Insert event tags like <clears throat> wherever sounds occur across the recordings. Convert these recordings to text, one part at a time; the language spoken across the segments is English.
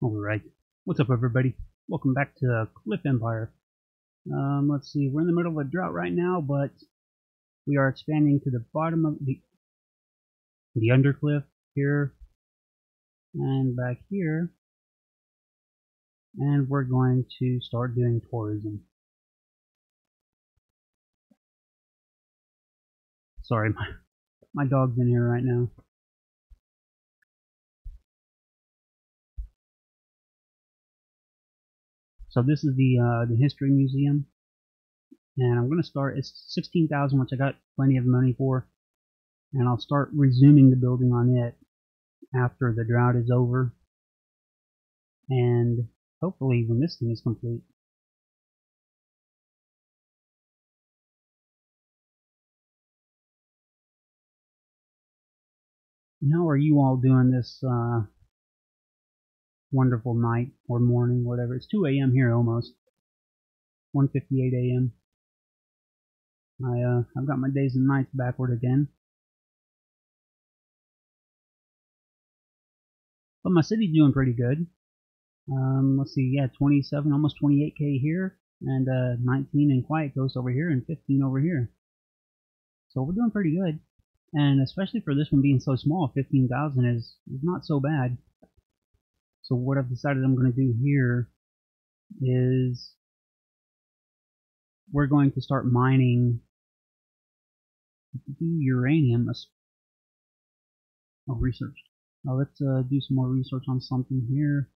Alright, what's up everybody? Welcome back to Cliff Empire. Um, let's see, we're in the middle of a drought right now, but we are expanding to the bottom of the the undercliff here and back here and we're going to start doing tourism. Sorry, <laughs> my, my dog's in here right now. So this is the uh, the history museum, and I'm going to start. It's 16,000, which I got plenty of money for, and I'll start resuming the building on it after the drought is over, and hopefully when this thing is complete. how are you all doing this uh, wonderful night or morning, whatever. It's 2 a.m. here almost. 1:58 a.m. I uh, I've got my days and nights backward again. But my city's doing pretty good. Um, let's see, yeah, 27, almost 28k here, and uh, 19 in Quiet Coast over here, and 15 over here. So we're doing pretty good, and especially for this one being so small, 15,000 is, is not so bad. So what I've decided I'm going to do here is we're going to start mining uranium. Oh, research. Oh, let's uh, do some more research on something here.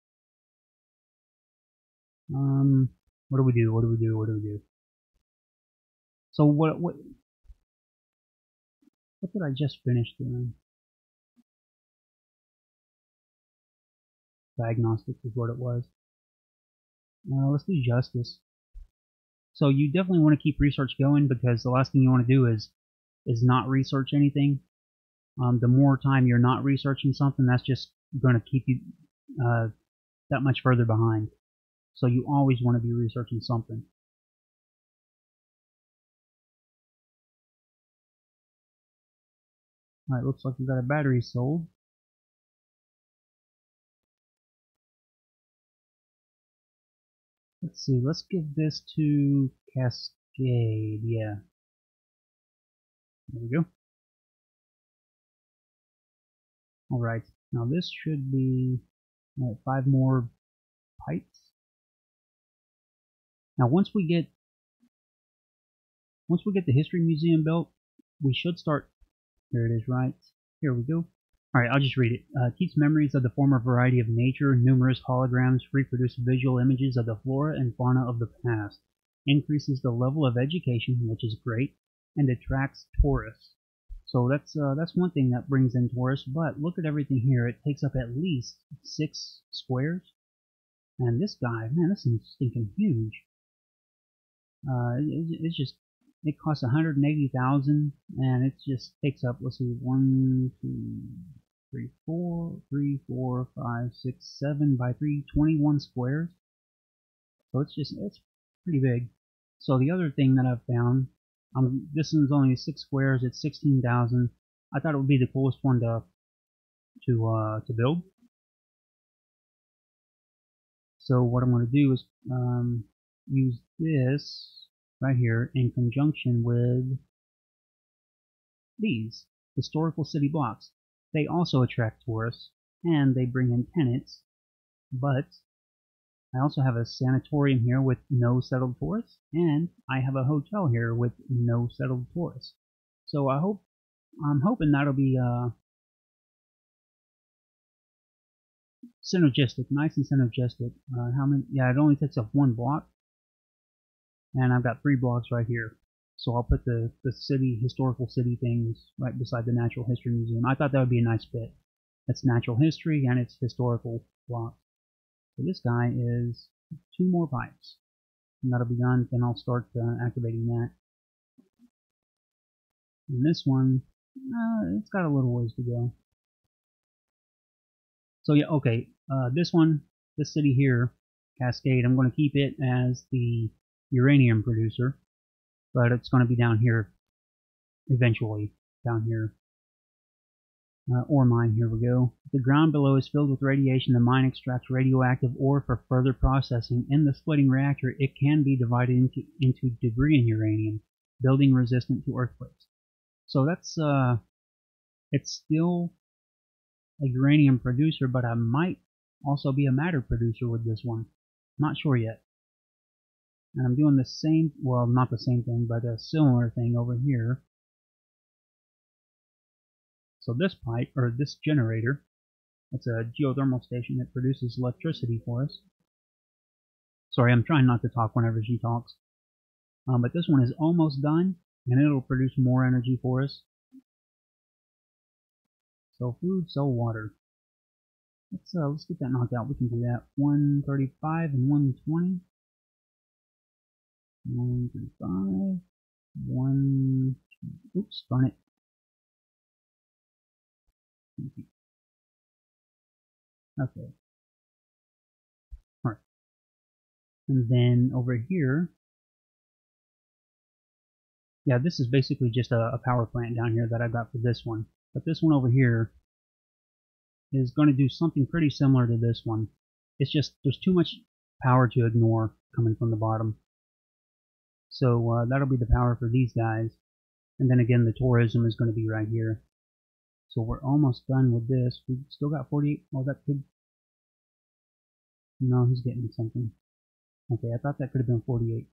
Um, what do we do? What do we do? What do we do? So what what what did I just finish doing? Diagnostics is what it was. Uh, let's do justice. So you definitely want to keep research going because the last thing you want to do is is not research anything. Um, the more time you're not researching something, that's just going to keep you uh, that much further behind. So you always want to be researching something. Alright, looks like we got a battery sold. Let's see, let's give this to Cascade, yeah. There we go. Alright, now this should be five more pipes. Now once we get once we get the history museum built, we should start here it is right. Here we go. Alright, I'll just read it. Uh, keeps memories of the former variety of nature, numerous holograms reproduce visual images of the flora and fauna of the past, increases the level of education, which is great, and attracts tourists. So that's uh, that's one thing that brings in tourists, but look at everything here. It takes up at least six squares. And this guy, man, this is stinking huge. Uh, it, it's just it costs 180,000 and it just takes up let's see one two three four three four five six seven by three 21 squares. So it's just it's pretty big. So the other thing that I've found um, this one's only six squares it's 16,000 I thought it would be the coolest one to to uh, to build. So what I'm going to do is um, use this right here in conjunction with these historical city blocks. They also attract tourists and they bring in tenants, but I also have a sanatorium here with no settled tourists, and I have a hotel here with no settled tourists. So I hope I'm hoping that'll be uh, synergistic, nice and synergistic. Uh, how many? Yeah, it only takes up one block, and I've got three blocks right here. So I'll put the, the city, historical city things right beside the Natural History Museum. I thought that would be a nice fit. It's natural history and it's historical block. So this guy is two more pipes. And that'll be done, then I'll start uh, activating that. And this one, uh, it's got a little ways to go. So yeah, okay, uh, this one, this city here, Cascade, I'm going to keep it as the uranium producer, but it's going to be down here eventually, down here. Uh, ore mine, here we go. The ground below is filled with radiation. The mine extracts radioactive ore for further processing. In the splitting reactor, it can be divided into, into debris and uranium, building resistant to earthquakes. So that's, uh, it's still a uranium producer, but I might also be a matter producer with this one. Not sure yet. And I'm doing the same, well, not the same thing, but a similar thing over here. So this pipe, or this generator, it's a geothermal station that produces electricity for us. Sorry, I'm trying not to talk whenever she talks. Um, but this one is almost done, and it'll produce more energy for us. So food, so water. Let's uh, let's get that knocked out. We can do that. 135 and 120. 135. One. Oops, burn it. Okay. Alright. And then over here, yeah, this is basically just a, a, power plant down here that I got for this one. But this one over here is going to do something pretty similar to this one. It's just, there's too much power to ignore coming from the bottom. So uh, that'll be the power for these guys. And then again, the tourism is going to be right here. So we're almost done with this. We've still got 48. Well, that could. No, he's getting something. Okay, I thought that could have been 48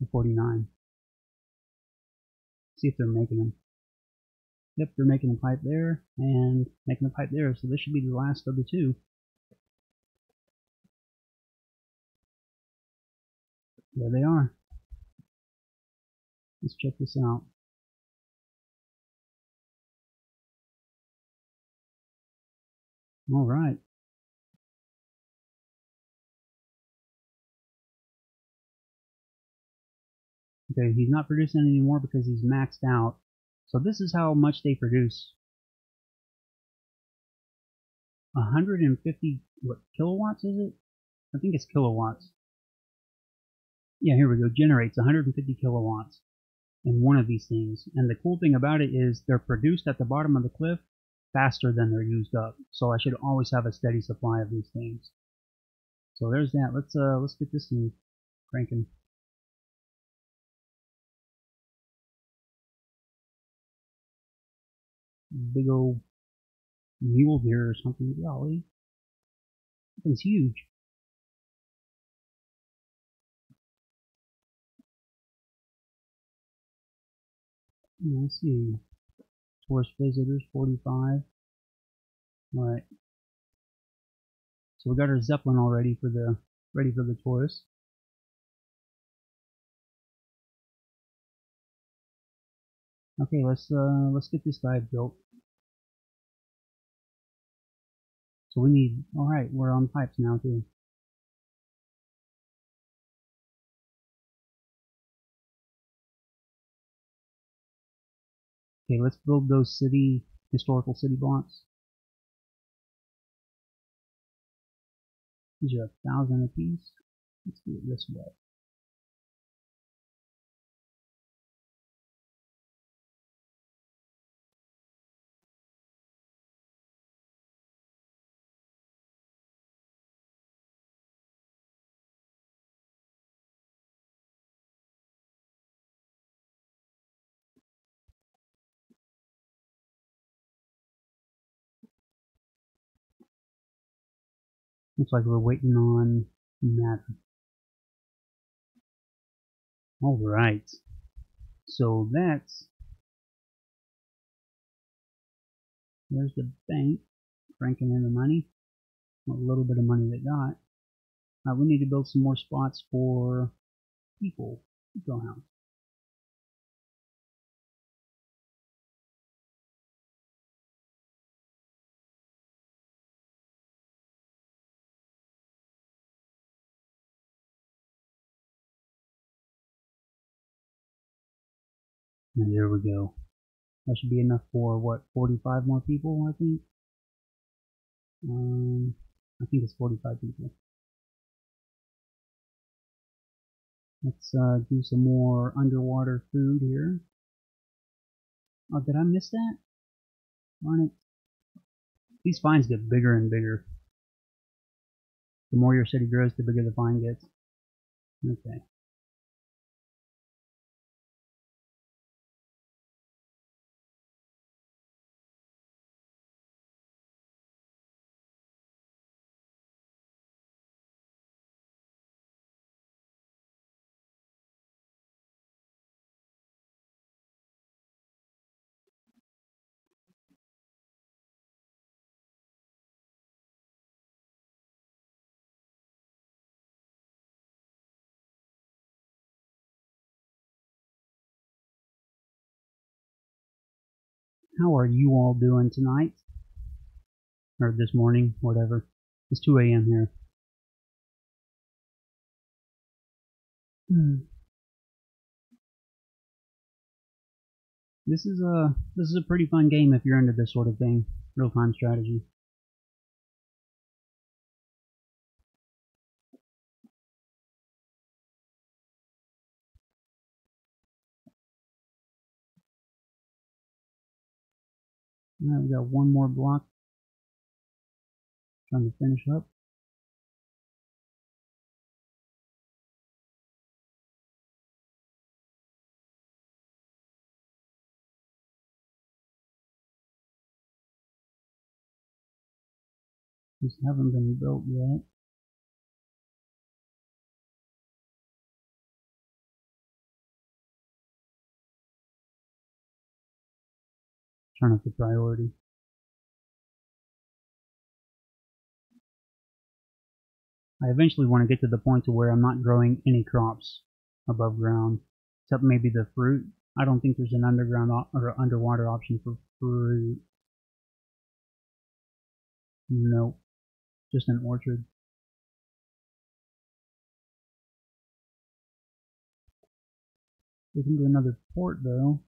or 49. See if they're making them. Yep, they're making a pipe there and making a pipe there. So this should be the last of the two. There they are. Let's check this out. All right. Okay, he's not producing anymore because he's maxed out. So this is how much they produce. 150 what kilowatts is it? I think it's kilowatts. Yeah, here we go. Generates 150 kilowatts in one of these things. And the cool thing about it is they're produced at the bottom of the cliff faster than they're used up. So I should always have a steady supply of these things. So there's that. Let's uh let's get this thing cranking. Big old mule deer or something. Golly. It's huge. Let's see. Tourist visitors, 45. Alright. So we got our Zeppelin all ready for the ready for the tourists. Okay, let's uh let's get this guy built. So we need alright, we're on pipes now too. Okay, let's build those city, historical city blocks. These are a thousand apiece. Let's do it this way. Looks like we're waiting on matter. Alright. So that's there's the bank cranking in the money. A little bit of money they got. Uh, we need to build some more spots for people. Go house. And there we go. That should be enough for, what, 45 more people, I think? Um, I think it's 45 people. Let's uh, do some more underwater food here. Oh, did I miss that? Darn it. These fines get bigger and bigger. The more your city grows, the bigger the fine gets. Okay. How are you all doing tonight? Or this morning, whatever. It's 2 a.m. here. Hmm. This is a this is a pretty fun game if you're into this sort of thing, real time strategy. Alright, we got one more block. Trying to finish up. These haven't been built yet. Turn up the priority. I eventually want to get to the point to where I'm not growing any crops above ground, except maybe the fruit. I don't think there's an underground or underwater option for fruit. Nope, just an orchard. We can do another port though.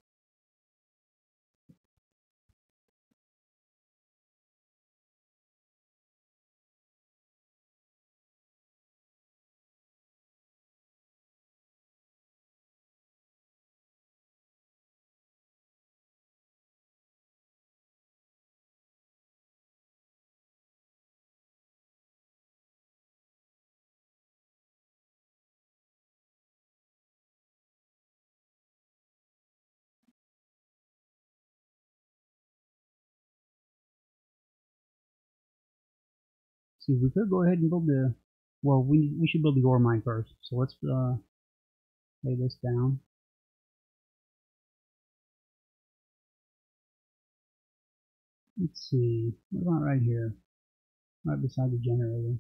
See, we could go ahead and build the, well, we, we should build the ore mine first. So let's uh, lay this down. Let's see, what about right here? Right beside the generator.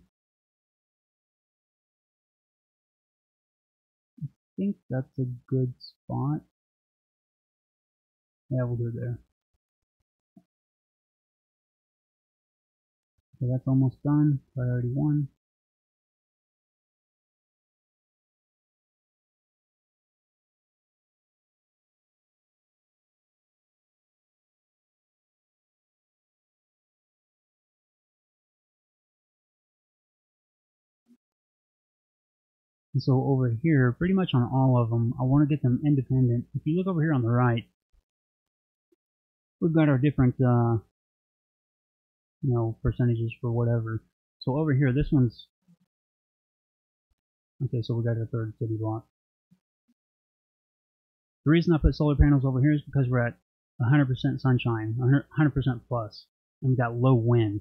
I think that's a good spot. Yeah, we'll do it there. Okay, that's almost done. Priority one. And so over here, pretty much on all of them, I want to get them independent. If you look over here on the right, we've got our different uh, you know, percentages for whatever. So over here, this one's, okay, so we got a third city block. The reason I put solar panels over here is because we're at 100% sunshine, 100% plus, and we've got low wind.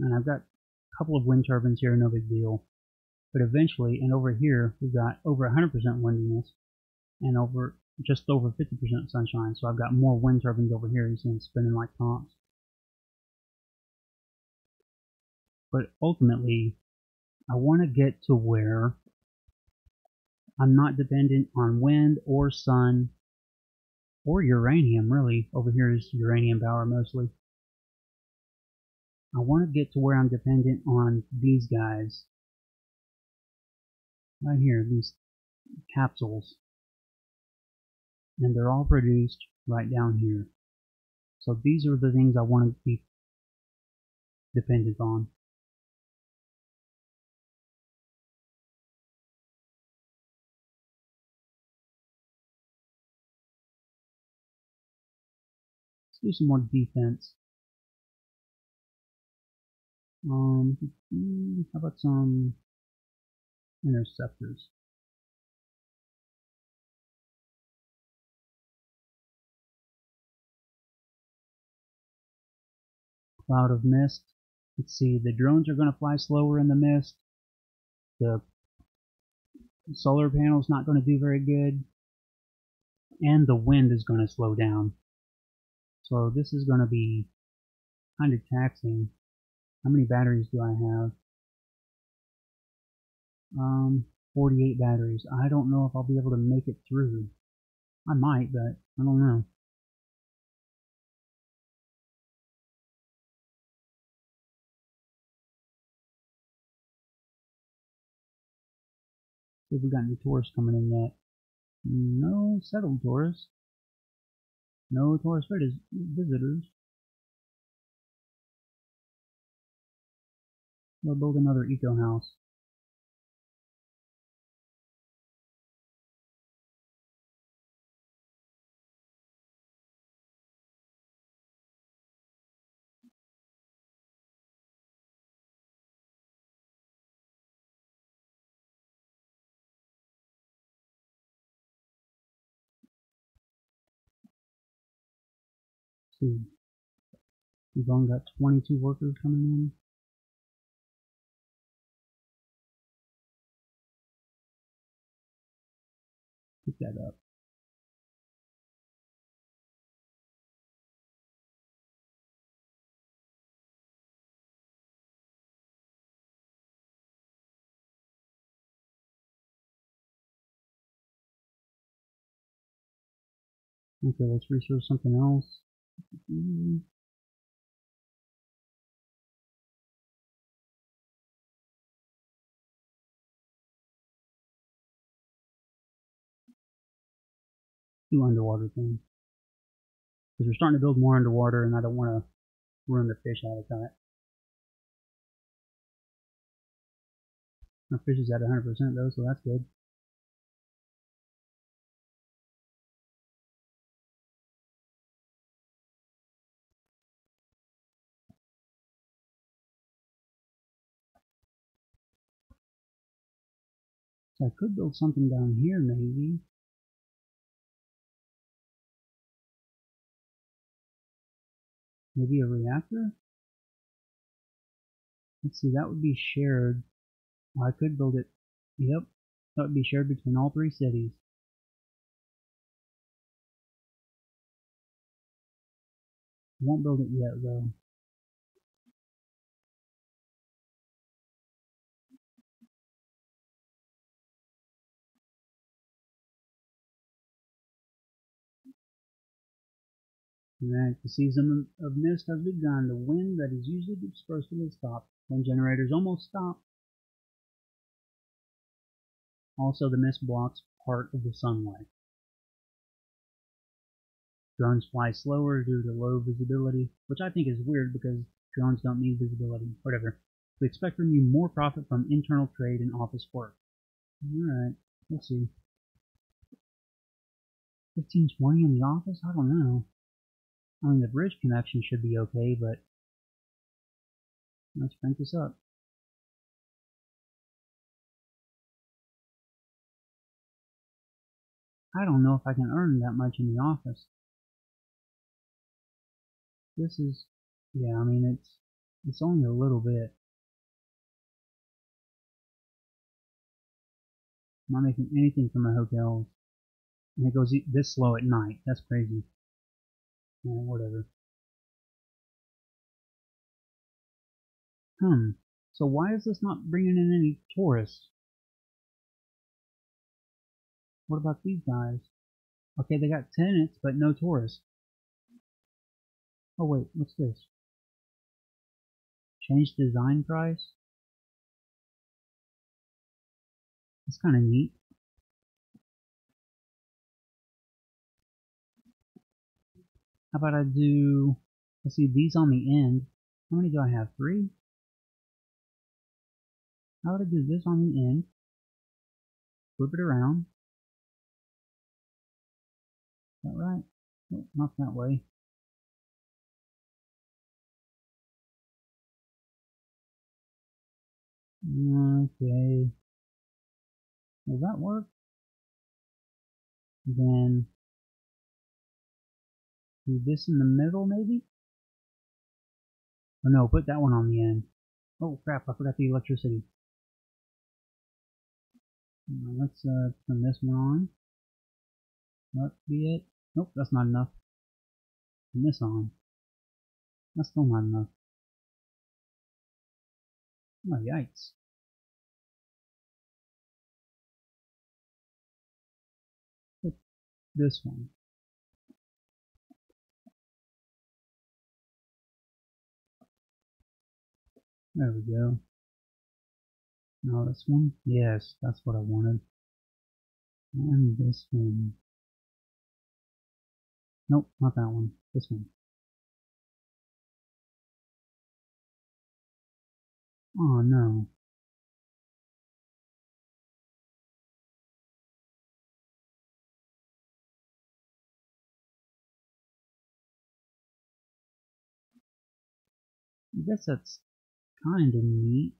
And I've got a couple of wind turbines here, no big deal. But eventually, and over here, we've got over 100% windiness, and over just over 50% sunshine. So I've got more wind turbines over here. You see them spinning like tops. But ultimately I want to get to where I'm not dependent on wind or sun or uranium really. Over here is uranium power mostly. I want to get to where I'm dependent on these guys. Right here, these capsules. And they're all produced right down here. So these are the things I want to be dependent on. Do some more defense. Um, how about some interceptors? Cloud of mist. Let's see, the drones are going to fly slower in the mist. The solar panel's not going to do very good. And the wind is going to slow down. So this is going to be kind of taxing. How many batteries do I have? Um, 48 batteries. I don't know if I'll be able to make it through. I might, but I don't know. See if we got any tourists coming in yet. No settled tourists. No tourist visitors. We'll build another eco house. See. We've only got 22 workers coming in. Pick that up. Okay, let's research something else. Mm. Do underwater things. Because we're starting to build more underwater and I don't want to ruin the fish habitat. Our fish is at 100% though, so that's good. I could build something down here maybe. Maybe a reactor? Let's see, that would be shared. I could build it. Yep, that would be shared between all three cities. Won't build it yet though. The season of mist has begun. The wind that is usually dispersed will stop. Wind generators almost stop. Also, the mist blocks part of the sunlight. Drones fly slower due to low visibility, which I think is weird because drones don't need visibility. Whatever. We expect from you more profit from internal trade and office work. Alright, we'll see. 1520 in the office? I don't know. I mean, the bridge connection should be okay, but let's crank this up. I don't know if I can earn that much in the office. This is, yeah, I mean, it's, it's only a little bit. I'm not making anything from my hotels. And it goes this slow at night. That's crazy. Whatever. Hmm. So why is this not bringing in any tourists? What about these guys? Okay, they got tenants, but no tourists. Oh wait, what's this? Change design price? That's kind of neat. How about I do, let's see, these on the end. How many do I have? Three? How would I do this on the end? Flip it around. Is that right? No, not that way. Okay. Will that work? Then do this in the middle maybe? Oh no, put that one on the end. Oh crap, I forgot the electricity. let's uh, turn this one on. That be it. Nope, that's not enough. Turn this on. That's still not enough. Oh, yikes. Put this one. There we go. Now this one? Yes, that's what I wanted. And this one. Nope, not that one. This one. Oh no. I guess that's kind of neat.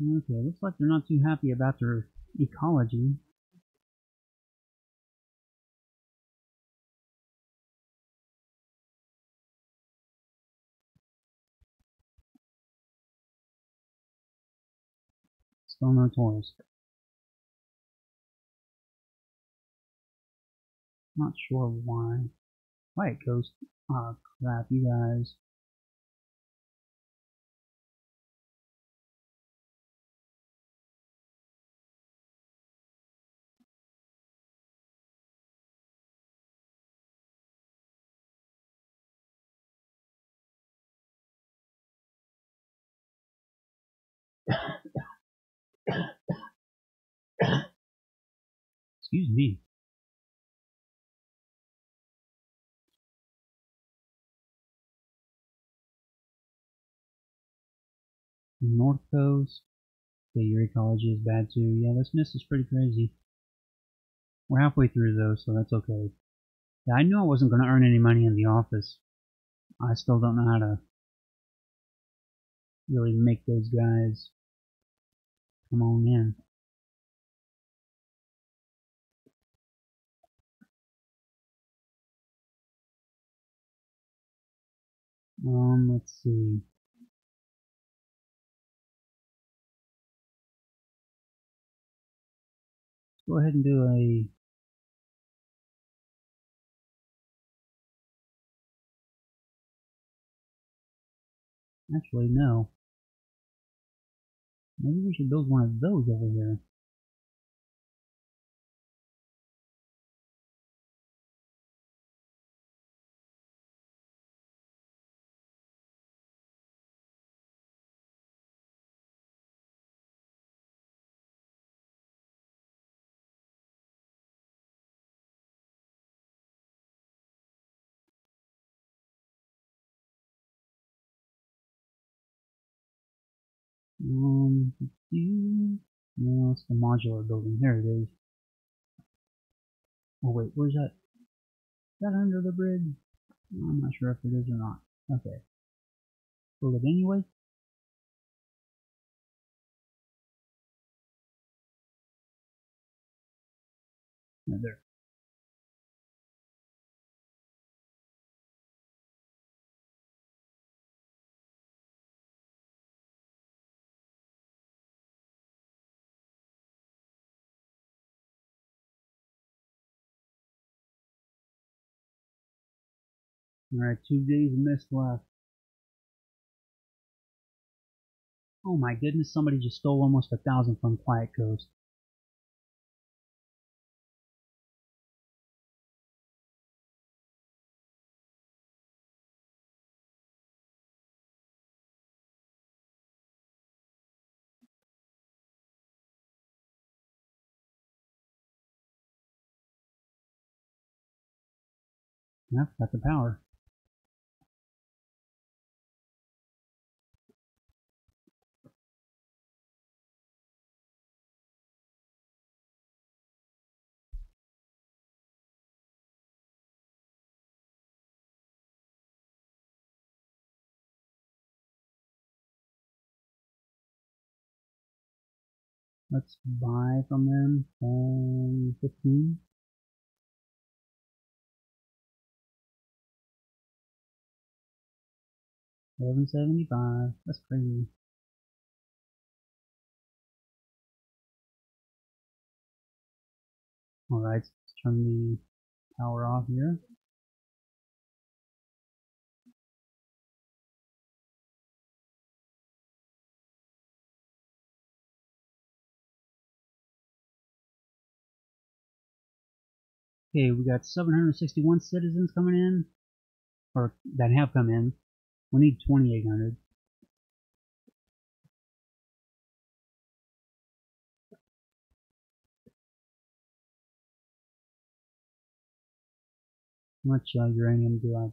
Okay, looks like they're not too happy about their ecology. No toys. Not sure why. Why it goes. Oh crap, you guys. <laughs> Excuse me. North Coast. Okay, your ecology is bad too. Yeah, this mist is pretty crazy. We're halfway through though, so that's okay. Yeah, I knew I wasn't going to earn any money in the office. I still don't know how to really make those guys come on in. Um, let's see. Let's go ahead and do a Actually, no. Maybe we should build one of those over here. Um, no, it's the modular building. Here it is. Oh wait, where's that? Is that under the bridge? I'm not sure if it is or not. Okay. Build it anyway. There. Alright, two days mist left. Oh my goodness, somebody just stole almost a thousand from Quiet Coast. Yep, got the power. Let's buy from them 10, 15. Eleven seventy five. That's crazy. Alright, let's turn the power off here. Okay, we got 761 citizens coming in, or that have come in. We need 2,800. How much uh, uranium do I?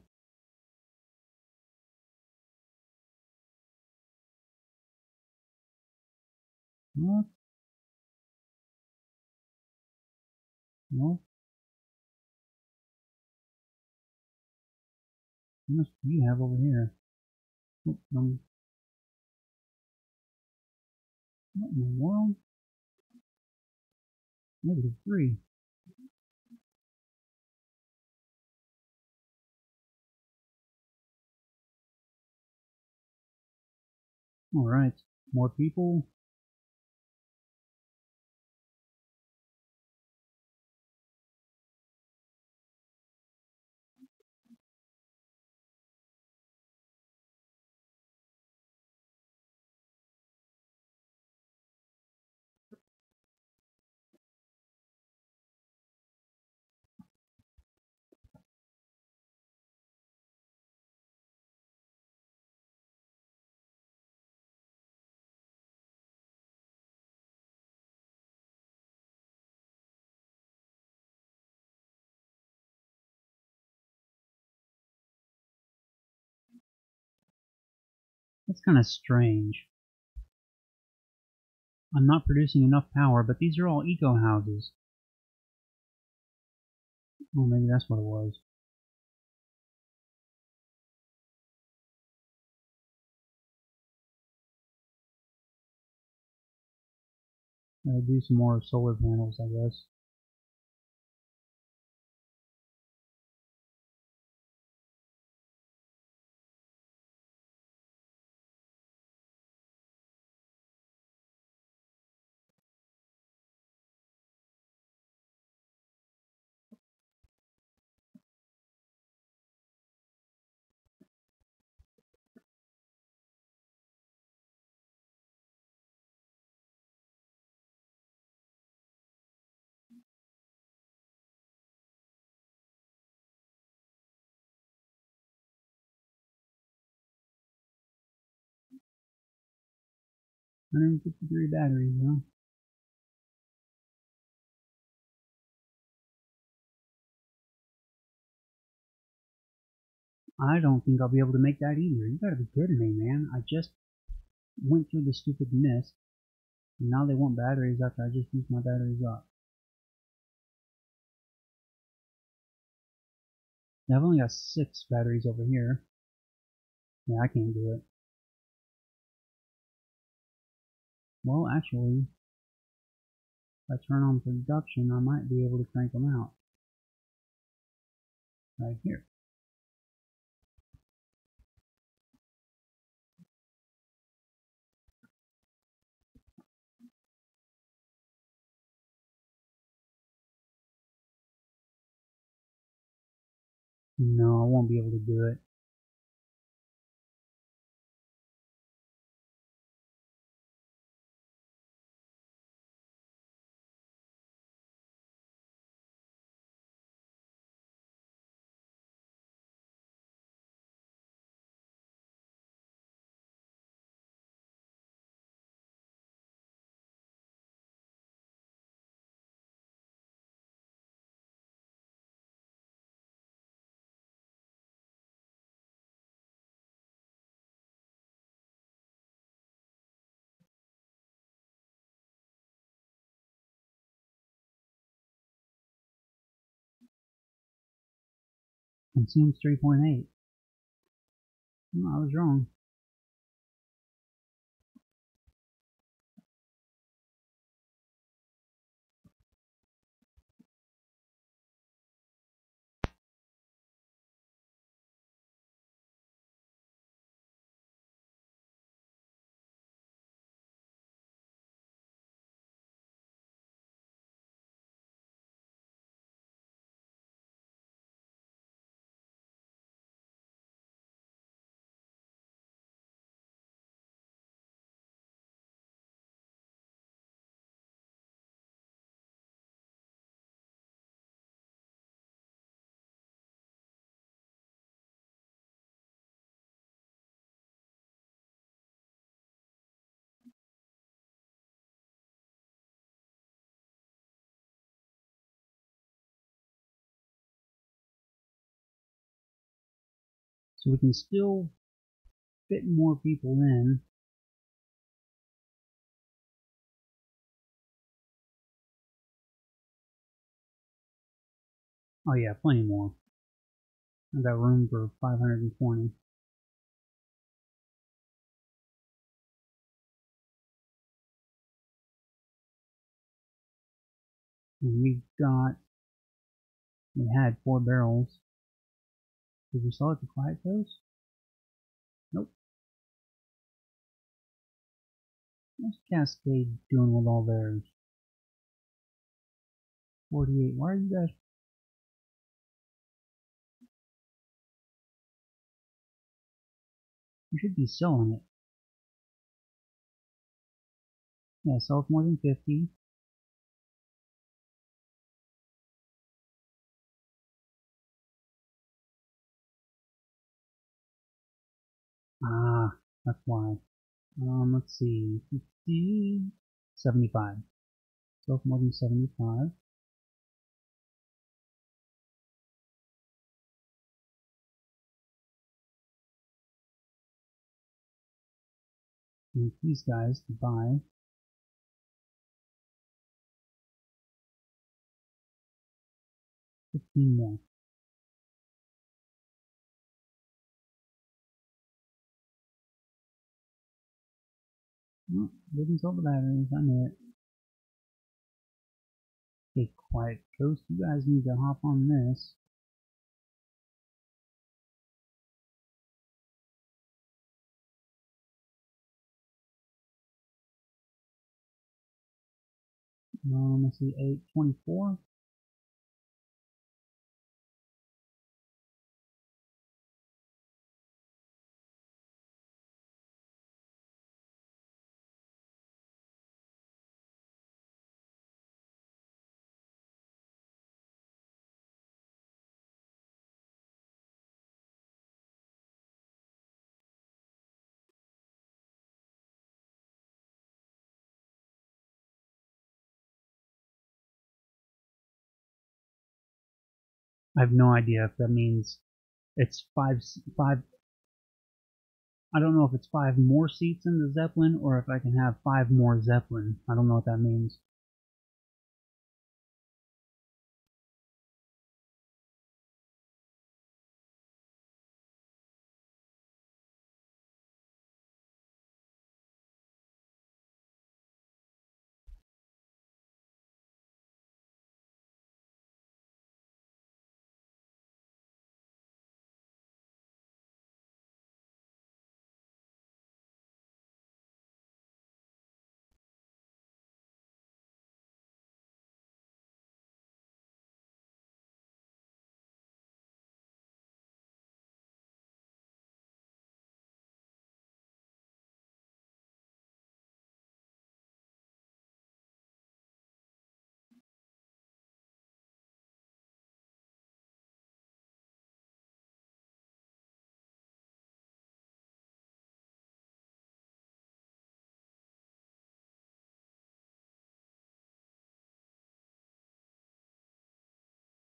How much do you have over here? Oh, um, what in the world? Negative three. Alright, more people. That's kind of strange. I'm not producing enough power, but these are all eco houses. Oh, maybe that's what it was. Gotta do some more solar panels, I guess. Hundred and fifty-three batteries, huh? I don't think I'll be able to make that either. You gotta be kidding me, man. I just went through the stupid mist. And now they want batteries after I just used my batteries up. Now I've only got six batteries over here. Yeah, I can't do it. Well, actually, if I turn on production, I might be able to crank them out. Right here. No, I won't be able to do it. Consumes 3.8. No, I was wrong. So we can still fit more people in. Oh yeah, plenty more. I've got room for 520. And we got, we had four barrels. Did we sell it to Quiet Coast? Nope. What's Cascade doing with all theirs? 48. Why are you guys You should be selling it. Yeah, sell it more than 50. Ah, that's why. Um, let's see. 50, 75. Sell more than 75. And these guys to buy fifteen more. Oh, didn't sell the batteries, I knew it. Okay, Quiet Coast, you guys need to hop on this. Um, let's see, 824. I have no idea if that means it's five, five, I don't know if it's five more seats in the Zeppelin or if I can have five more Zeppelin. I don't know what that means.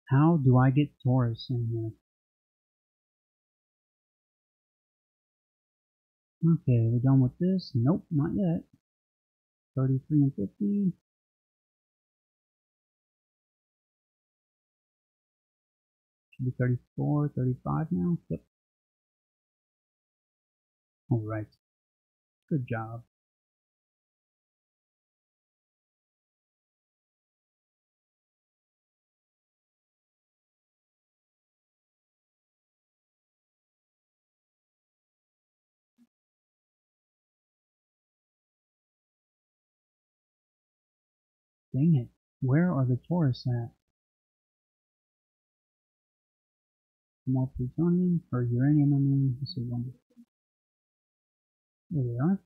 How do I get Taurus in here? Okay, we're done with this. Nope, not yet. 33 and 50. Should be 34, 35 now. Yep. Alright. Good job. Dang it. Where are the Taurus at? More plutonium, or uranium, I mean. This is wonderful. There they are.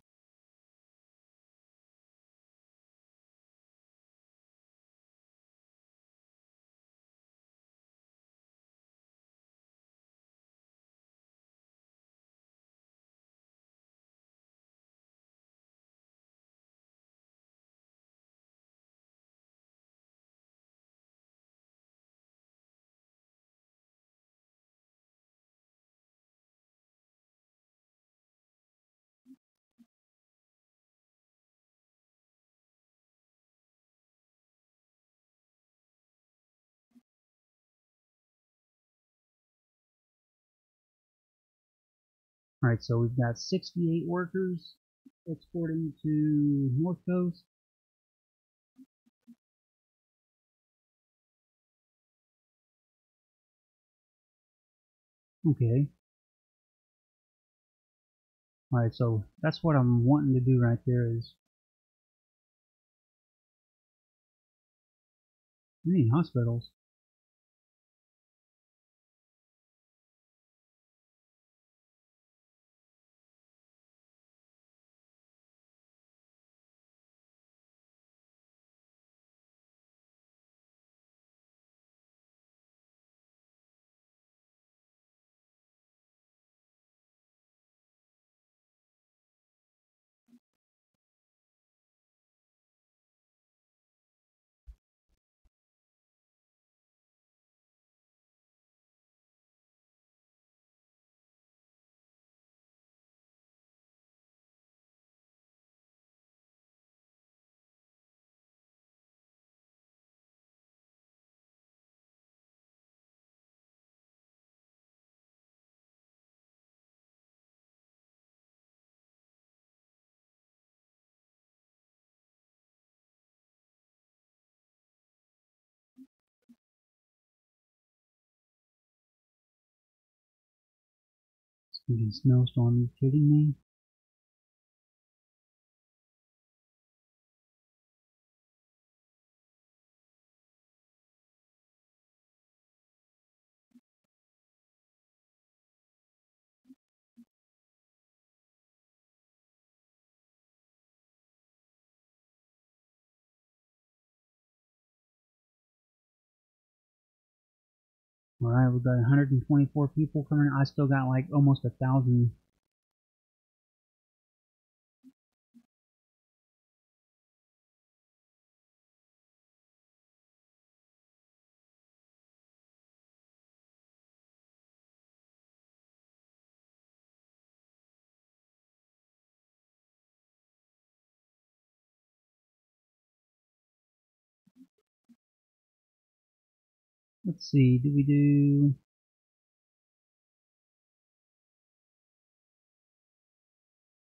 Alright, so we've got 68 workers exporting to North Coast. Okay. Alright, so that's what I'm wanting to do right there is we need hospitals. Stupid snowstorm, you kidding me? Alright, we've got 124 people coming. I still got like almost a thousand. Let's see, do we do...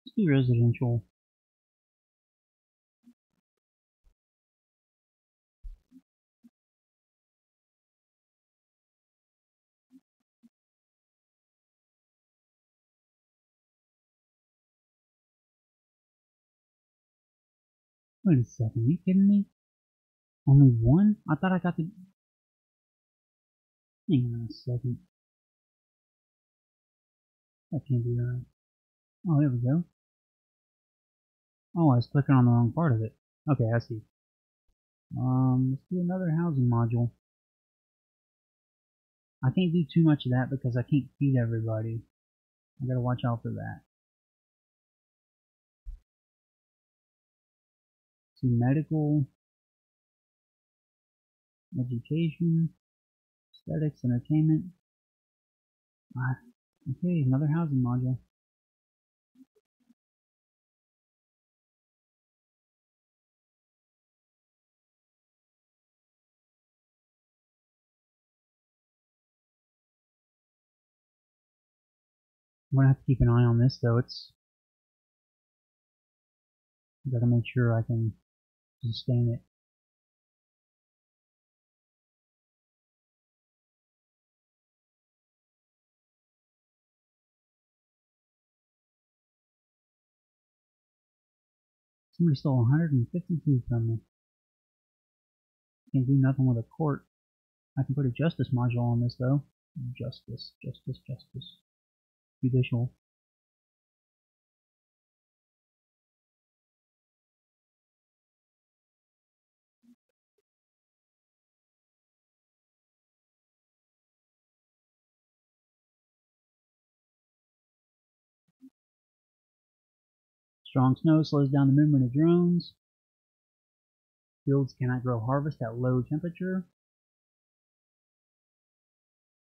Let's do residential. Wait a second, are you kidding me? Only one? I thought I got the... Hang on a second. That can't be right. Oh, there we go. Oh, I was clicking on the wrong part of it. Okay, I see. Um, let's do another housing module. I can't do too much of that because I can't feed everybody. I gotta watch out for that. See, medical, education, aesthetics, entertainment. Ah, okay, another housing module. I'm gonna have to keep an eye on this though. It's gotta make sure I can sustain it. Somebody stole 152 from me. Can't do nothing with a court. I can put a justice module on this though. Justice, justice, justice. Judicial. Strong snow slows down the movement of drones. Fields cannot grow harvest at low temperature.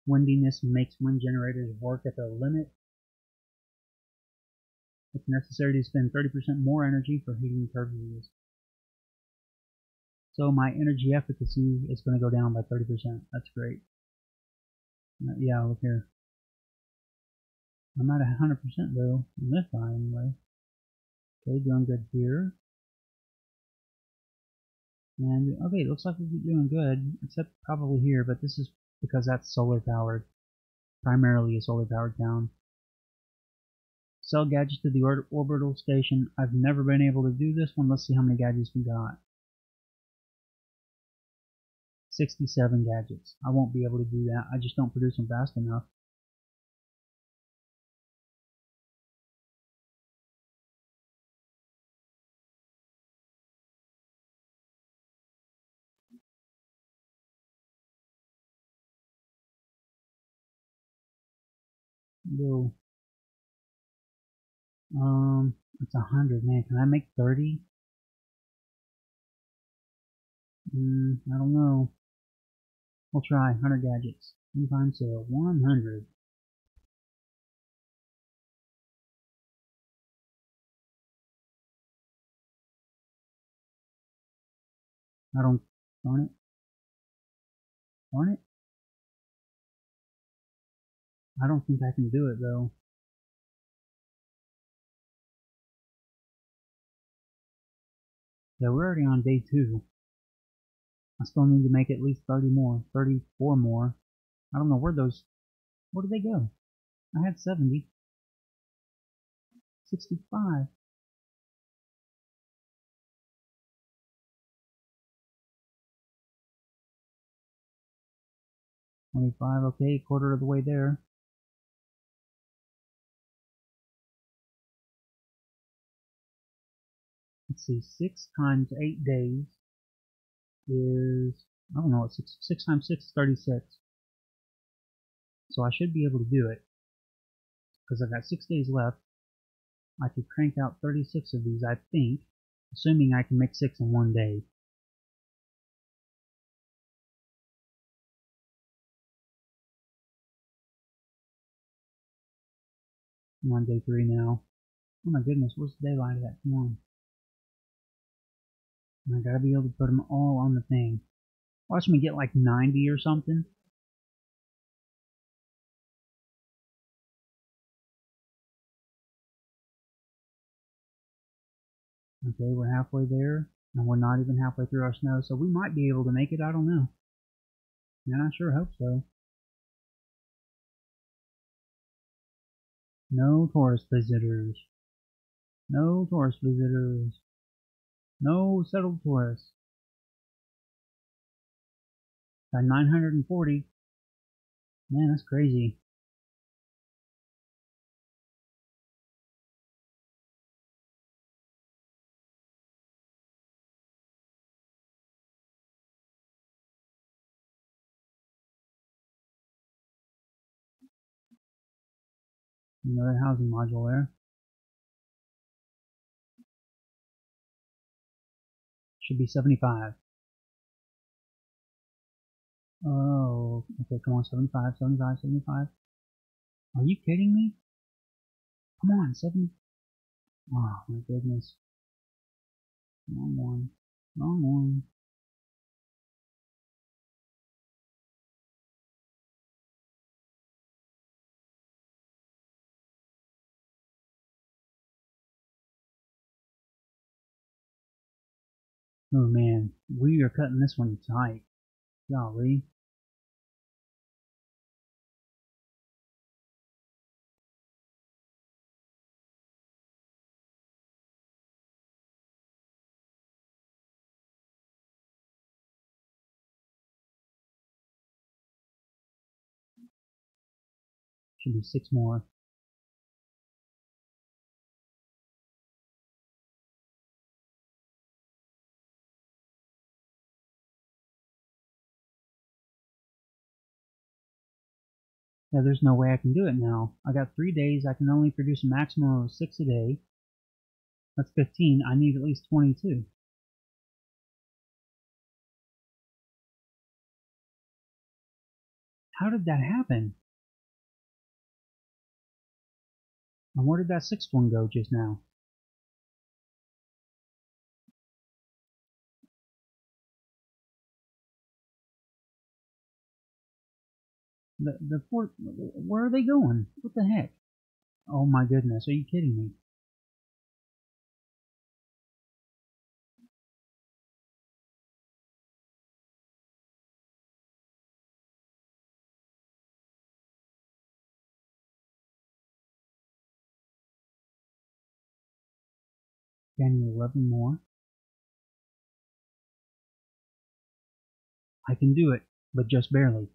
Windiness makes wind generators work at their limit. It's necessary to spend 30% more energy for heating purposes. So my energy efficacy is going to go down by 30%. That's great. Uh, yeah, look here. I'm at 100% though, on this guy anyway. Okay, doing good here. And, okay, it looks like we're doing good, except probably here, but this is because that's solar powered. Primarily a solar powered town. Sell gadgets to the or orbital station. I've never been able to do this one. Let's see how many gadgets we got. 67 gadgets. I won't be able to do that. I just don't produce them fast enough. Go. Um, it's a hundred, man. Can I make 30? Mm, I don't know. We'll try 100 gadgets. One time sale, 100. I don't, darn it. Darn it. I don't think I can do it though. Yeah, we're already on day two. I still need to make at least 30 more, 34 more. I don't know where those, where did they go? I had 70. 65. Twenty-five, okay, quarter of the way there. See, 6 times 8 days is, I don't know, 6, 6 times 6 is 36. So I should be able to do it. Because I've got 6 days left. I could crank out 36 of these, I think, assuming I can make 6 in one day. I'm on day 3 now. Oh my goodness, what's the daylight of that? Come on. I gotta be able to put them all on the thing. Watch me get like 90 or something. Okay, we're halfway there, and we're not even halfway through our snow, so we might be able to make it, I don't know. And I sure hope so. No tourist visitors. No tourist visitors. No settled tourists. Got 940. Man, that's crazy. Another housing module there. Should be 75. Oh, okay, come on, 75, 75, 75. Are you kidding me? Come on, 70. Oh, my goodness. Wrong one. Wrong one. Oh man, we are cutting this one tight. Golly. Should be six more. Yeah, there's no way I can do it now. I got three days. I can only produce a maximum of six a day. That's 15. I need at least 22. How did that happen? And where did that sixth one go just now? The the port. Where are they going? What the heck? Oh my goodness, are you kidding me? Getting 11 more. I can do it, but just barely.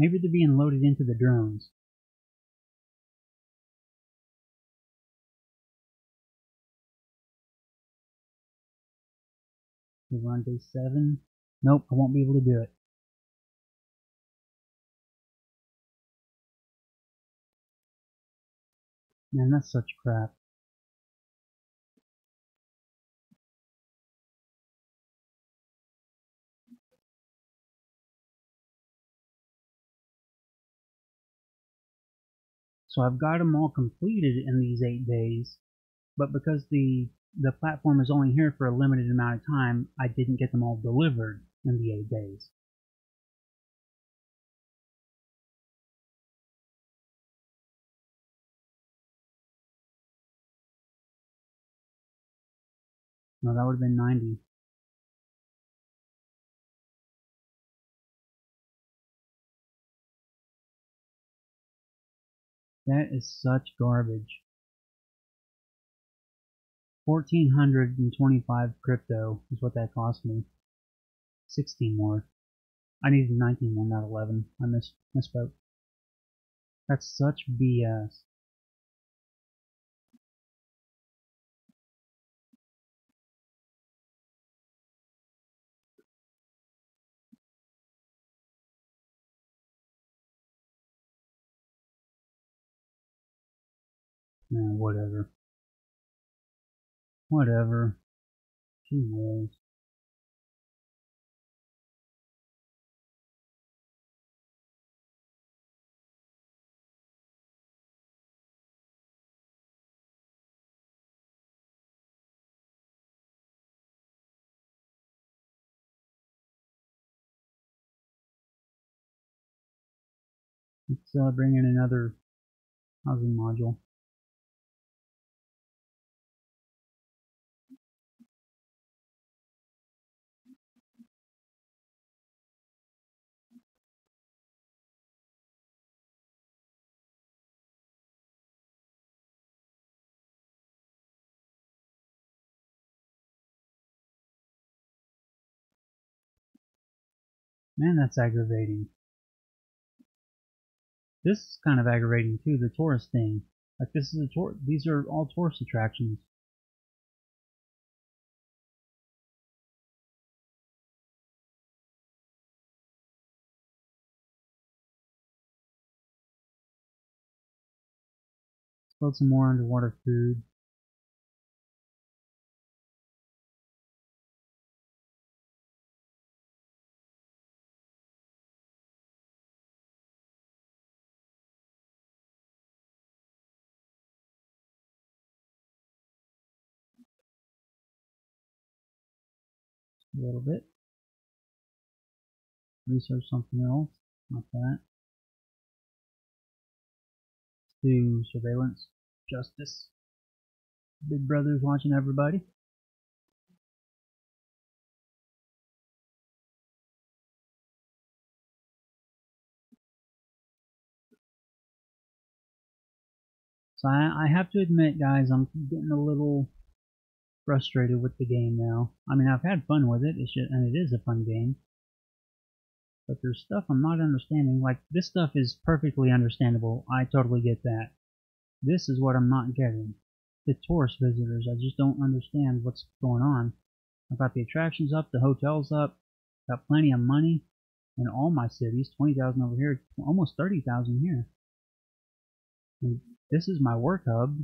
Maybe they're being loaded into the drones. We're on day 7. Nope, I won't be able to do it. Man, that's such crap. So I've got them all completed in these eight days, but because the the platform is only here for a limited amount of time, I didn't get them all delivered in the eight days. No, that would have been 90. That is such garbage. 1425 crypto is what that cost me. 16 more. I needed 19 more, not 11. I miss, misspoke. That's such BS. Man, whatever. Whatever. Gee whiz. Let's uh, bring in another housing module. Man, that's aggravating. This is kind of aggravating too, the tourist thing. Like this is a tour these are all tourist attractions. Let's some more underwater food. A little bit. Research something else, like that. Do surveillance, justice. Big brother's watching everybody. So I, I have to admit, guys, I'm getting a little frustrated with the game now. I mean, I've had fun with it, it's just, and it is a fun game. But there's stuff I'm not understanding. Like, this stuff is perfectly understandable. I totally get that. This is what I'm not getting. The tourist visitors, I just don't understand what's going on. I've got the attractions up, the hotels up, got plenty of money in all my cities, 20,000 over here, almost 30,000 here. And this is my work hub.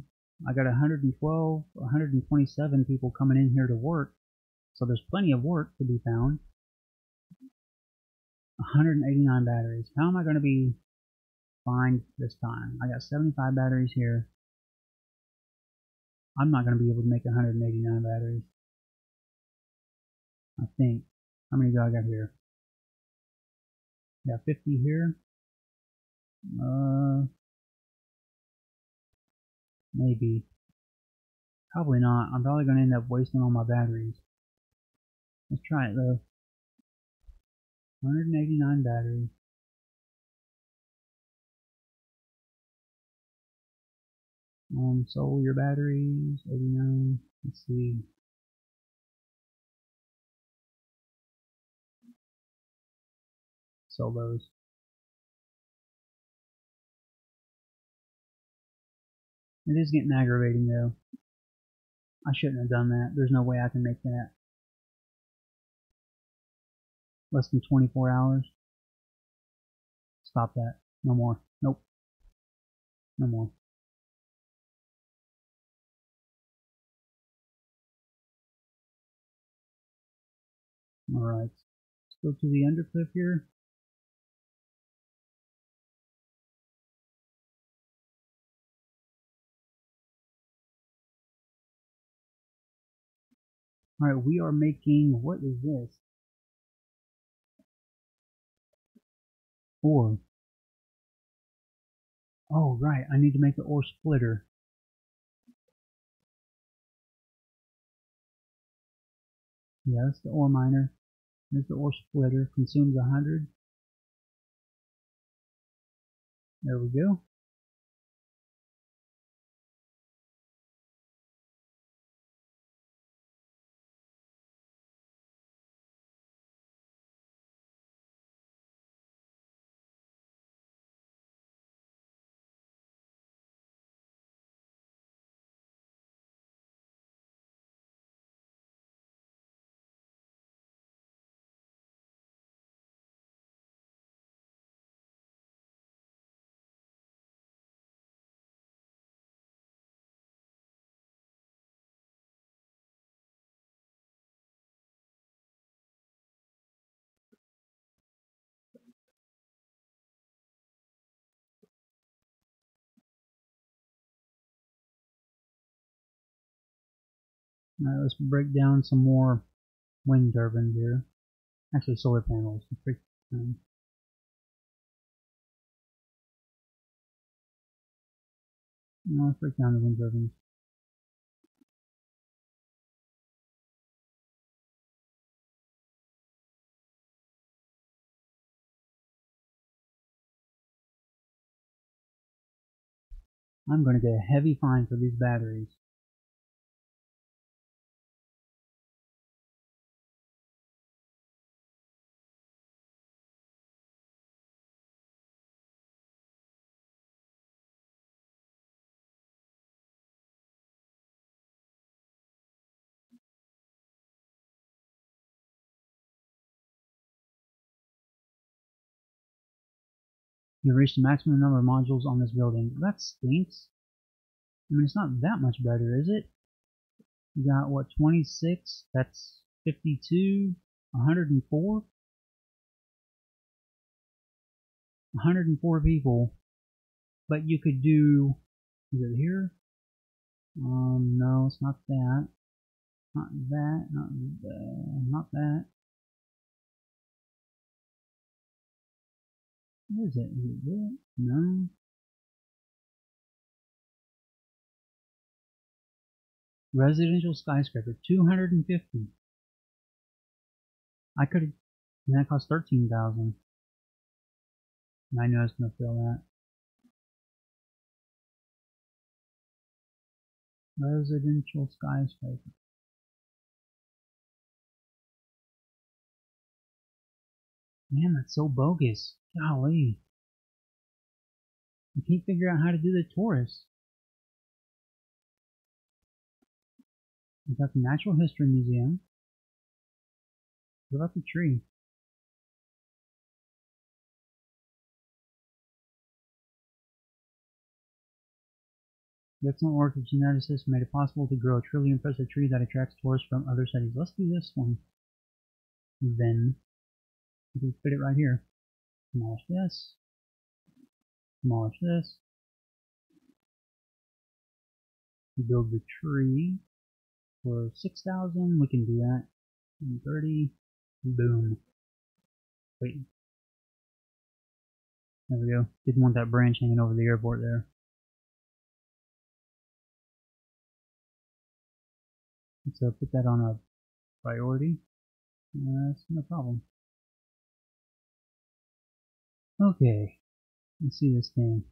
I got 112, 127 people coming in here to work. So there's plenty of work to be found. 189 batteries. How am I going to be fine this time? I got 75 batteries here. I'm not going to be able to make 189 batteries. I think. How many do I got here? Got 50 here. Uh, maybe. Probably not. I'm probably going to end up wasting all my batteries. Let's try it though. 189 batteries. Um, solar your batteries, 89. Let's see. Sell those. It is getting aggravating though. I shouldn't have done that. There's no way I can make that. Less than 24 hours. Stop that. No more. Nope. No more. Alright. Let's go to the undercliff here. Alright, we are making, what is this? Ore. Oh, right, I need to make the ore splitter. Yeah, that's the ore miner. There's the ore splitter. Consumes 100. There we go. Let's break down some more wind turbines here. Actually, solar panels. No, let's break down the wind turbines. I'm going to get a heavy fine for these batteries. You reached the maximum number of modules on this building. That stinks. I mean, it's not that much better, is it? You got, what, 26? That's 52? 104? 104 people. But you could do, is it here? Um, no, it's not that. Not that, not that, not that. What is it? Is it that? No. Residential skyscraper, 250. I could have, that cost 13,000. I knew I was going to fill that. Residential skyscraper. Man, that's so bogus. Golly. I can't figure out how to do the torus. We've got the Natural History Museum. What about the tree? The excellent work of geneticists made it possible to grow a truly impressive tree that attracts tourists from other cities. Let's do this one. Then we can fit it right here. Demolish this. Demolish this. Build the tree for 6,000. We can do that. 30. Boom. Wait. There we go. Didn't want that branch hanging over the airport there. Uh, put that on a priority. Uh, that's no problem. Okay, let's see this thing.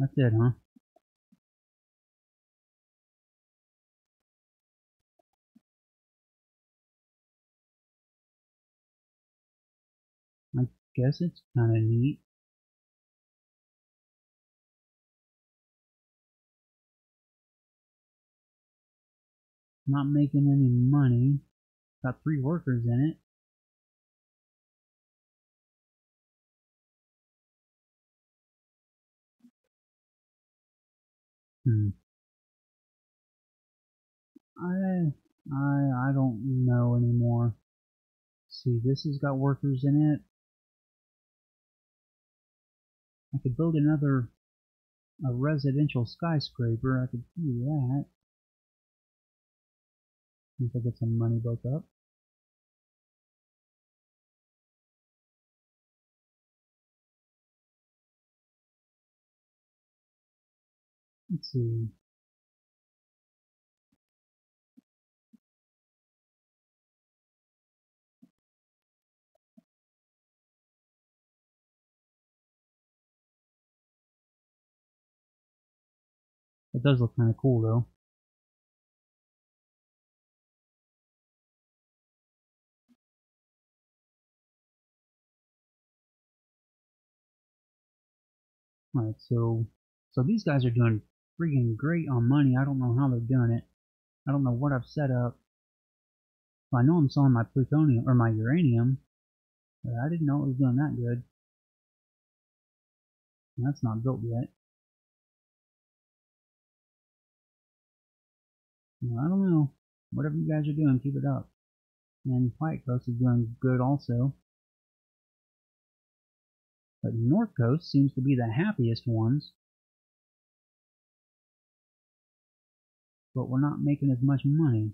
That's it, huh? I guess it's kind of neat. Not making any money. Got three workers in it. Hmm. I I I don't know anymore. see, this has got workers in it. I could build another a residential skyscraper. I could do that. If I get some money built up. Let's see. It does look kind of cool though. Alright, so so these guys are doing freaking great on money. I don't know how they're doing it. I don't know what I've set up. I know I'm selling my plutonium or my uranium, but I didn't know it was doing that good. And that's not built yet. Well, I don't know. Whatever you guys are doing, keep it up. And White Coast is doing good also. But North Coast seems to be the happiest ones. But we're not making as much money.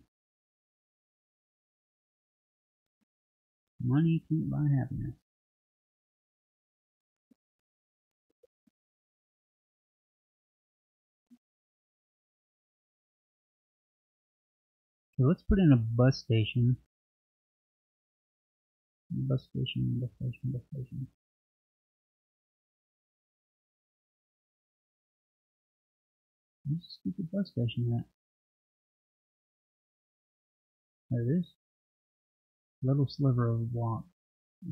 Money can't buy happiness. So let's put in a bus station. Bus station, bus station, bus station. Where's the stupid bus station at? There it is. Little sliver of a block.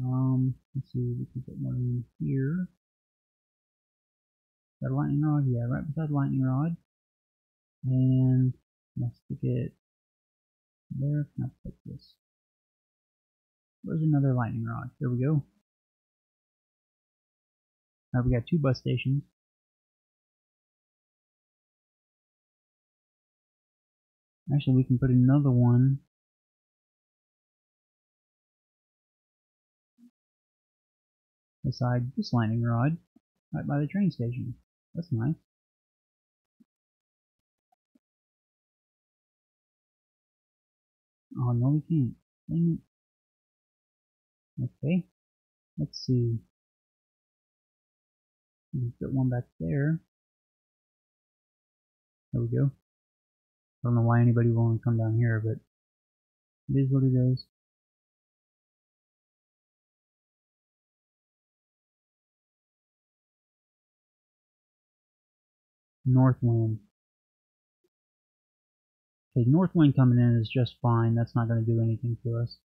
Um, let's see, we can put one in here. A lightning rod? Yeah, right beside the lightning rod. And let's stick it where can I put this? Where's another lightning rod? There we go. Now we got two bus stations. Actually, we can put another one beside this lightning rod, right by the train station. That's nice. Oh, no we can't. Dang it. Okay. Let's see. Put one back there. There we go. I don't know why anybody would want to come down here, but it is what it is. North wind. Okay, north wind coming in is just fine. That's not going to do anything to us.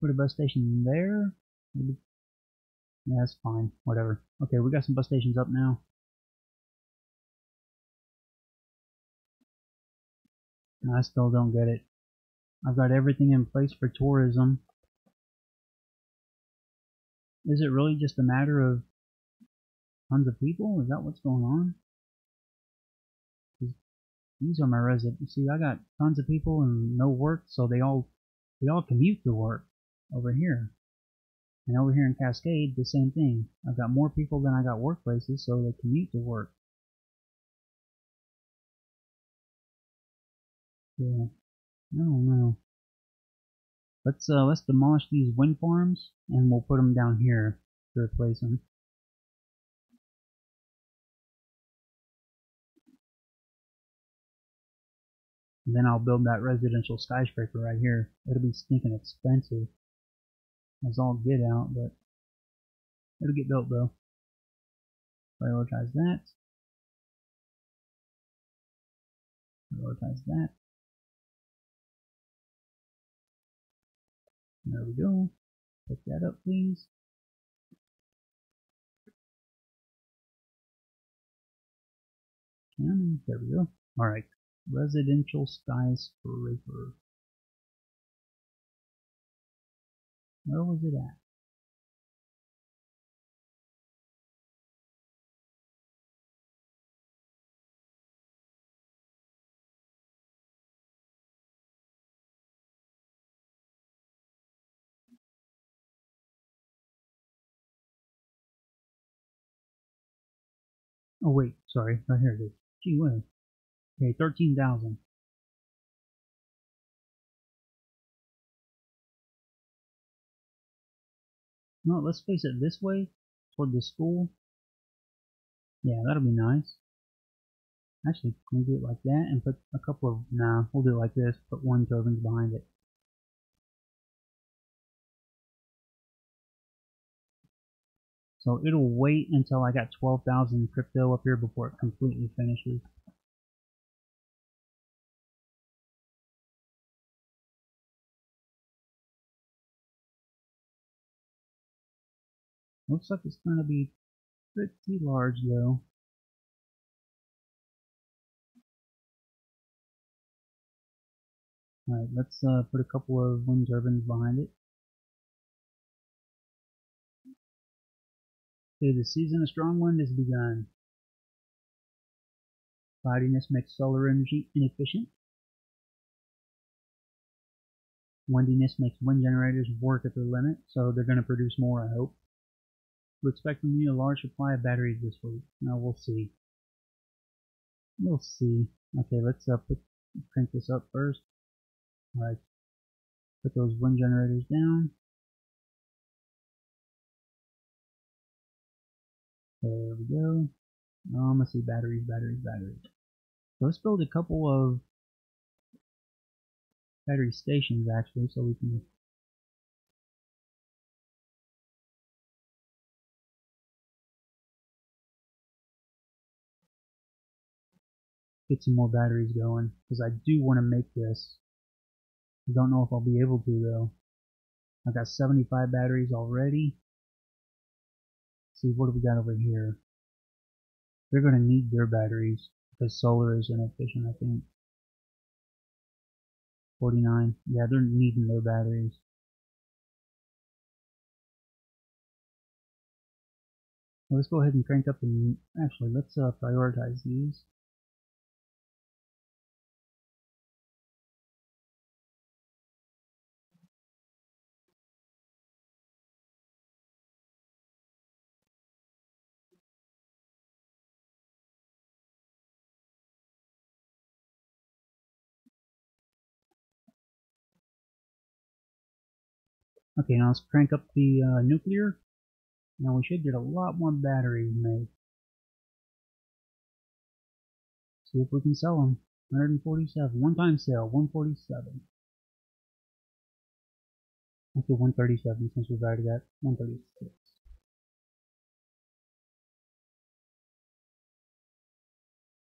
Put a bus station there. Maybe. Yeah, that's fine. Whatever. Okay, we got some bus stations up now. I still don't get it. I've got everything in place for tourism. Is it really just a matter of tons of people? Is that what's going on? These are my residents. See, I got tons of people and no work, so they all they all commute to work over here. And over here in Cascade, the same thing. I've got more people than I got workplaces, so they commute to work. Don't know. Let's uh, let's demolish these wind farms, and we'll put them down here to replace them. And then I'll build that residential skyscraper right here. It'll be stinking expensive. As all get out, but it'll get built though. Prioritize that. Prioritize that. There we go. Pick that up, please. And there we go. Alright. Residential skyscraper. Where was it at? Oh wait, sorry, right here it is. Gee whiz. Okay, 13,000. No, let's face it this way, toward the school. Yeah, that'll be nice. Actually, can we do it like that and put a couple of, nah, we'll do it like this, put one turbines behind it. So it'll wait until I got 12,000 crypto up here before it completely finishes. Looks like it's going to be pretty large though. Alright, let's uh, put a couple of wind turbines behind it. Okay, the season of strong wind has begun. Cloudiness makes solar energy inefficient. Windiness makes wind generators work at their limit, so they're going to produce more, I hope. We expect from you a large supply of batteries this week. Now we'll see. We'll see. Okay, let's uh, put, crank this up first. Alright. Put those wind generators down. There we go. Um, let's see, batteries, batteries, batteries. So let's build a couple of battery stations actually so we can get some more batteries going because I do want to make this. I don't know if I'll be able to though. I've got 75 batteries already. See what do we got over here? They're going to need their batteries because solar is inefficient, I think. 49. Yeah, they're needing their batteries. let's go ahead and crank up and actually let's uh, prioritize these. Okay, now let's crank up the uh, nuclear. Now we should get a lot more batteries made. See if we can sell them. 147. One time sale, 147. Okay, 137 since we've already got 136.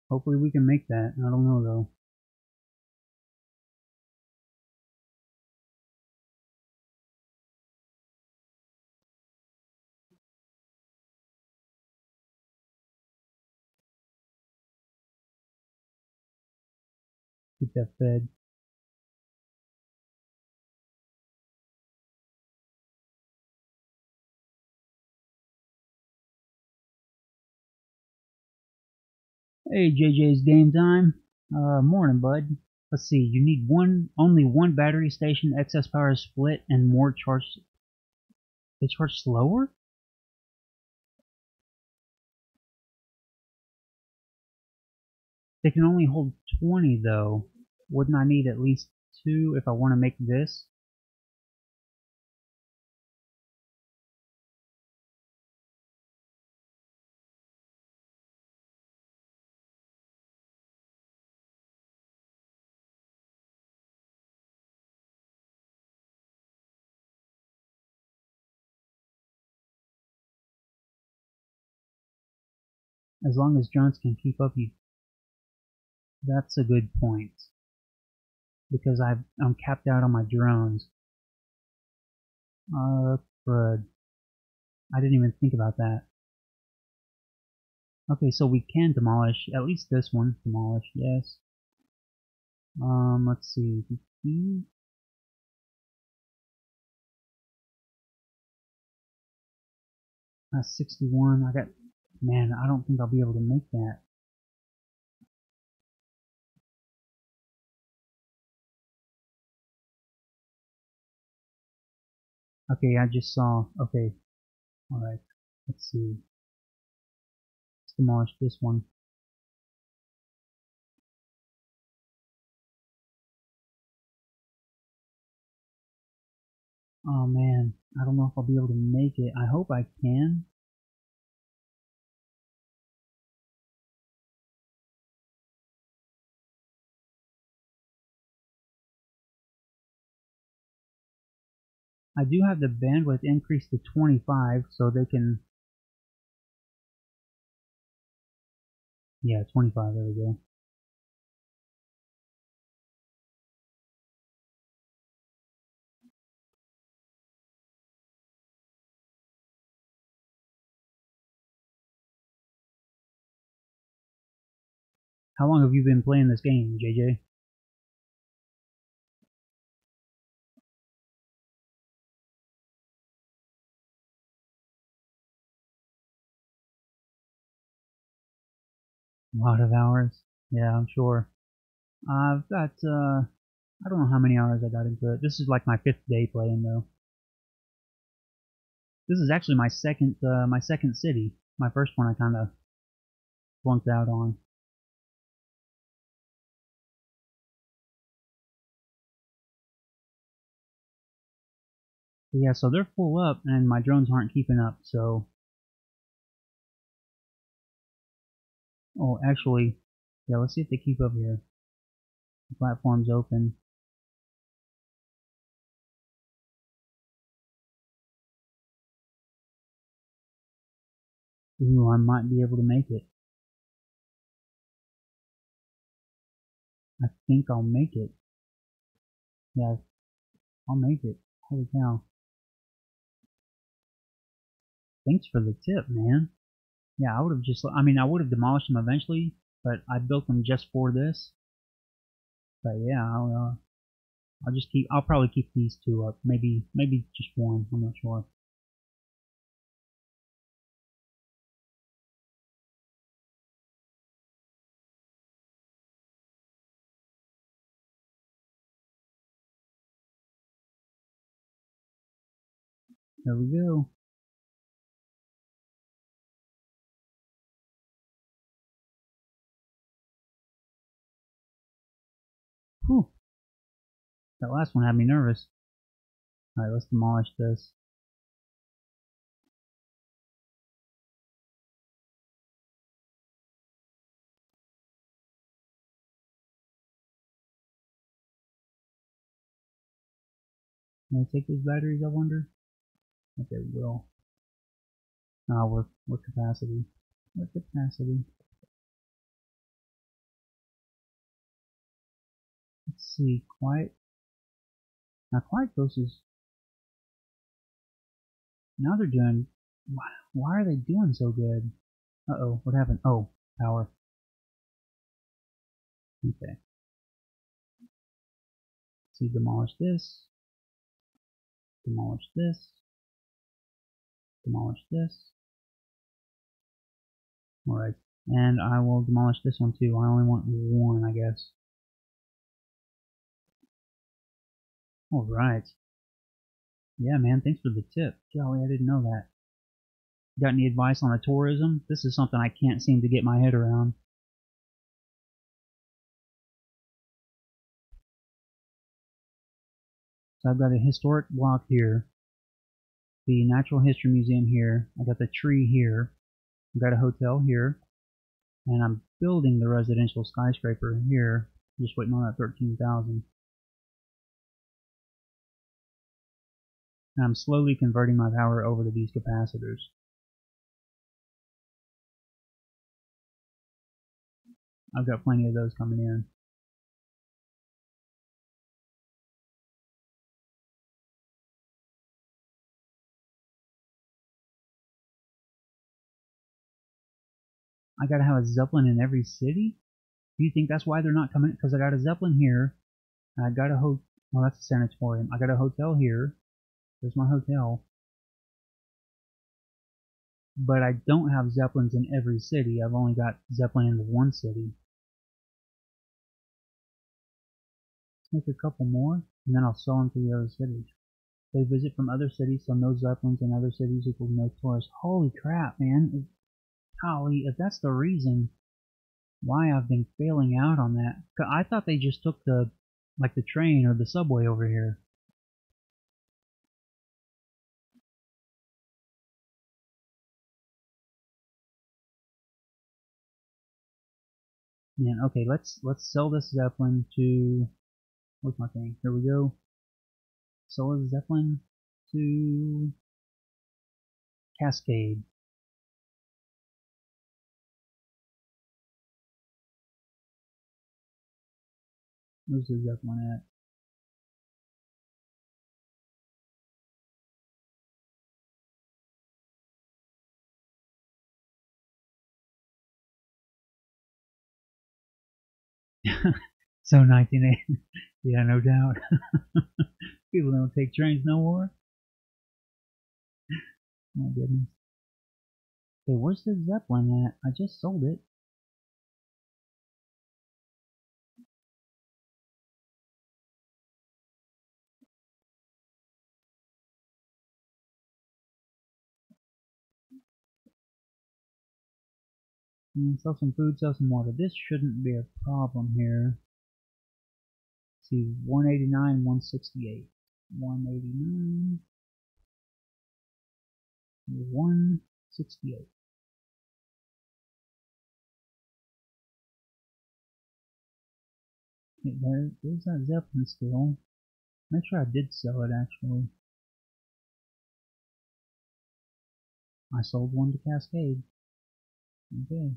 Hopefully we can make that. I don't know though. Fed. Hey, JJ's game time. Uh, morning, bud. Let's see. You need one, only one battery station, excess power split, and more charge They charge slower? They can only hold 20 though. Wouldn't I need at least two if I want to make this? As long as drones can keep up, you. That's a good point. Because i am capped out on my drones. Uh, crud. I didn't even think about that. Okay, so we can demolish, at least this one. Demolish, yes. Um, let's see. That's 61. I got Man, I don't think I'll be able to make that. Okay, I just saw. Okay. Alright. Let's see. Let's demolish this one. Oh man, I don't know if I'll be able to make it. I hope I can. I do have the bandwidth increased to 25 so they can yeah 25 there we go How long have you been playing this game, JJ? A lot of hours. Yeah, I'm sure. I've got, uh, I don't know how many hours I got into it. This is like my fifth day playing though. This is actually my second, uh, my second city. My first one I kind of flunked out on. Yeah, so they're full up and my drones aren't keeping up, so Oh, actually, yeah, let's see if they keep up here. The platform's open. Ooh, I might be able to make it. I think I'll make it. Yeah, I'll make it. Holy cow. Thanks for the tip, man. Yeah, I would have just, I mean, I would have demolished them eventually, but I built them just for this. But yeah, I'll, uh, I'll just keep, I'll probably keep these two up. Maybe, maybe just one, I'm not sure. There we go. Whew. That last one had me nervous. Alright, let's demolish this. Can I take those batteries, I wonder? Okay, we will. Ah, we're, we're capacity. We're capacity. See, Quiet. Now Quiet Coast is. Now they're doing. Why, are they doing so good? Uh oh, what happened? Oh, power. Okay. So demolish this. Demolish this. Demolish this. Alright. And I will demolish this one too. I only want one, I guess. All right. Yeah, man, thanks for the tip. Golly, I didn't know that. Got any advice on the tourism? This is something I can't seem to get my head around. So I've got a historic block here, the Natural History Museum here, I got the tree here, I've got a hotel here, and I'm building the residential skyscraper here, just waiting on that 13,000. And I'm slowly converting my power over to these capacitors. I've got plenty of those coming in. I gotta have a Zeppelin in every city? Do you think that's why they're not coming? Because I got a Zeppelin here. I got a ho. Well, that's a sanatorium. I got a hotel here. There's my hotel. But I don't have Zeppelins in every city. I've only got Zeppelin in one city. Let's make a couple more, and then I'll sell them to the other cities. They visit from other cities, so no Zeppelins in other cities equals no tourists. Holy crap, man. Golly, if that's the reason why I've been failing out on that. I thought they just took the, like the train or the subway over here. Man, okay, let's let's sell this Zeppelin to what's my thing? Here we go. Sell this Zeppelin to Cascade. Where's the Zeppelin at? <laughs> so 1980. yeah, no doubt. <laughs> People don't take trains no more. My goodness. Okay, where's the Zeppelin at? I just sold it. And sell some food, sell some water. This shouldn't be a problem here. Let's see, 189, 168. 189, 168. Okay, there, there's that Zeppelin still. Make sure I did sell it actually. I sold one to Cascade. Okay.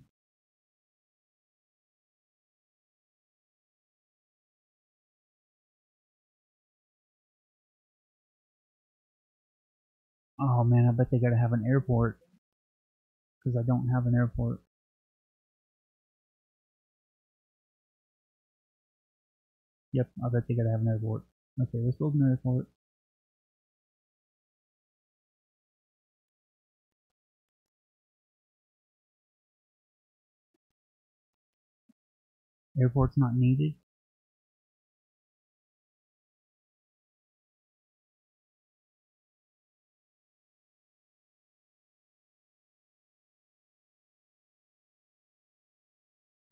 Oh man, I bet they gotta have an airport. Because I don't have an airport. Yep, I bet they gotta have an airport. Okay, let's build an airport. Airport's not needed.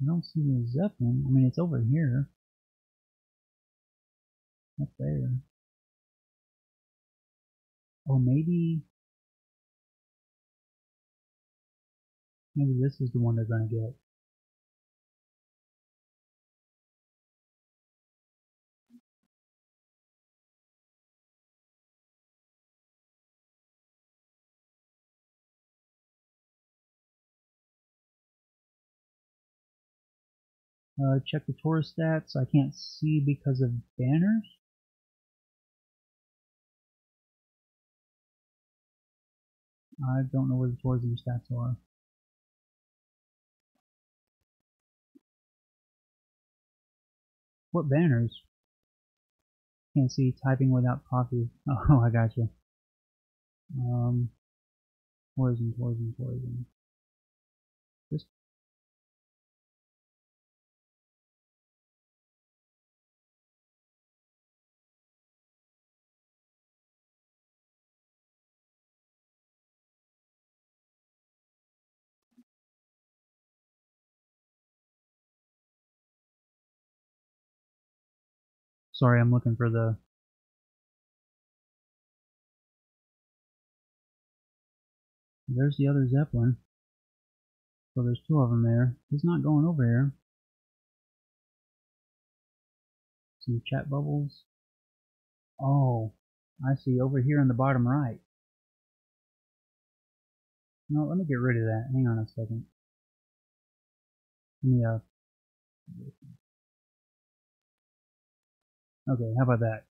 I don't see the Zeppelin. I mean, it's over here. Up there. Oh, maybe... Maybe this is the one they're gonna get. Uh, check the tourist stats. I can't see because of banners. I don't know where the tourism stats are. What banners? Can't see typing without coffee. <laughs> Oh, I got you. Um, tourism, tourism, tourism. Sorry, I'm looking for the... There's the other Zeppelin. So there's two of them there. He's not going over here. Some chat bubbles. Oh, I see over here in the bottom right. No, let me get rid of that. Hang on a second. Let me, uh, okay, how about that?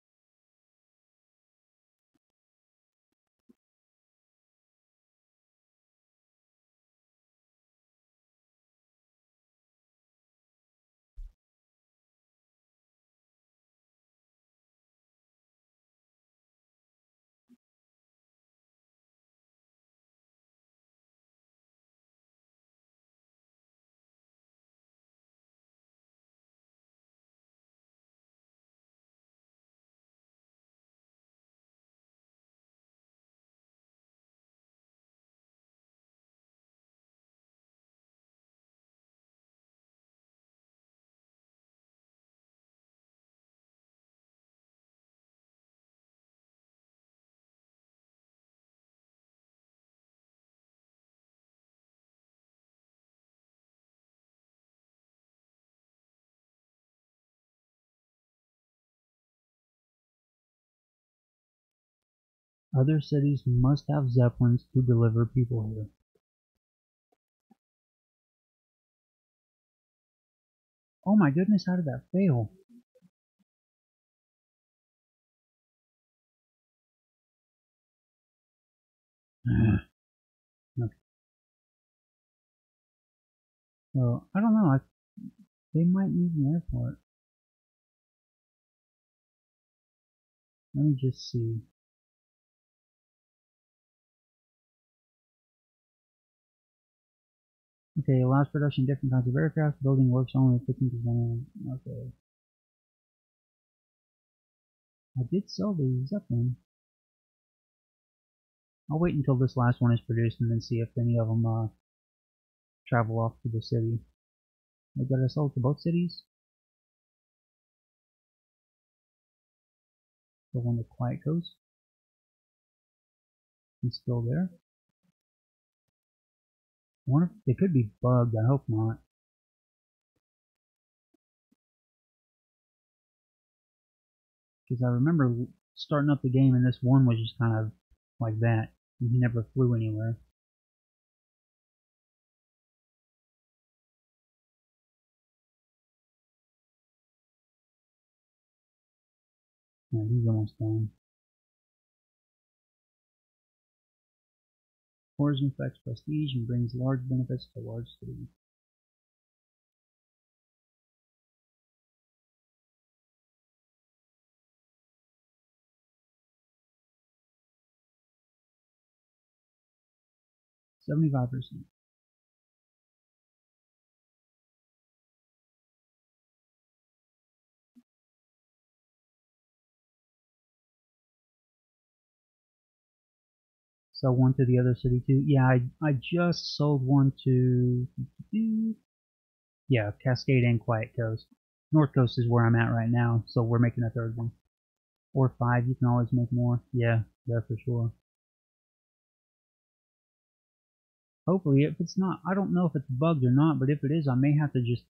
Other cities must have zeppelins to deliver people here. Oh my goodness, how did that fail? <sighs> okay. So, I don't know, I, they might need an airport. Let me just see. Okay, allows production different kinds of aircraft. Building works only 15%. Okay. I did sell the Zeppelin. I'll wait until this last one is produced and then see if any of them uh, travel off to the city. I got to sell to both cities. The one with Quiet Coast. He's still there. Wonder if they could be bugged. I hope not. Because I remember starting up the game and this one was just kind of like that. He never flew anywhere. Yeah, he's almost done. Tourism affects prestige and brings large benefits to large cities. Seventy-five percent. Sell one to the other city too. Yeah, I I just sold one to yeah Cascade and Quiet Coast. North Coast is where I'm at right now, so we're making a third one. Or five, you can always make more. Yeah, yeah for sure. Hopefully, if it's not, I don't know if it's bugged or not, but if it is, I may have to just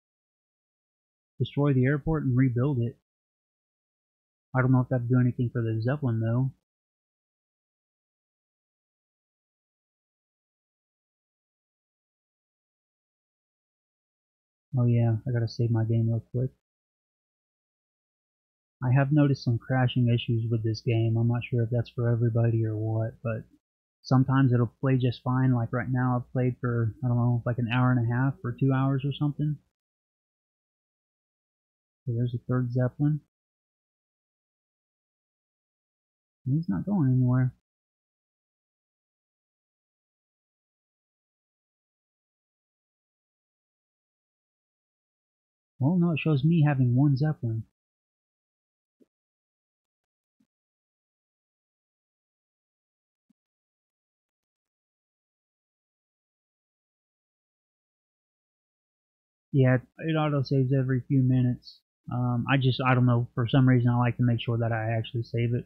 destroy the airport and rebuild it. I don't know if that'd do anything for the Zeppelin though. Oh yeah, I gotta save my game real quick. I have noticed some crashing issues with this game. I'm not sure if that's for everybody or what, but sometimes it'll play just fine. Like right now, I've played for, I don't know, like an hour and a half or two hours or something. So there's a third Zeppelin. He's not going anywhere. Well, no, it shows me having one Zeppelin. Yeah, it auto saves every few minutes. Um, I just, I don't know, for some reason I like to make sure that I actually save it.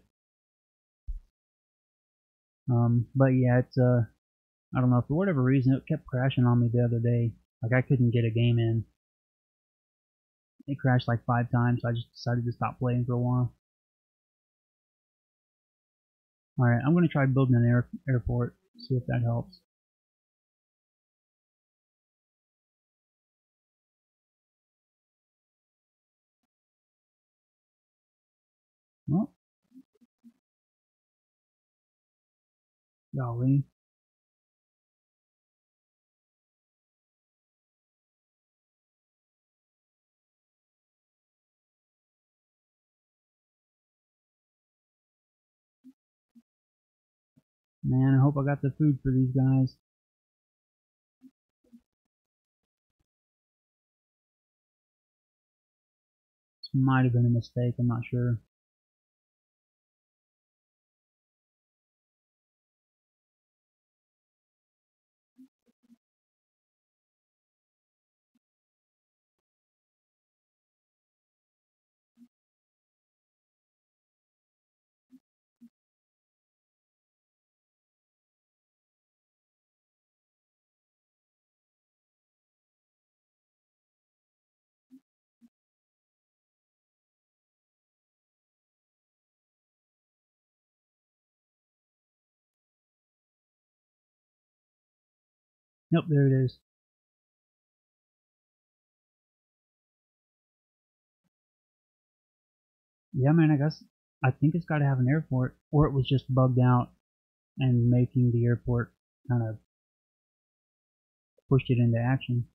Um, but yeah, it's, uh, I don't know, for whatever reason it kept crashing on me the other day. Like I couldn't get a game in. It crashed like five times, so I just decided to stop playing for a while. Alright, I'm going to try building an air airport, see if that helps. Well, golly. Man, I hope I got the food for these guys. This might have been a mistake, I'm not sure. Nope, there it is. Yeah, man, I guess I think it's got to have an airport, or it was just bugged out and making the airport kind of pushed it into action.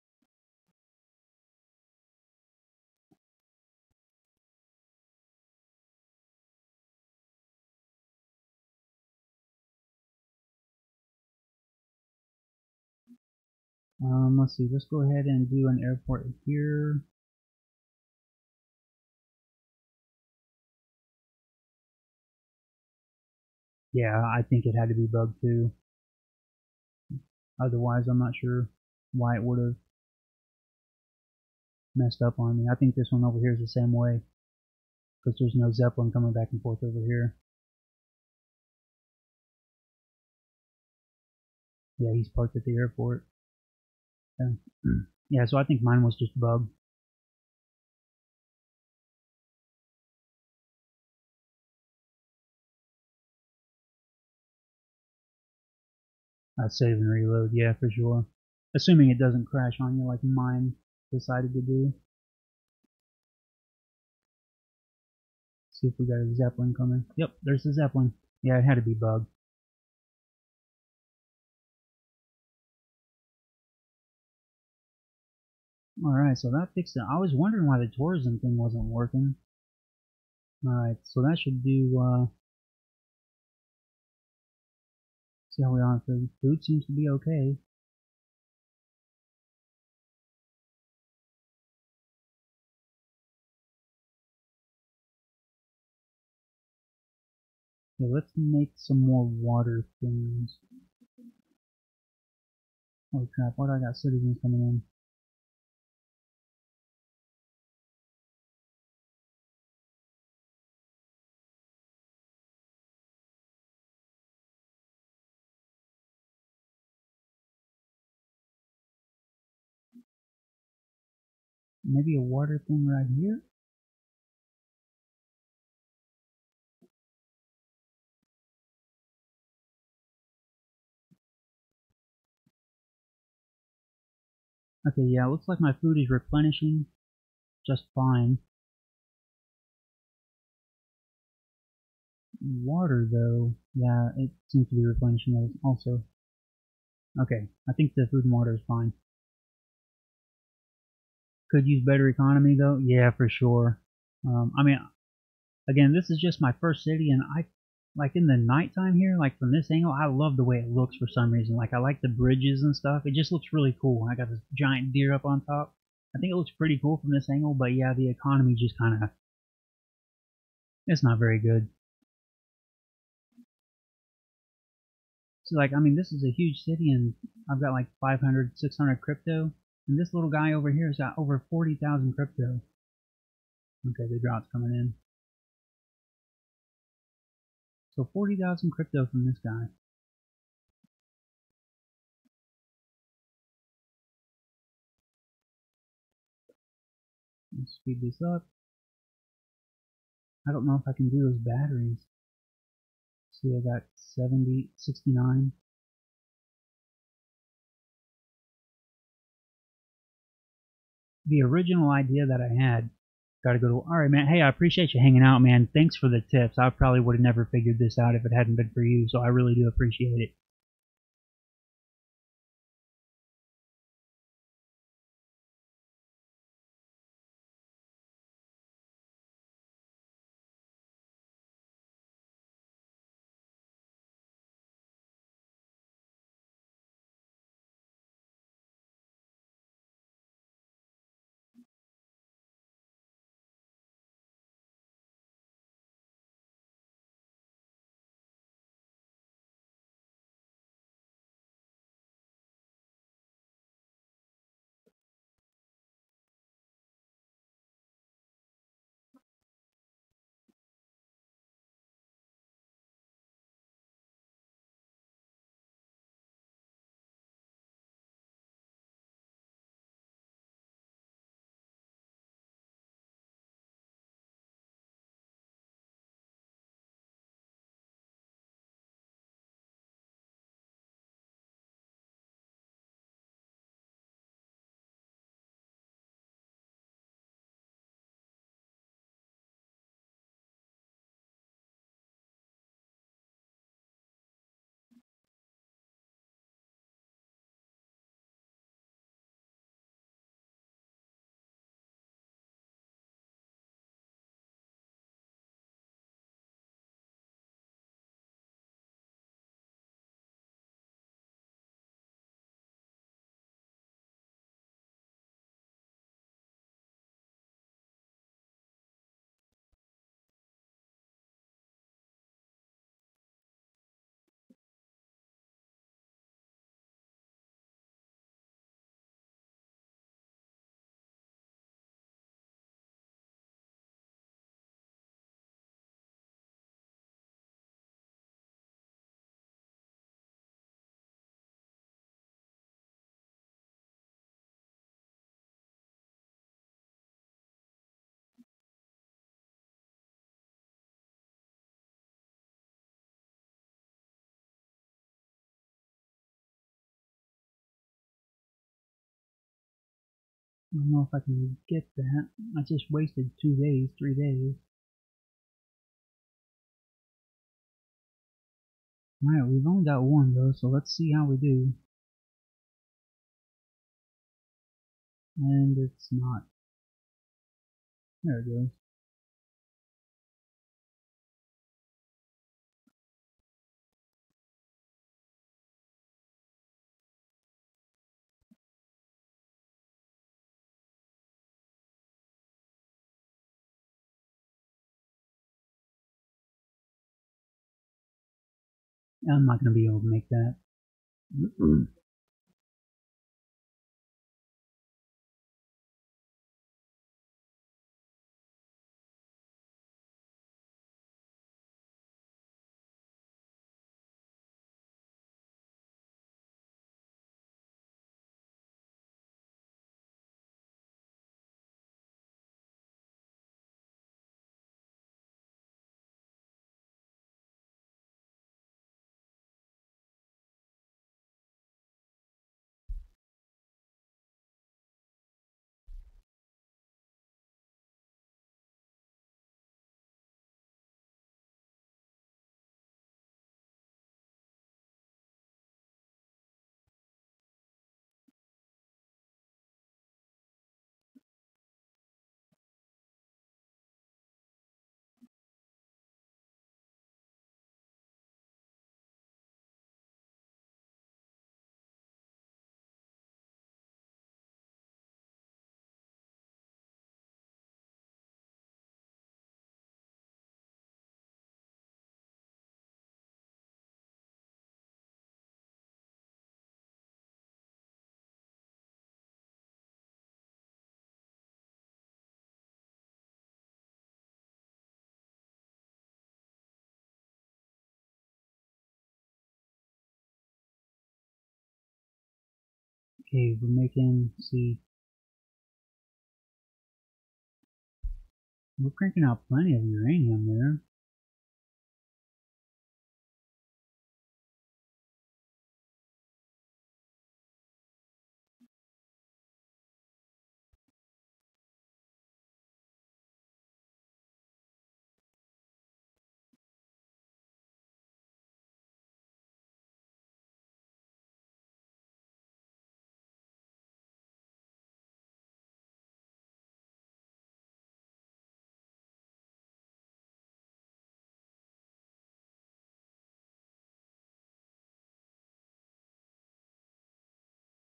Um, let's see, let's go ahead and do an airport here. Yeah, I think it had to be bugged too. Otherwise, I'm not sure why it would have messed up on me. I think this one over here is the same way. Because there's no Zeppelin coming back and forth over here. Yeah, he's parked at the airport. Yeah, so I think mine was just bugged. Uh, save and reload, yeah, for sure. Assuming it doesn't crash on you like mine decided to do. See if we got a Zeppelin coming. Yep, there's the Zeppelin. Yeah, it had to be bugged. Alright, so that fixed it. I was wondering why the tourism thing wasn't working. Alright, so that should do, uh, see how we are food. Food seems to be okay. Okay, let's make some more water things. Holy crap, what do I got citizens coming in? Maybe a water thing right here? Okay, yeah, looks like my food is replenishing just fine. Water, though, yeah, it seems to be replenishing also. Okay, I think the food and water is fine. Could use better economy though. Yeah, for sure. Um, I mean, again, this is just my first city, and I like in the nighttime here, like from this angle, I love the way it looks for some reason. Like I like the bridges and stuff. It just looks really cool. I got this giant deer up on top. I think it looks pretty cool from this angle, but yeah, the economy just kind of it's not very good. So like, I mean, this is a huge city, and I've got like 500, 600 crypto. And this little guy over here has got over 40,000 crypto. Okay, the drought's coming in. So 40,000 crypto from this guy. Let's speed this up. I don't know if I can do those batteries. See, I got 70, 69. The original idea that I had, got to go to, alright man, hey, I appreciate you hanging out, man. Thanks for the tips. I probably would have never figured this out if it hadn't been for you, so I really do appreciate it. I don't know if I can get that. I just wasted two days, three days. Alright, we've only got one though, so let's see how we do. And it's not. There it goes. I'm not going to be able to make that. Okay, we're making, see, we're cranking out plenty of uranium there.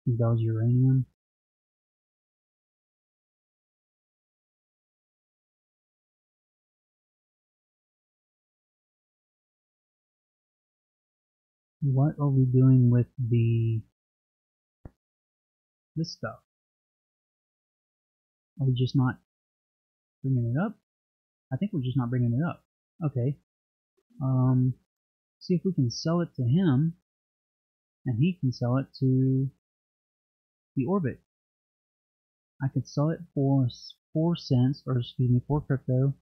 Was uranium. What are we doing with the this stuff? Are we just not bringing it up? I think we're just not bringing it up. Okay. Um, see if we can sell it to him, and he can sell it to the orbit. I could sell it for four cents, or excuse me, four crypto,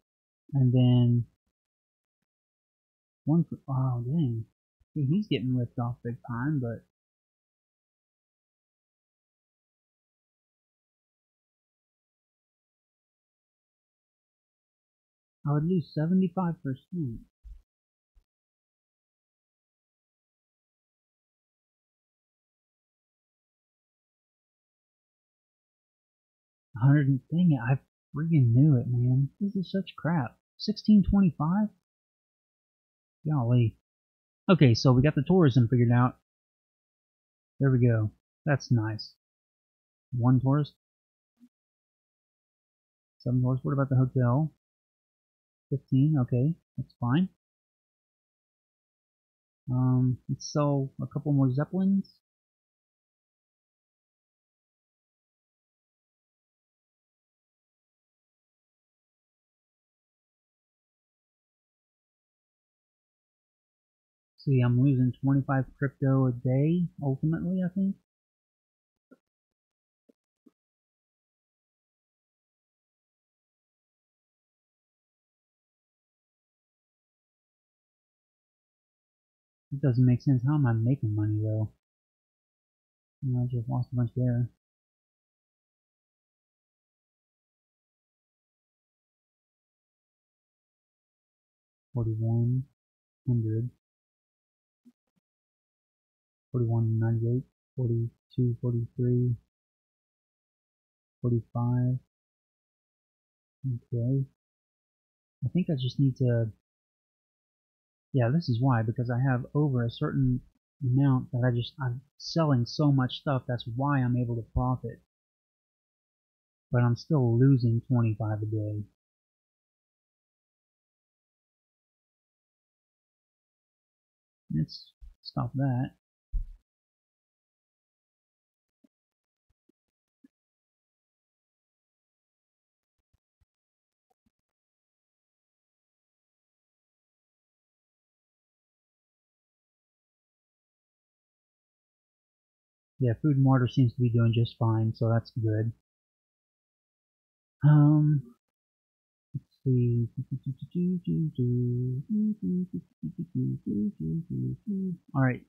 and then one. Oh dang, he's getting ripped off big time, but. I would lose 75%. Hundred and dang it, I freaking knew it, man. This is such crap. Sixteen twenty-five. Golly. Okay, so we got the tourism figured out. There we go. That's nice. One tourist. Seven tourists. What about the hotel? 15, okay, that's fine. Um, let's sell a couple more Zeppelins. See, I'm losing 25 crypto a day, ultimately, I think. It doesn't make sense. How am I making money, though? I just lost a bunch there. Forty-one hundred. 41, 98, 42, 43, 45. Okay. I think I just need to, yeah, this is why, because I have over a certain amount that I just, I'm selling so much stuff, that's why I'm able to profit. But I'm still losing 25 a day. Let's stop that. Yeah, Food and Water seems to be doing just fine, so that's good. Um, let's see. Alright,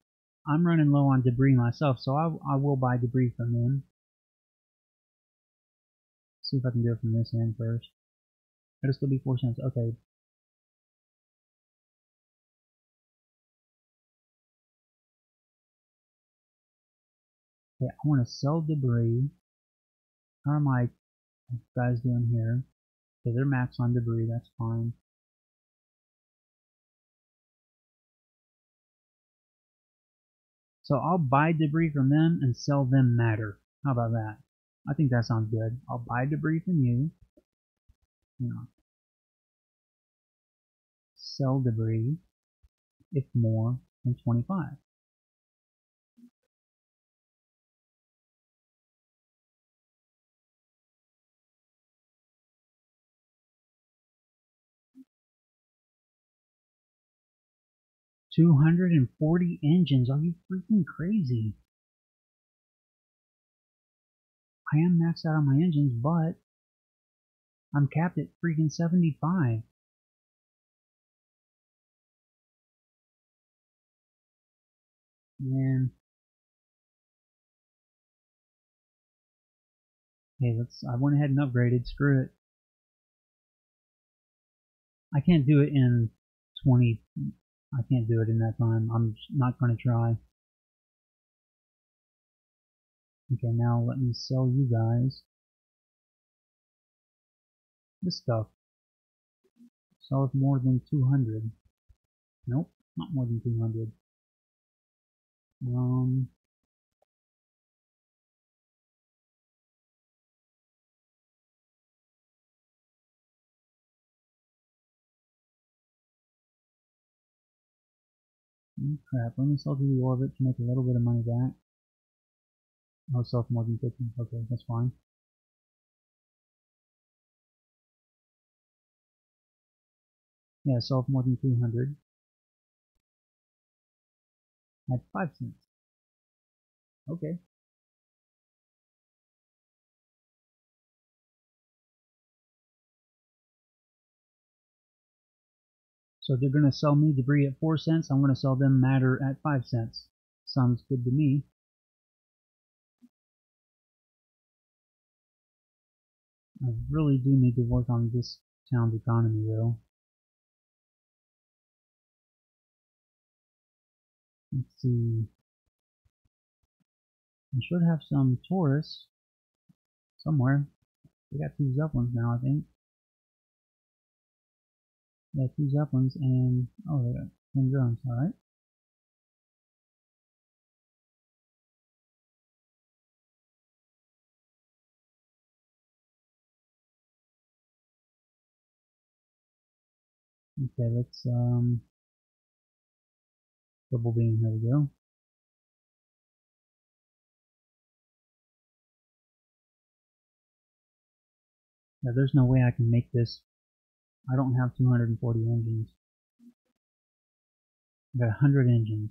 I'm running low on debris myself, so I, I will buy debris from them. See if I can do it from this end first. It'll still be 4 cents. Okay, Okay, I want to sell debris. How are my guys doing here? Okay, they're max on debris, that's fine. So I'll buy debris from them and sell them matter. How about that? I think that sounds good. I'll buy debris from you. Sell debris if more than 25. 240 engines. Are you freaking crazy? I am maxed out on my engines, but I'm capped at freaking 75. Man. Okay, let's, I went ahead and upgraded, screw it. I can't do it in 20, I can't do it in that time, I'm not going to try. Okay, now let me sell you guys this stuff. Sell it more than 200. Nope, not more than 200. Um, crap, let me sell to the orbit to make a little bit of money back. I'll sell for more than 50. Okay, that's fine. Yeah, sell for more than 200 at 5 cents. Okay. So they're going to sell me debris at 4 cents. I'm going to sell them matter at 5 cents. Sounds good to me. I really do need to work on this town's economy though. Let's see. I should have some tourists somewhere. We got two Zeppelins now, I think. Yeah, two Zeppelins and oh, got ten drones. All right. Okay, let's um double beam. Here we go. Yeah, there's no way I can make this. I don't have 240 engines. I got 100 engines.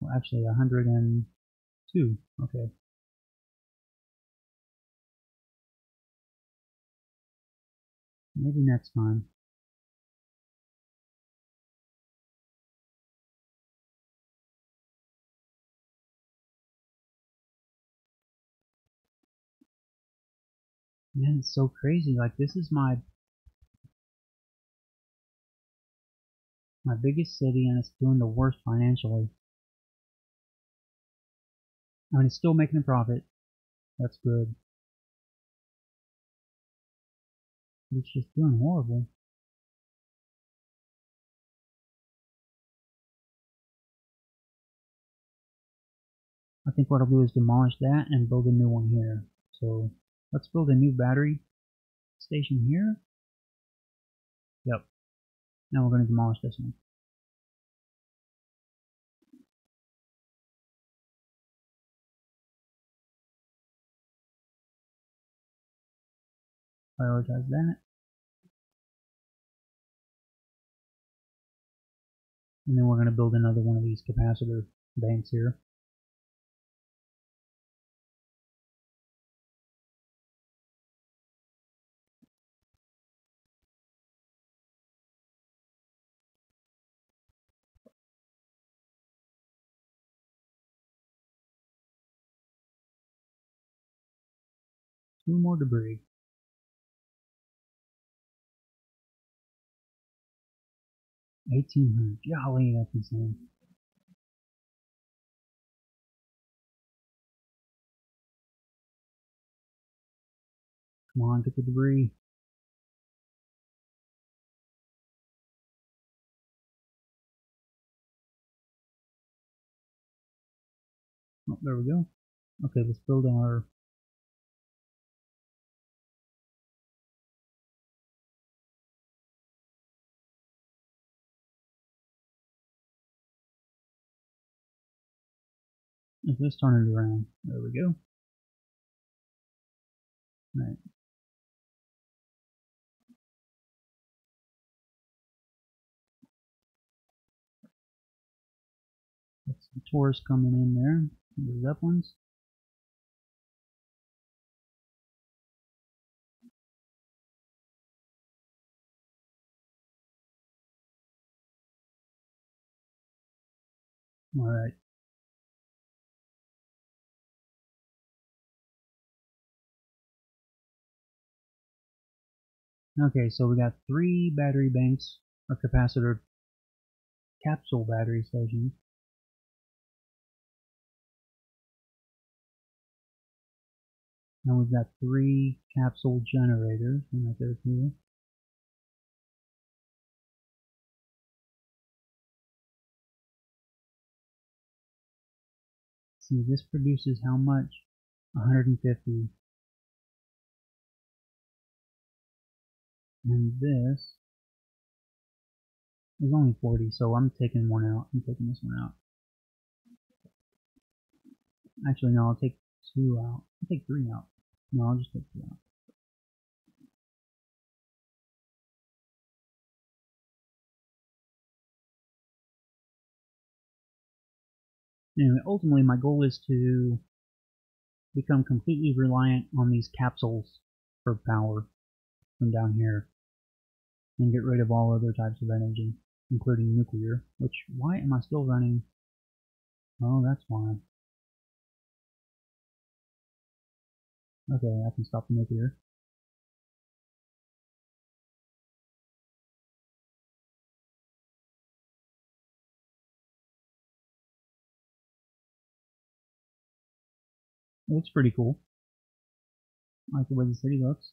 Well, actually, 102. Okay. Maybe next time. Man, it's so crazy. Like, this is my my biggest city and it's doing the worst financially. I mean, it's still making a profit. That's good. It's just doing horrible. I think what I'll do is demolish that and build a new one here. So let's build a new battery station here. Yep. Now we're going to demolish this one. prioritize that. And then we're going to build another one of these capacitor banks here. Two more debris. Eighteen hundred. Golly, that's insane. Come on, get the debris. Oh, there we go. Okay, let's build our If let's turn it around. There we go. Right. Got some Taurus coming in there. The Zeppelins. All right. Okay, so we got three battery banks or capacitor capsule battery stations. And we've got three capsule generators, right there too. See, this produces how much? 150. And this is only 40, so I'm taking one out. I'm taking this one out. Actually, no, I'll take two out. I'll take three out. No, I'll just take two out. Anyway, ultimately my goal is to become completely reliant on these capsules for power from down here and get rid of all other types of energy, including nuclear, which, why am I still running? Oh, that's why. Okay, I can stop the nuclear. It looks pretty cool. I like the way the city looks.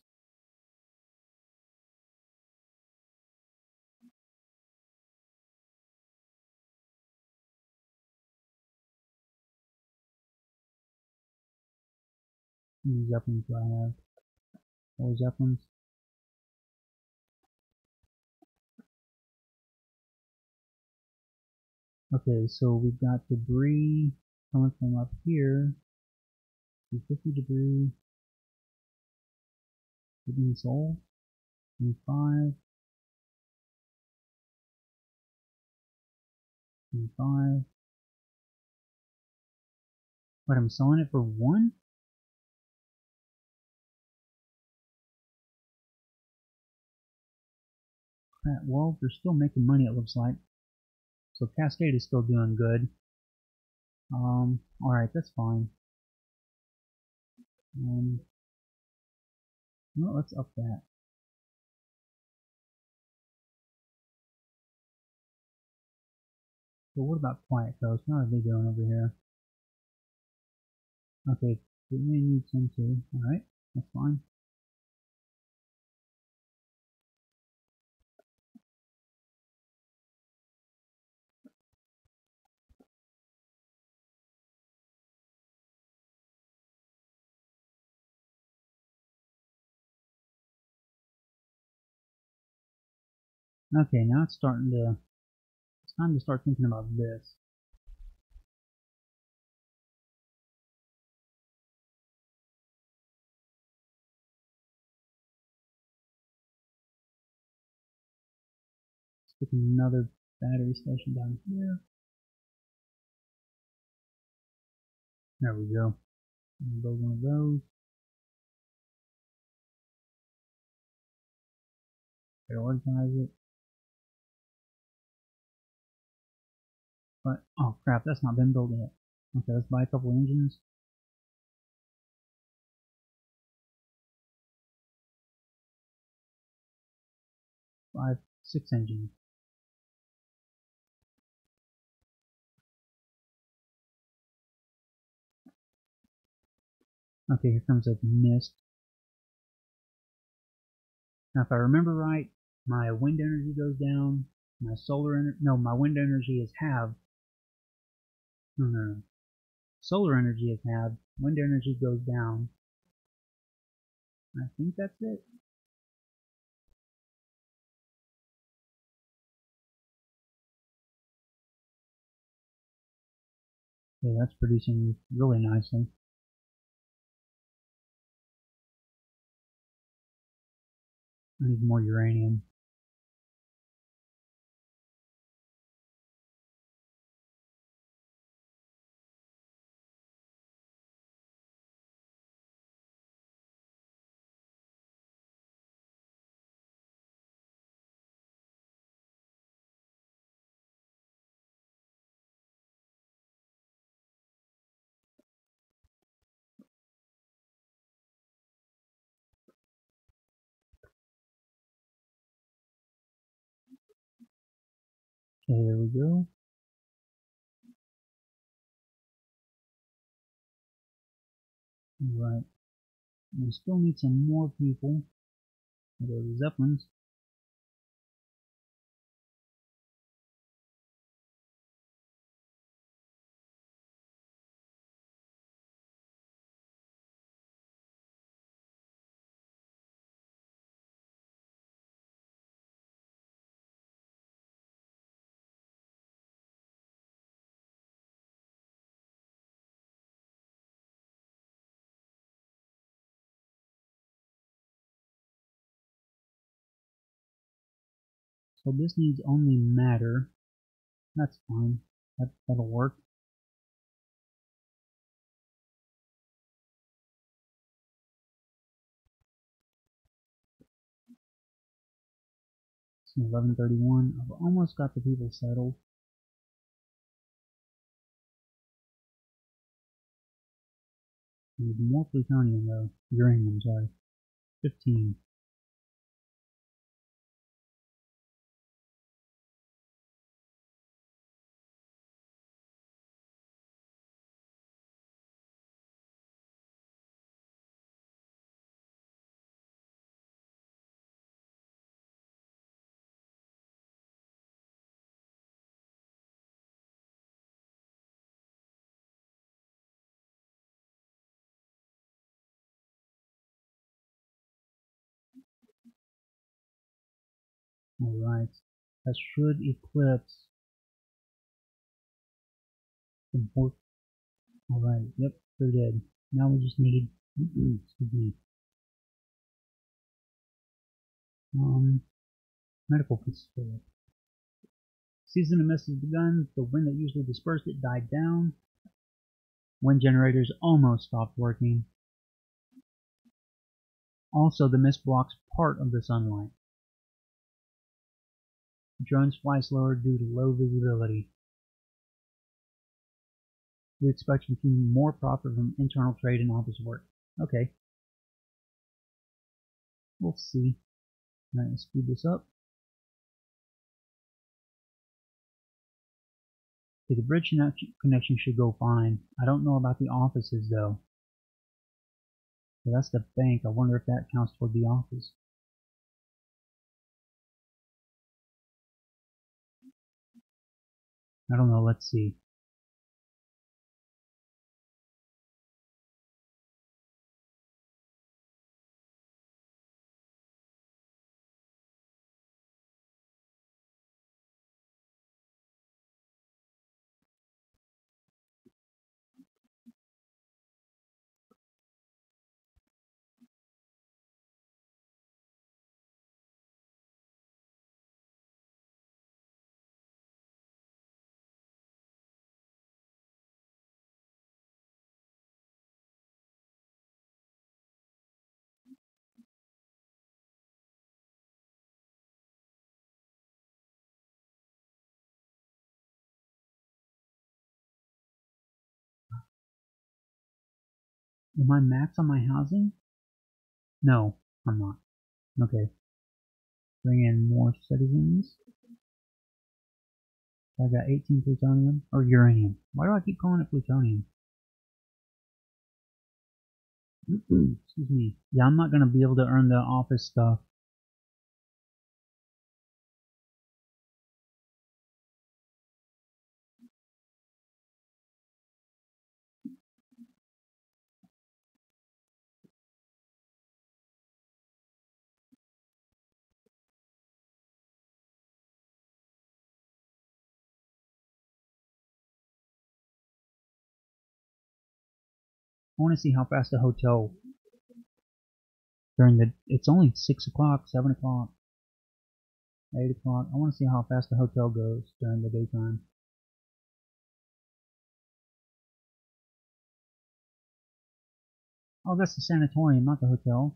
How many do I have? Four zeppelins. Okay, so we've got debris coming from up here. 250 debris. Hidden soul. 25. 25. But I'm selling it for one? Crap, well, they're still making money it looks like. So Cascade is still doing good. Um, alright, that's fine. Um, well, let's up that. So what about Quiet Coast? How are they doing over here? Okay, we may need some too. Alright, that's fine. Okay, now it's starting to, it's time to start thinking about this. Stick another battery station down here. There we go. Build one of those. Prioritize it. But, oh crap, that's not been built yet. Okay, let's buy a couple engines. Five, six engines. Okay, here comes a mist. Now if I remember right, my wind energy goes down, my solar energy, no, my wind energy is halved. Solar energy is halved, wind energy goes down. I think that's it. Okay, that's producing really nicely. I need more uranium. Okay, there we go. Alright. We still need some more people. Go to Zeppelins. So this needs only matter. That's fine. That, that'll work. It's 1131. I've almost got the people settled. Need more plutonium though. Uranium, sorry. 15. Alright, that should eclipse the port. Alright, yep, they're dead. Now we just need, excuse me, um, medical facility. Season of mist has begun. The wind that usually dispersed it died down. Wind generators almost stopped working. Also, the mist blocks part of the sunlight. Drones fly slower due to low visibility. We expect to continue more profit from internal trade and office work. Okay. We'll see. Let's speed this up. Okay, the bridge connection should go fine. I don't know about the offices though. So that's the bank. I wonder if that counts toward the office. I don't know, let's see. Am I max on my housing? No, I'm not. Okay. Bring in more citizens. I got 18 plutonium, or uranium. Why do I keep calling it plutonium? <clears throat> Excuse me. Yeah, I'm not going to be able to earn the office stuff. I want to see how fast the hotel during the it's only six o'clock, seven o'clock, eight o'clock. I want to see how fast the hotel goes during the daytime. Oh, that's the sanatorium, not the hotel.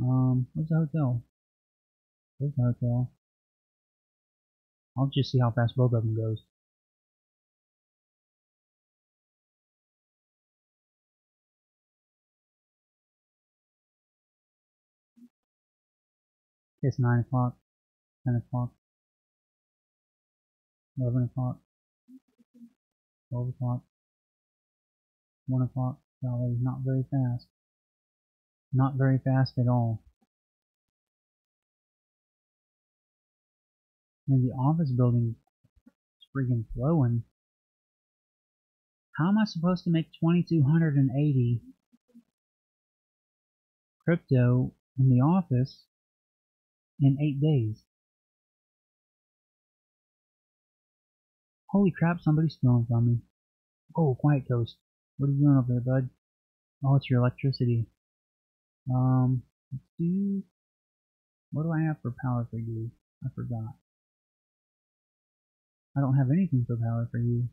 Um, where's the hotel? Where's the hotel. I'll just see how fast both of them goes. It's 9 o'clock, 10 o'clock. 11 o'clock, 12 o'clock, 1 o'clock. Golly, not very fast. Not very fast at all. And the office building is freaking flowing. How am I supposed to make 2280 crypto in the office in 8 days? Holy crap, somebody's stealing from me. Oh, Quiet Coast. What are you doing over there, bud? Oh, it's your electricity. Um, do... What do I have for power for you? I forgot. I don't have anything for power for you.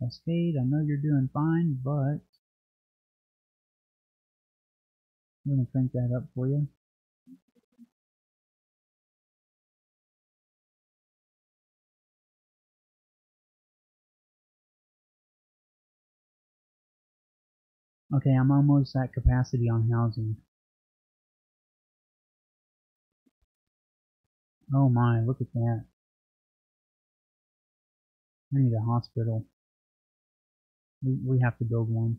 Cascade, I know you're doing fine, but I'm going to crank that up for you. Okay, I'm almost at capacity on housing. Oh my, look at that. I need a hospital. We, we have to build one.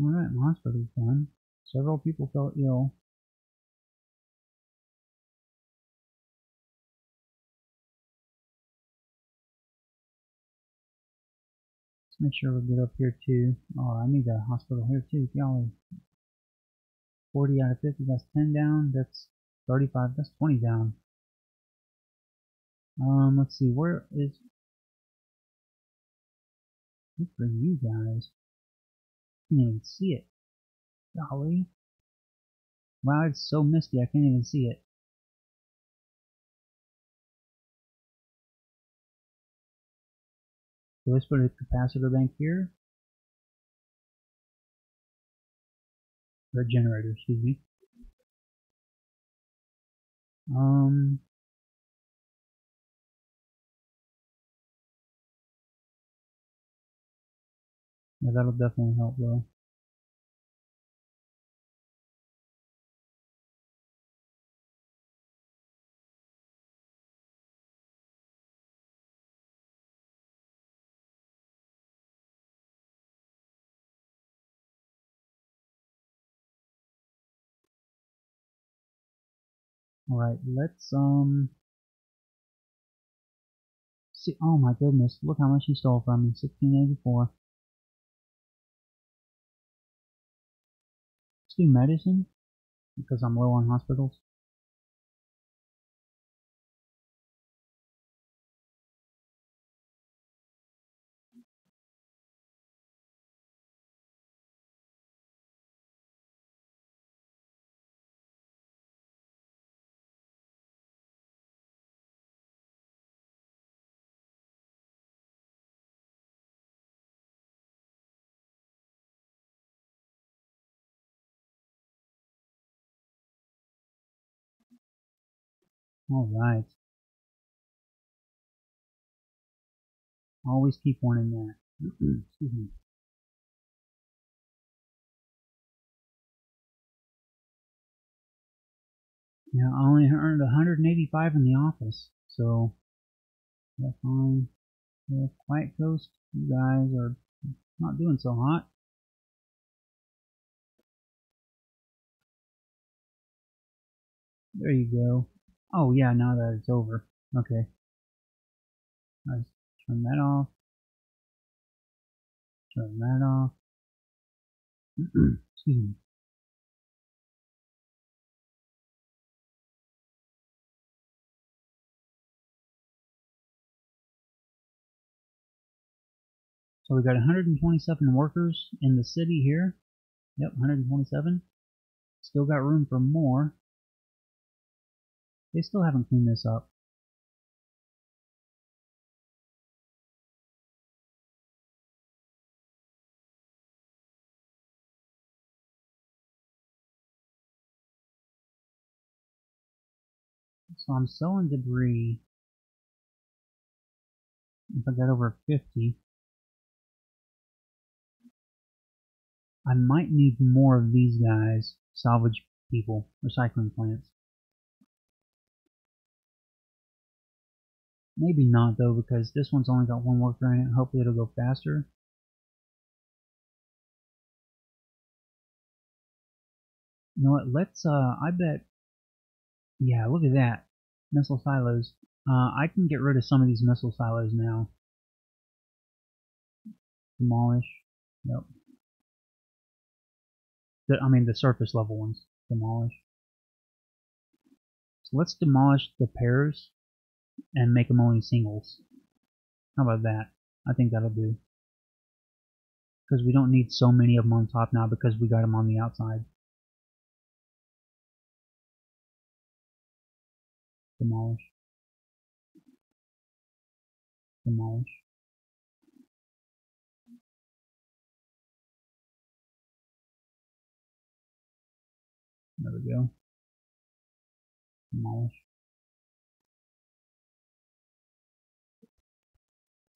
Alright, my hospital's done. Several people fell ill. Make sure we're good up here too. Oh, I need a hospital here too. Golly. 40 out of 50, that's 10 down. That's 35, that's 20 down. Um, let's see, where is... Good for you guys can't even see it. Golly. Wow, it's so misty I can't even see it. So let's put a capacitor bank here. Or generator, excuse me. Um, Yeah, that'll definitely help though. Alright, let's, um... See, oh my goodness, look how much he stole from me, 1684. do medicine because I'm low on hospitals. All right. Always keep one in there. Mm-hmm. Excuse me. Yeah, I only earned 185 in the office, so that's fine. Yeah, Quiet Coast, you guys are not doing so hot. There you go. Oh yeah, now that it's over. Okay. Let's turn that off. Turn that off. <clears throat> Excuse me. So we got 127 workers in the city here. Yep, 127. Still got room for more. They still haven't cleaned this up. So I'm selling debris. If I got over 50, I might need more of these guys, salvage people, recycling plants. Maybe not though, because this one's only got one worker in it. Hopefully it'll go faster. You know what, let's, uh, I bet, yeah, look at that. Missile silos. Uh, I can get rid of some of these missile silos now. Demolish. Yep. The, I mean the surface level ones. Demolish. So let's demolish the pairs and make them only singles. How about that? I think that'll do. Because we don't need so many of them on top now because we got them on the outside. Demolish. Demolish. There we go. Demolish.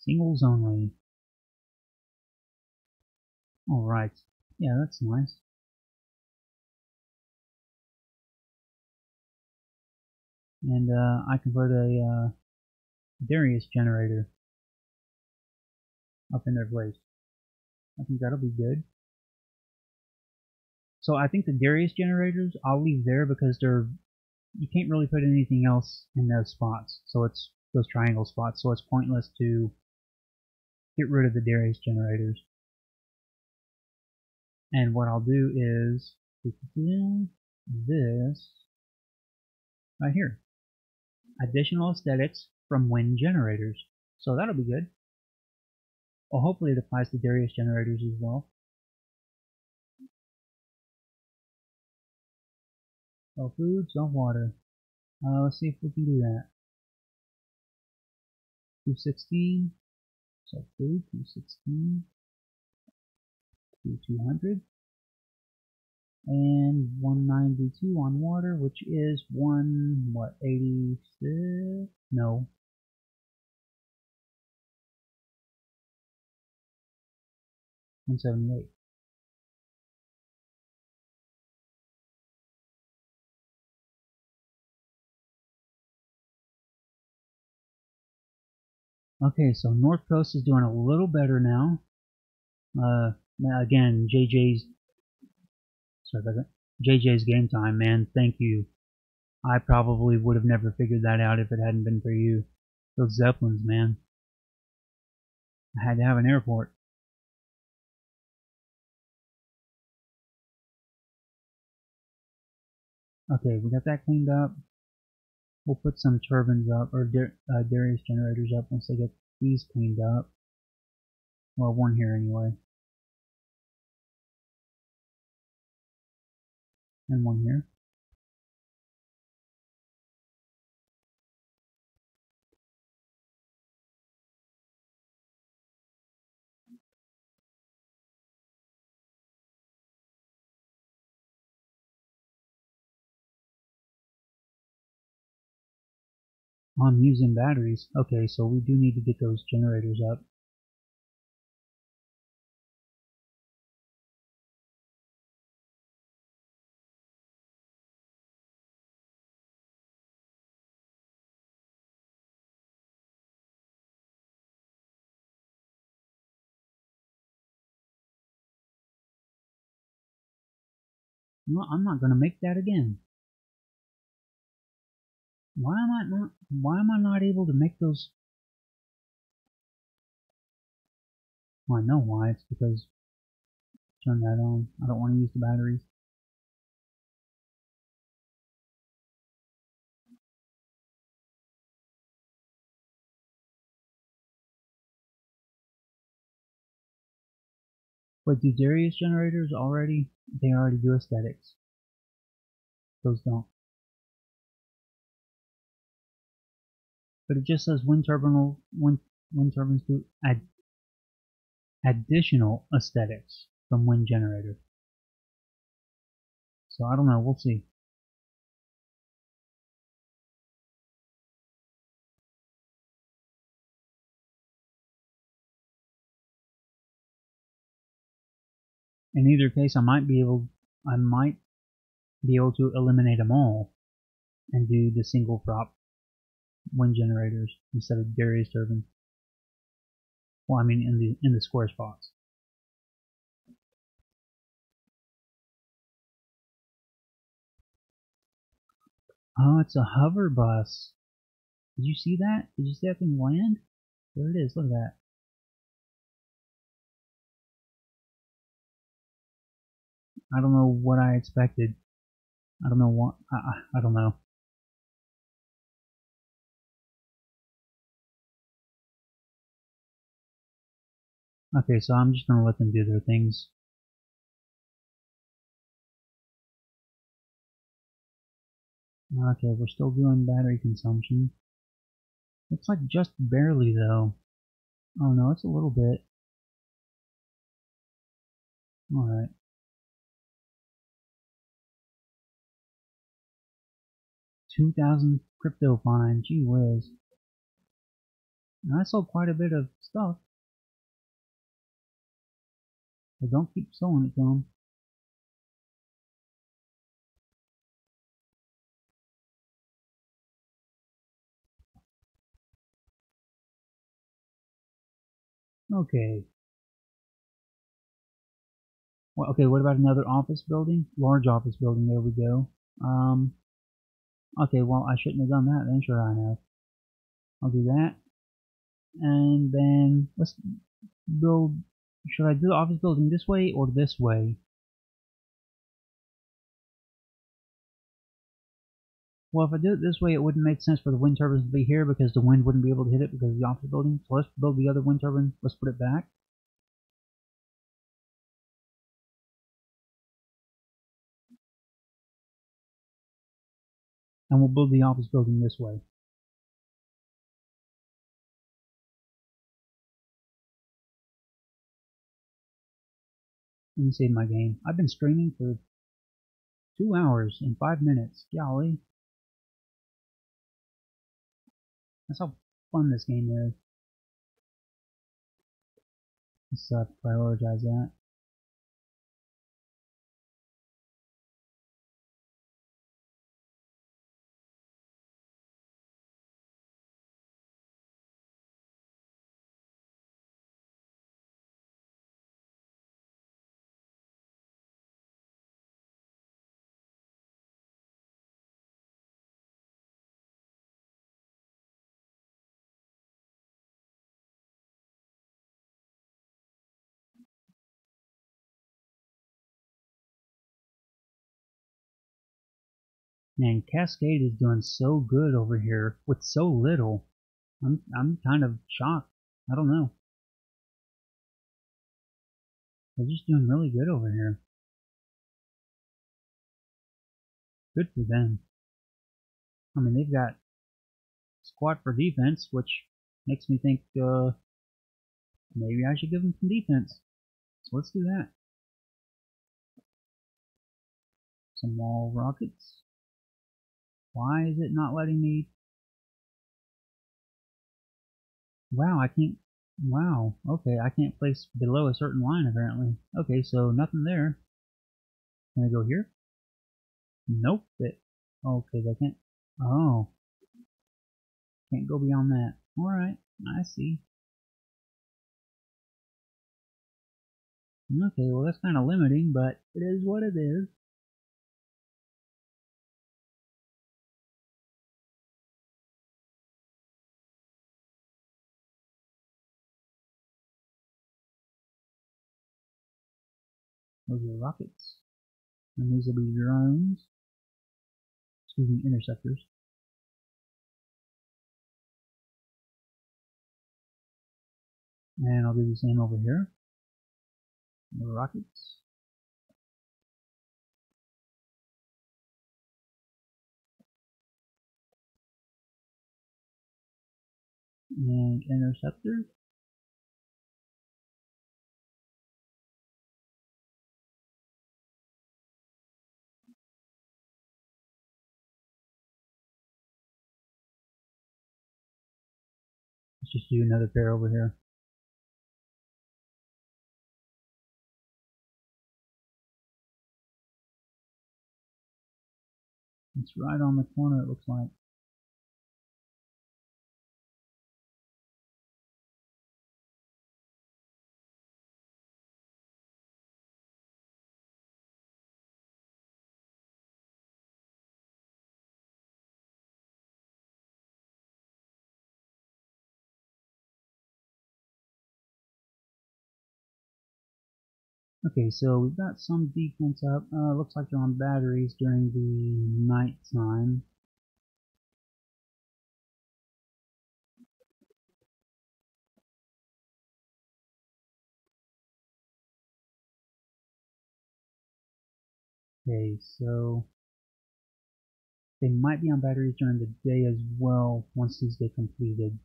Singles only. Alright. Yeah, that's nice. And uh, I put a uh, Darrieus generator up in their place. I think that'll be good. So I think the Darrieus generators I'll leave there because they're you can't really put anything else in those spots. So it's those triangle spots. So it's pointless to get rid of the Darrieus generators. And what I'll do is this right here. Additional aesthetics from wind generators. So that'll be good. Well, hopefully it applies to Darrieus generators as well. Sell food, sell water. Uh, let's see if we can do that. 216. So food, 216. 200. And 192 on water, which is 1, what, 86? No. One seventy eight. Okay, so North Coast is doing a little better now. Uh, again, JJ's sorry about that. JJ's game time, man. Thank you. I probably would have never figured that out if it hadn't been for you. Those Zeppelins, man. I had to have an airport. Okay, we got that cleaned up. We'll put some turbines up, or uh, Darrieus generators up once they get these cleaned up. Well, one here anyway. And one here. I'm using batteries. Okay, so we do need to get those generators up. No, I'm not going to make that again. Why am I not why am I not able to make those well, I know why, it's because turn that on. I don't want to use the batteries. But do Darrieus generators already? They already do aesthetics. Those don't. but it just says wind turbine wind, wind turbines do add additional aesthetics from wind generator. So I don't know, we'll see. In either case, I might be able, I might be able to eliminate them all and do the single prop wind generators instead of Darrieus turbine. Well, I mean in the in the square spots. Oh, it's a hover bus. Did you see that? Did you see that thing land? There it is. Look at that. I don't know what I expected. I don't know what. I, I don't know. Okay, so I'm just gonna let them do their things. Okay, we're still doing battery consumption. Looks like just barely though. Oh no, it's a little bit. Alright. Two thousand crypto fine, gee whiz. I sold quite a bit of stuff. But don't keep selling it to them. Okay. Well, okay, what about another office building? Large office building, there we go. Um, okay, well, I shouldn't have done that then, sure I have. I'll do that. And then, let's build, should I do the office building this way or this way? Well, if I do it this way, it wouldn't make sense for the wind turbines to be here because the wind wouldn't be able to hit it because of the office building. So let's build the other wind turbine. Let's put it back. And we'll build the office building this way. Let me save my game. I've been streaming for two hours and five minutes. Golly. That's how fun this game is. Let's uh, prioritize that. Man, Cascade is doing so good over here with so little. I'm I'm kind of shocked. I don't know. They're just doing really good over here. Good for them. I mean, they've got squad for defense, which makes me think uh, maybe I should give them some defense. So let's do that. Some wall rockets. Why is it not letting me? Wow, I can't. Wow, okay, I can't place below a certain line apparently. Okay, so nothing there. Can I go here? Nope. It, oh, okay, they can't. Oh. Can't go beyond that. Alright, I see. Okay, well that's kind of limiting, but it is what it is. Those are rockets. And these will be drones. Excuse me, interceptors. And I'll do the same over here. More rockets. And interceptors. just do another pair over here. It's right on the corner, it looks like. Okay, so we've got some defense up. Uh, looks like they're on batteries during the night time. Okay, so they might be on batteries during the day as well once these get completed.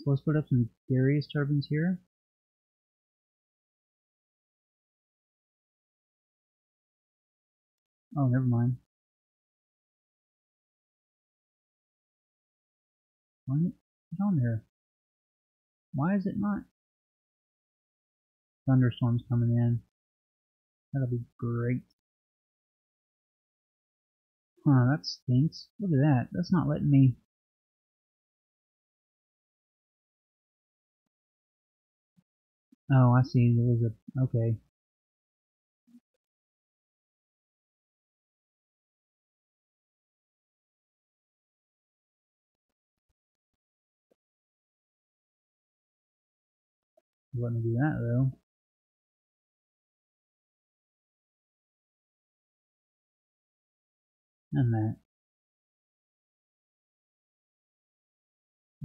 So let's put up some Darrieus turbines here. Oh, never mind. Darn it, on there. Why is it not? Thunderstorms coming in. That'll be great. Huh, that stinks. Look at that. That's not letting me... Oh, I see. There was a... Okay. Let me do that though. And that.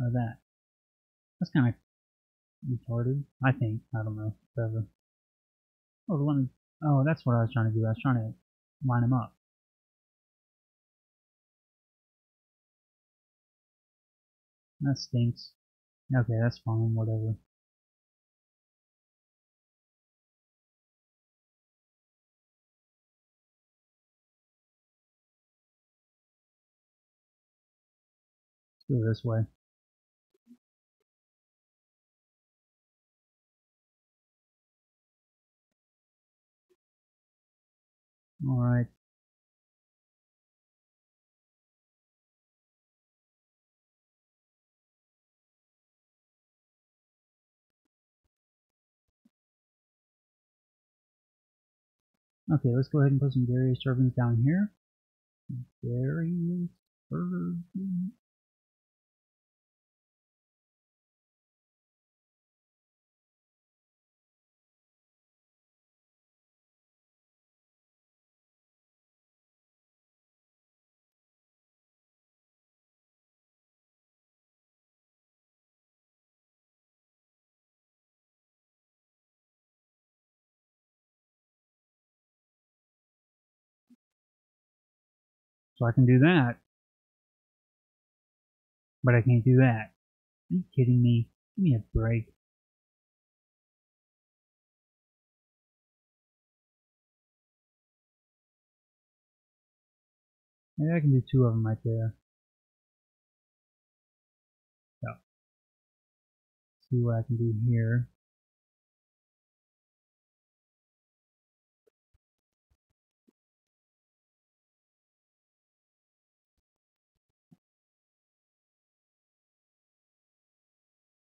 Or that. That's kind of retarded, I think. I don't know. Whatever. Oh, let me. Oh, that's what I was trying to do. I was trying to line them up. That stinks. Okay, that's fine. Whatever. Go this way. Alright. Okay, let's go ahead and put some Darrieus turbines down here. Darrieus turbines. So I can do that. But I can't do that. Are you kidding me? Give me a break. Maybe I can do two of them right there. So, see what I can do here.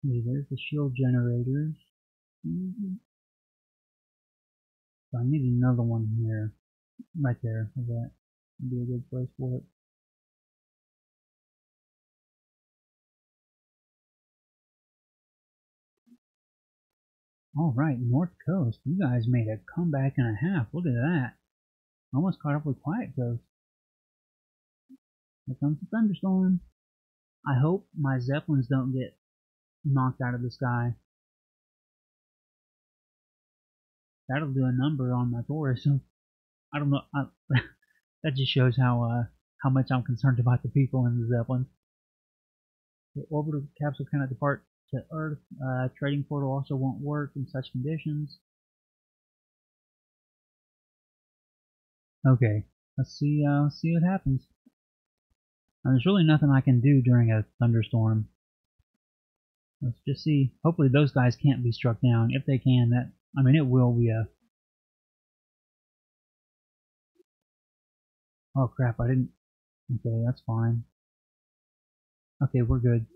Okay, there's the shield generators. Mm-hmm. So I need another one here. Right there. That would be a good place for it. Alright, North Coast. You guys made a comeback and a half. Look at that. Almost caught up with Quiet Coast. Here comes the thunderstorm. I hope my Zeppelins don't get knocked out of the sky. That'll do a number on my Taurus. I don't know. I, <laughs> that just shows how uh, how much I'm concerned about the people in the Zeppelin. The orbital capsule cannot depart to Earth. Uh, trading portal also won't work in such conditions. Okay, let's see. Uh, see what happens. Now, there's really nothing I can do during a thunderstorm. Let's just see. Hopefully those guys can't be struck down. If they can, that I mean it will be a Oh crap, I didn't... Okay, that's fine. Okay, we're good.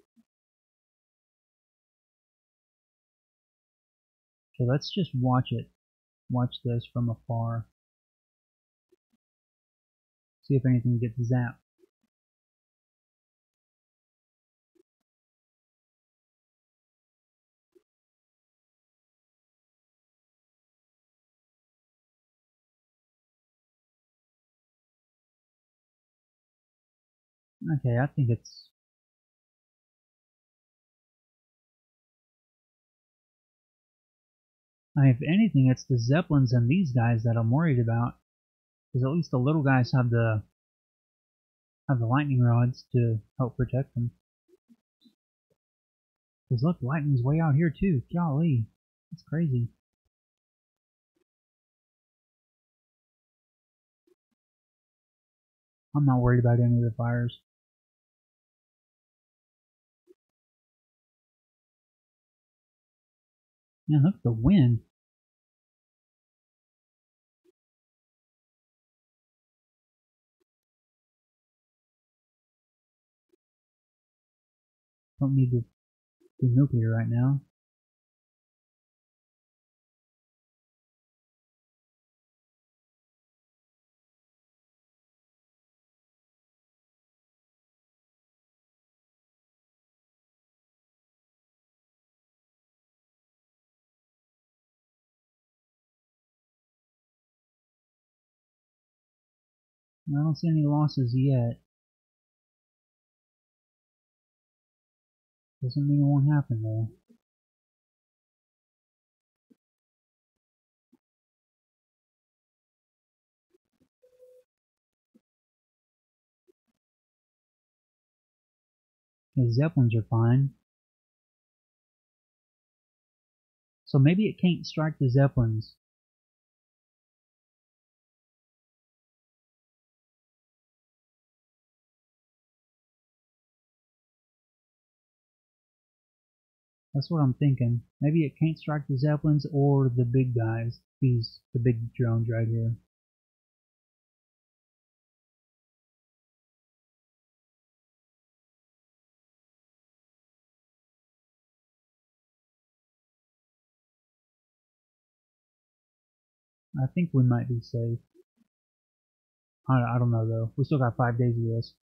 Okay, let's just watch it. Watch this from afar. See if anything gets zapped. Okay, I think it's... I if anything, it's the Zeppelins and these guys that I'm worried about. Because at least the little guys have the have the lightning rods to help protect them. Because look, lightning's way out here too. Golly, it's crazy. I'm not worried about any of the fires. Man, look at the wind. Don't need to do nuclear right now. I don't see any losses yet. Doesn't mean it won't happen though. Okay, Zeppelins are fine. So maybe it can't strike the Zeppelins. That's what I'm thinking. Maybe it can't strike the Zeppelins or the big guys. These, the big drones right here. I think we might be safe. I, I don't know though. We still got five days of this.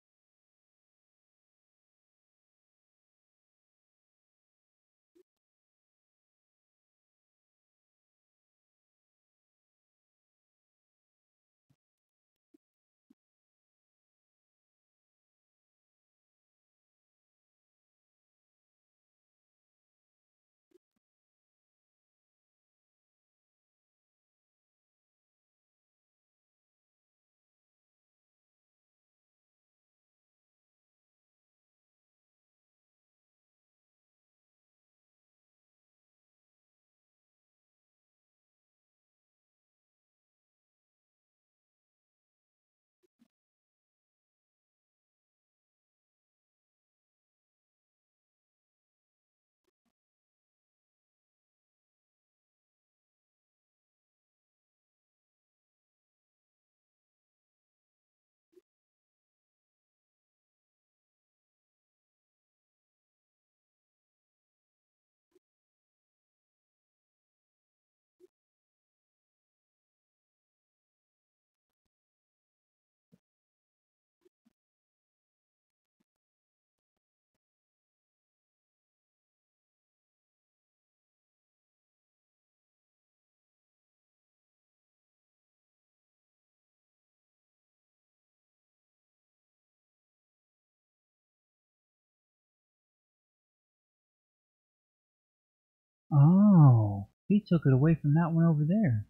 Oh, he took it away from that one over there.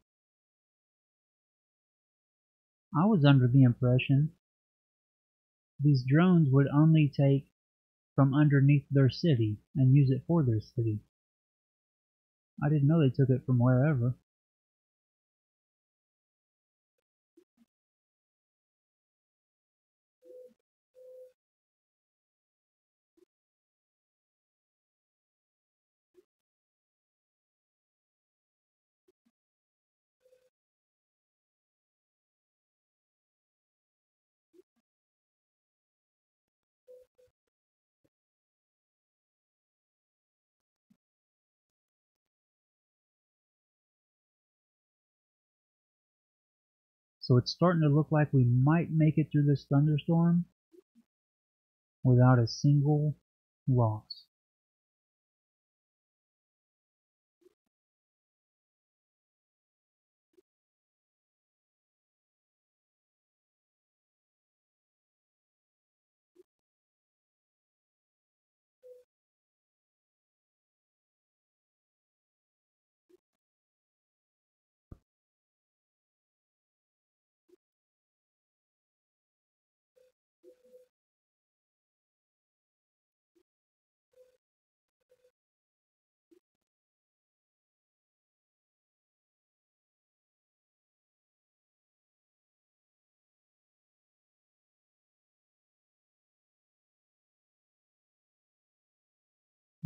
I was under the impression these drones would only take from underneath their city and use it for their city. I didn't know they took it from wherever. So it's starting to look like we might make it through this thunderstorm without a single loss.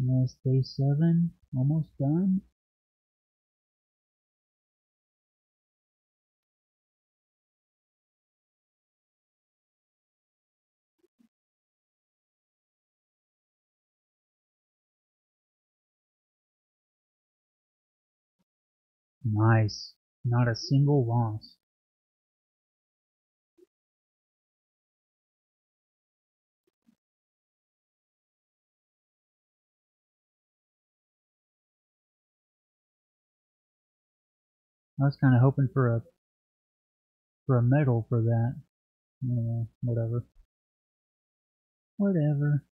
Nice day seven, almost done. Nice. Not a single loss. I was kind of hoping for a for a medal for that. Yeah, whatever. Whatever.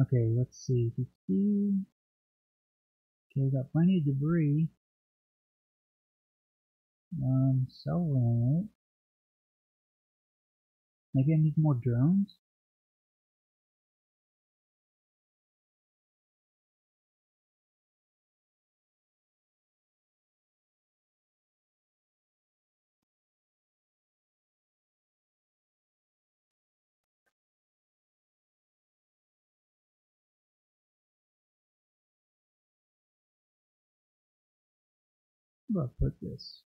Okay, let's see. Okay, got plenty of debris. Um, selling it. Maybe I need more drones? Where do I put this?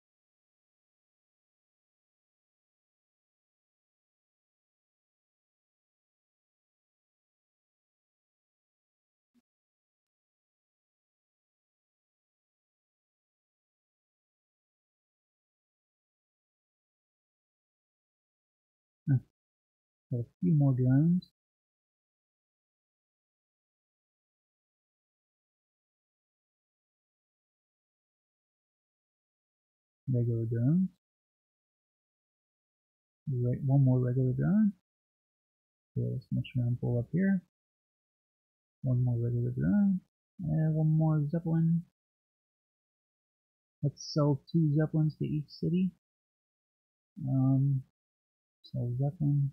Hmm. Got a few more drones. Regular drones. One more regular drone. Okay, let's make sure I'm full up here. One more regular drone. And one more Zeppelin. Let's sell two Zeppelins to each city. Um, sell Zeppelin.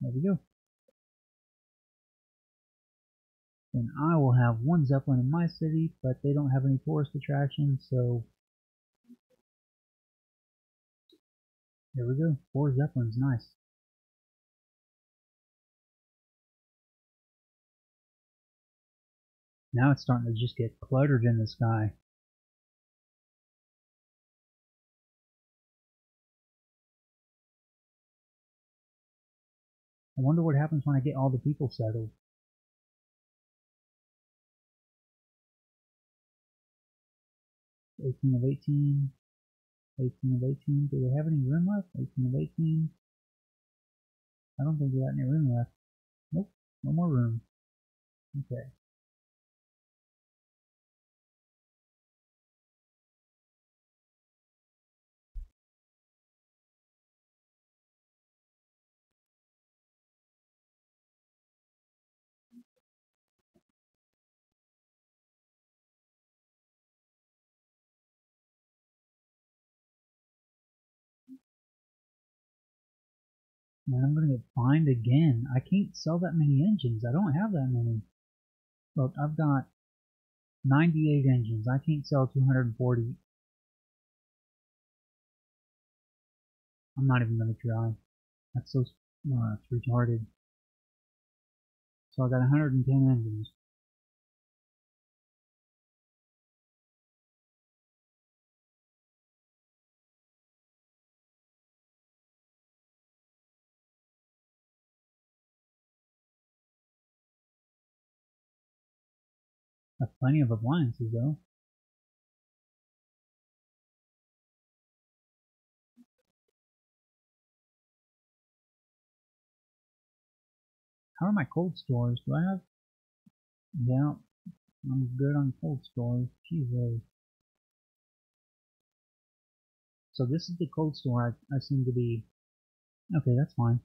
There we go. And I will have one Zeppelin in my city, but they don't have any tourist attractions, so there we go. Four Zeppelins, nice. Now it's starting to just get cluttered in the sky. I wonder what happens when I get all the people settled. Eighteen of eighteen. Eighteen of eighteen. Do they have any room left? Eighteen of eighteen. I don't think they got any room left. Nope, no more room. Okay. Man, I'm gonna get fined again. I can't sell that many engines. I don't have that many. Look, I've got 98 engines. I can't sell 240. I'm not even gonna try. That's so uh, retarded. So I got 110 engines. Have plenty of appliances though. How are my cold stores? Do I have? Yeah, I'm good on cold stores. Jesus. So this is the cold store I, I seem to be. Okay, that's fine.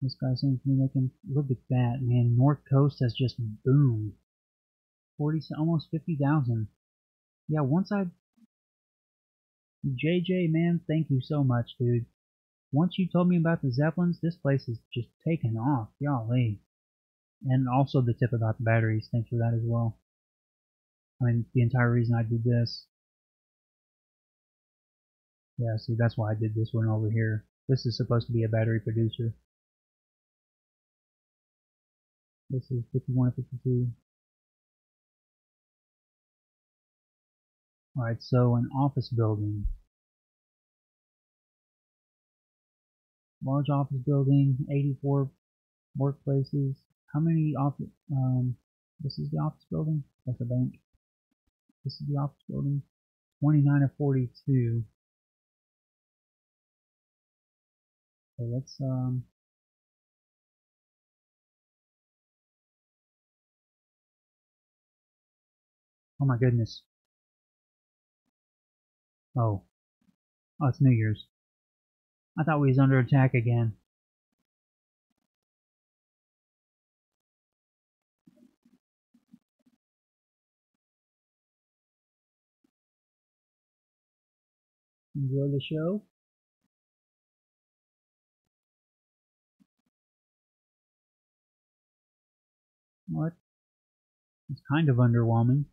This guy seems to be making... Look at that, man. North Coast has just boomed. 40, almost 50,000. Yeah, once I... JJ, man, thank you so much, dude. Once you told me about the Zeppelins, this place is just taken off. Golly. And also the tip about the batteries. Thanks for that as well. I mean, the entire reason I did this. Yeah, see, that's why I did this one over here. This is supposed to be a battery producer. This is 51 52. Alright, so an office building. Large office building, 84 workplaces. How many office, um, this is the office building? That's a bank. This is the office building. 29 of 42. So let's, um, Oh my goodness. Oh. Oh, it's New Year's. I thought we was under attack again. Enjoy the show. What? It's kind of underwhelming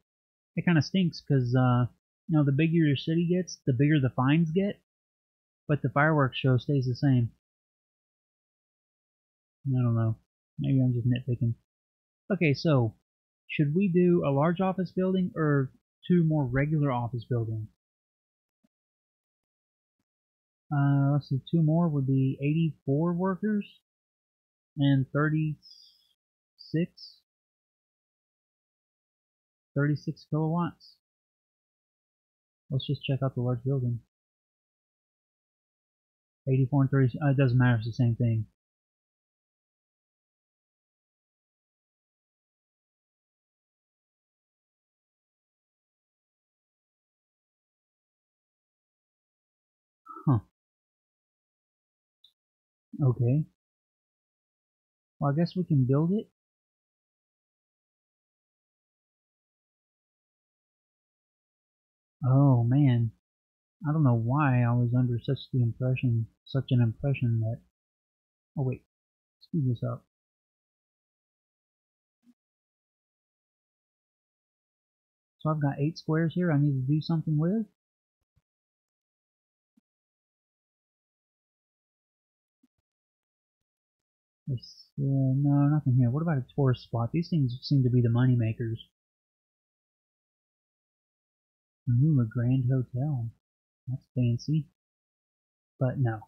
it kind of stinks because uh, you know the bigger your city gets, the bigger the fines get, but the fireworks show stays the same. I don't know. Maybe I'm just nitpicking. Okay, so should we do a large office building or two more regular office buildings? Uh, let's see, two more would be 84 workers and 36 36 kilowatts. Let's just check out the large building. 84 and 30, uh, it doesn't matter, it's the same thing. Huh. Okay. Well, I guess we can build it. Oh man, I don't know why I was under such the impression, such an impression that. Oh wait, speed this up. So I've got eight squares here I need to do something with. This, uh, no, nothing here. What about a tourist spot? These things seem to be the money makers. Ooh, a grand hotel. That's fancy. But no.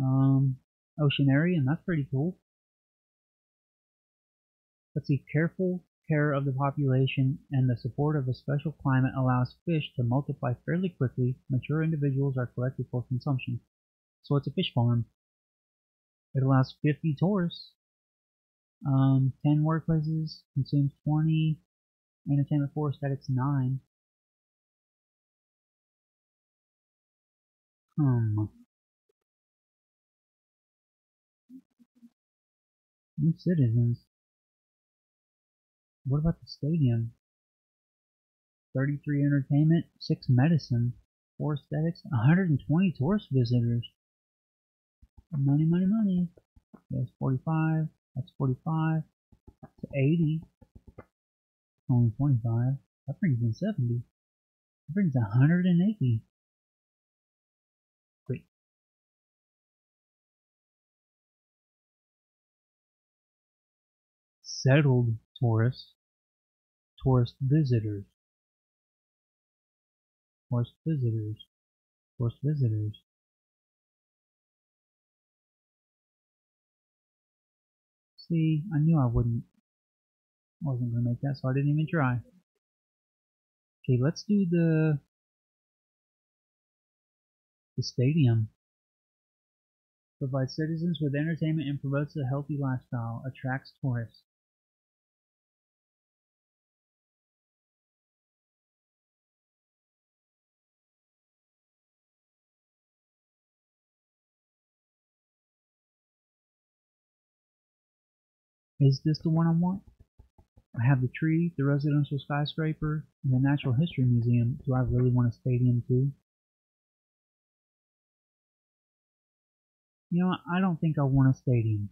Um, Oceanarium, that's pretty cool. Let's see, careful care of the population and the support of a special climate allows fish to multiply fairly quickly. Mature individuals are collected for consumption. So it's a fish farm. It allows 50 tourists. Um, 10 workplaces, consumes 20, entertainment for aesthetics 9. Hmm. New citizens. What about the stadium? 33 entertainment, 6 medicine, 4 aesthetics, 120 tourist visitors. Money, money, money. That's 45. That's 45. To 80. Only 25. That brings in 70. That brings 180. Settled tourists, tourist visitors, tourist visitors, tourist visitors. See, I knew I wouldn't, wasn't going to make that, so I didn't even try. Okay, let's do the The stadium provides citizens with entertainment and promotes a healthy lifestyle, attracts tourists. Is this the one I want? I have the tree, the residential skyscraper, and the Natural History Museum. Do I really want a stadium too? You know, I don't think I want a stadium.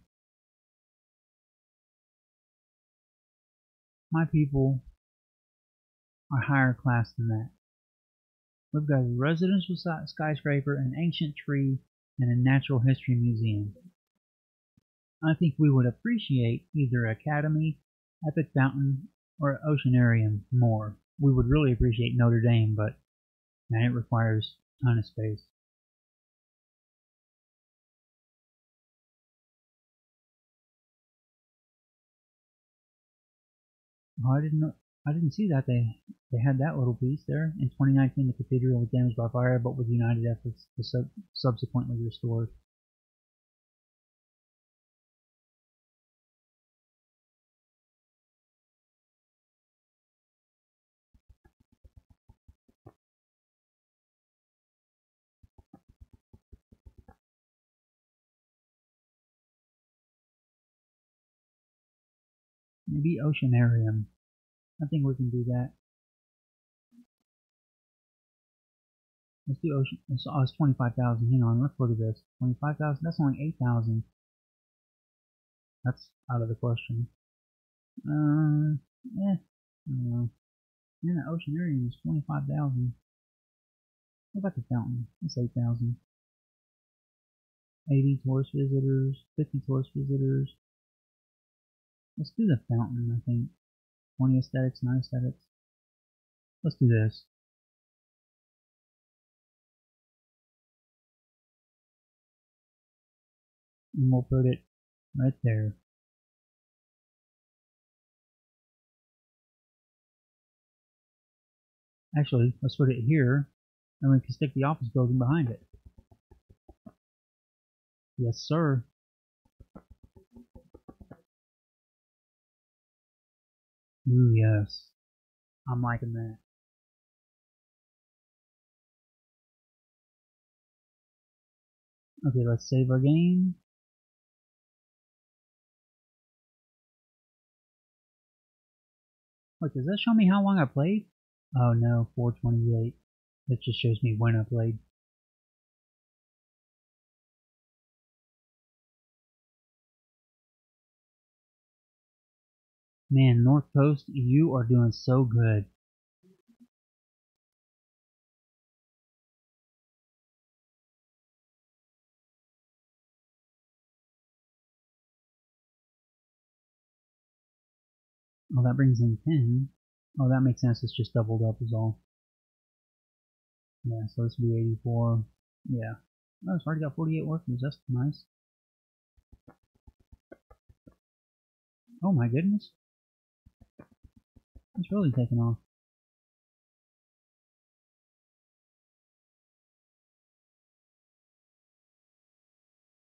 My people are higher class than that. We've got a residential skyscraper, an ancient tree, and a natural history museum. I think we would appreciate either Academy, Epic Fountain, or Oceanarium more. We would really appreciate Notre Dame, but man, it requires a ton of space. Oh, I didn't know. I didn't see that they they had that little piece there. In 2019, the cathedral was damaged by fire, but with united efforts, was sub subsequently restored. Maybe Oceanarium. I think we can do that. Let's do Ocean. It's, oh, it's 25,000. Hang on, let's look at this. 25,000? That's only 8,000. That's out of the question. Uh, eh. I don't know. Yeah, the Oceanarium is 25,000. What about the fountain? That's 8,000. 80 tourist visitors, 50 tourist visitors, Let's do the fountain, I think. 20 aesthetics, 9 aesthetics. Let's do this. And we'll put it right there. Actually, let's put it here, and we can stick the office building behind it. Yes, sir. Ooh, yes. I'm liking that. Okay, let's save our game. Wait, does that show me how long I played? Oh no, 428. That just shows me when I played. Man, North Coast, you are doing so good. Oh, that brings in 10. Oh, that makes sense. It's just doubled up is all. Yeah, so this would be 84. Yeah. Oh, it's already got 48 workers. That's nice. Oh my goodness. It's really taken off.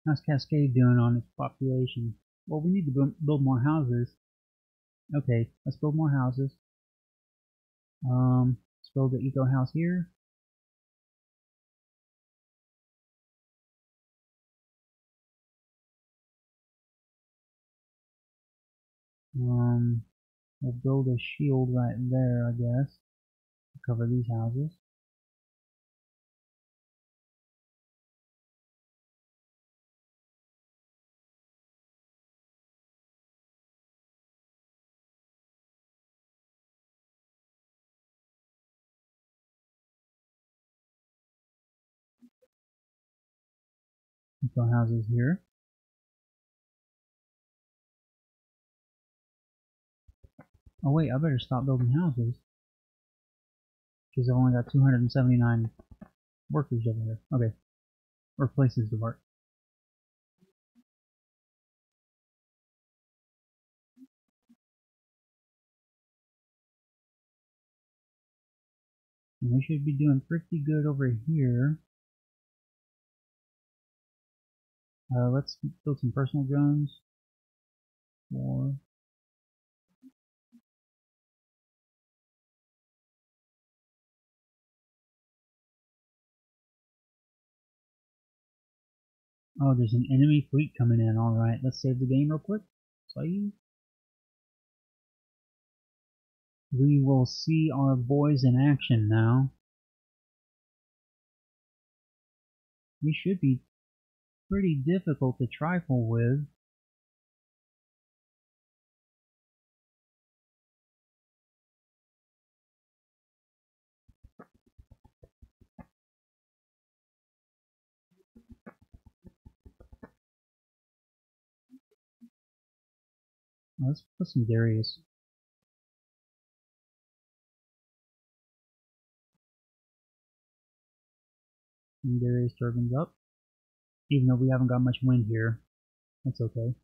How's Cascade doing on its population? Well, we need to build more houses. Okay, let's build more houses. Um, let's build the eco house here. Um, We'll build a shield right there, I guess, to cover these houses. Eco houses here. Oh wait, I better stop building houses. Because I've only got 279 workers over here. Okay. Or places to work. And we should be doing pretty good over here. Uh, let's build some personal drones. Four. Oh, there's an enemy fleet coming in. Alright, let's save the game real quick. Save. We will see our boys in action now. We should be pretty difficult to trifle with. Let's put some Darrieus. And Darrieus turbines up. Even though we haven't got much wind here. That's okay.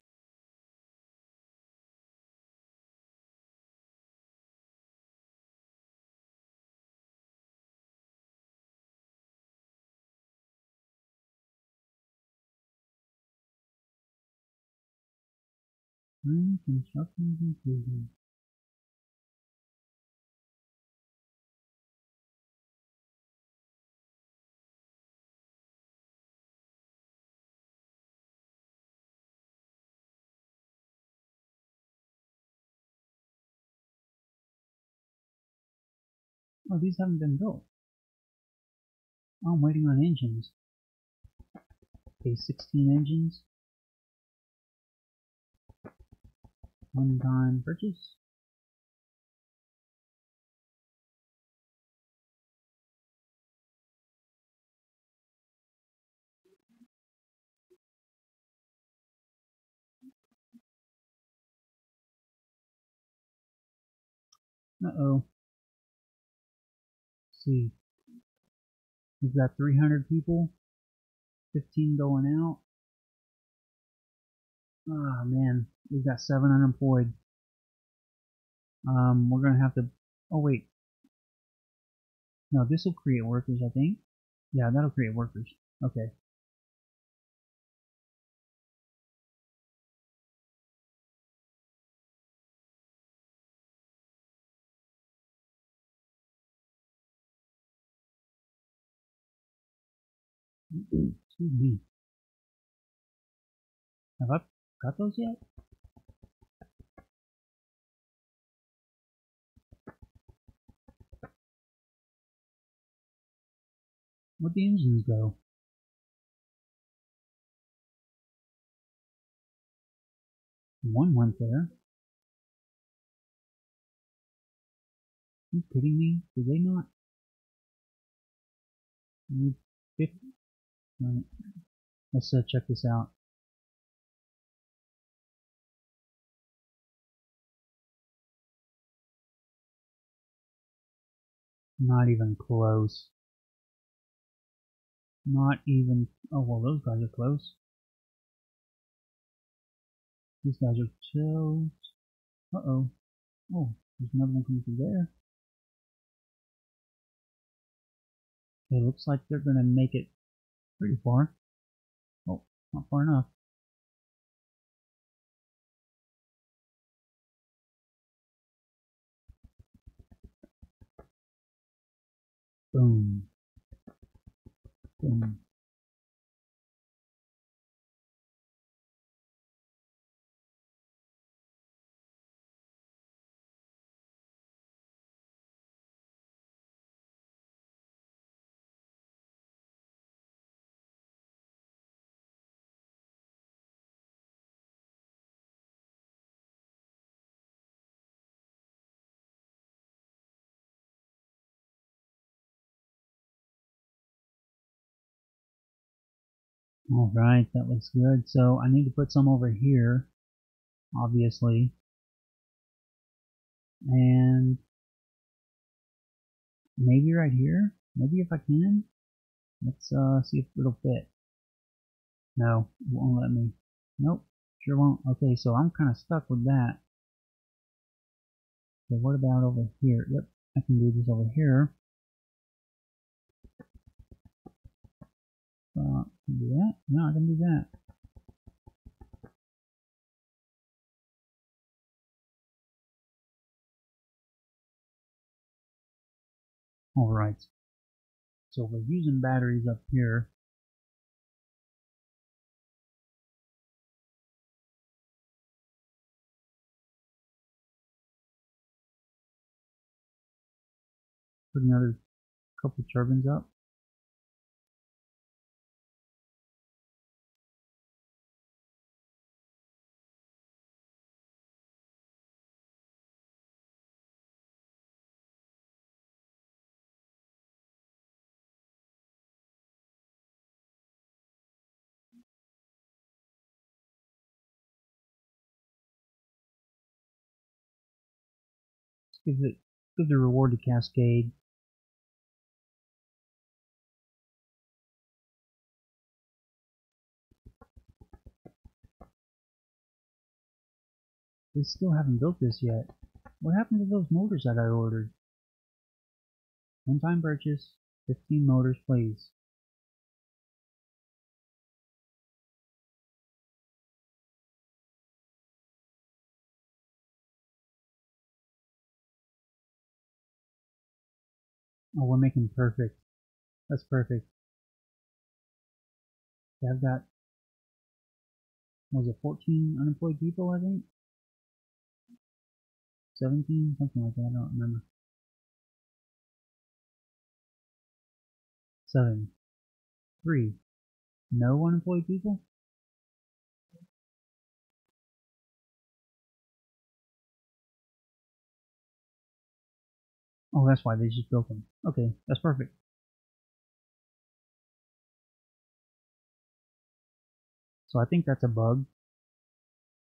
Construction. Oh, these haven't been built. Oh, I'm waiting on engines. Okay, 16 engines. One time purchase. Uh-oh. see. We've got 300 people. 15 going out. Ah, oh, man. We've got seven unemployed. Um, we're gonna have to. Oh wait. No, this will create workers, I think. Yeah, that'll create workers. Okay. Excuse me. Have I got those yet? Where'd the engines go? One went there. Are you kidding me? Did they not? 50. Right. Let's uh, check this out. Not even close. Not even, oh well those guys are close. These guys are chilled. Uh oh. Oh, there's another one coming through there. It looks like they're gonna make it pretty far. Oh, not far enough. Boom. Boom. Alright, that looks good. So I need to put some over here, obviously. And maybe right here? Maybe if I can? Let's uh, see if it'll fit. No, it won't let me. Nope, sure won't. Okay, so I'm kind of stuck with that. Okay, what about over here? Yep, I can do this over here. do that. No, I can do that. All right. So we're using batteries up here. Put another couple turbines up. Give give the reward to cascade. They still haven't built this yet. What happened to those motors that I ordered? One time purchase, 15 motors please. Oh, we're making perfect. That's perfect. I've got, was it 14 unemployed people, I think? 17? Something like that, I don't remember. 7. 3. No unemployed people? Oh, that's why they just built them. Okay, that's perfect. So I think that's a bug.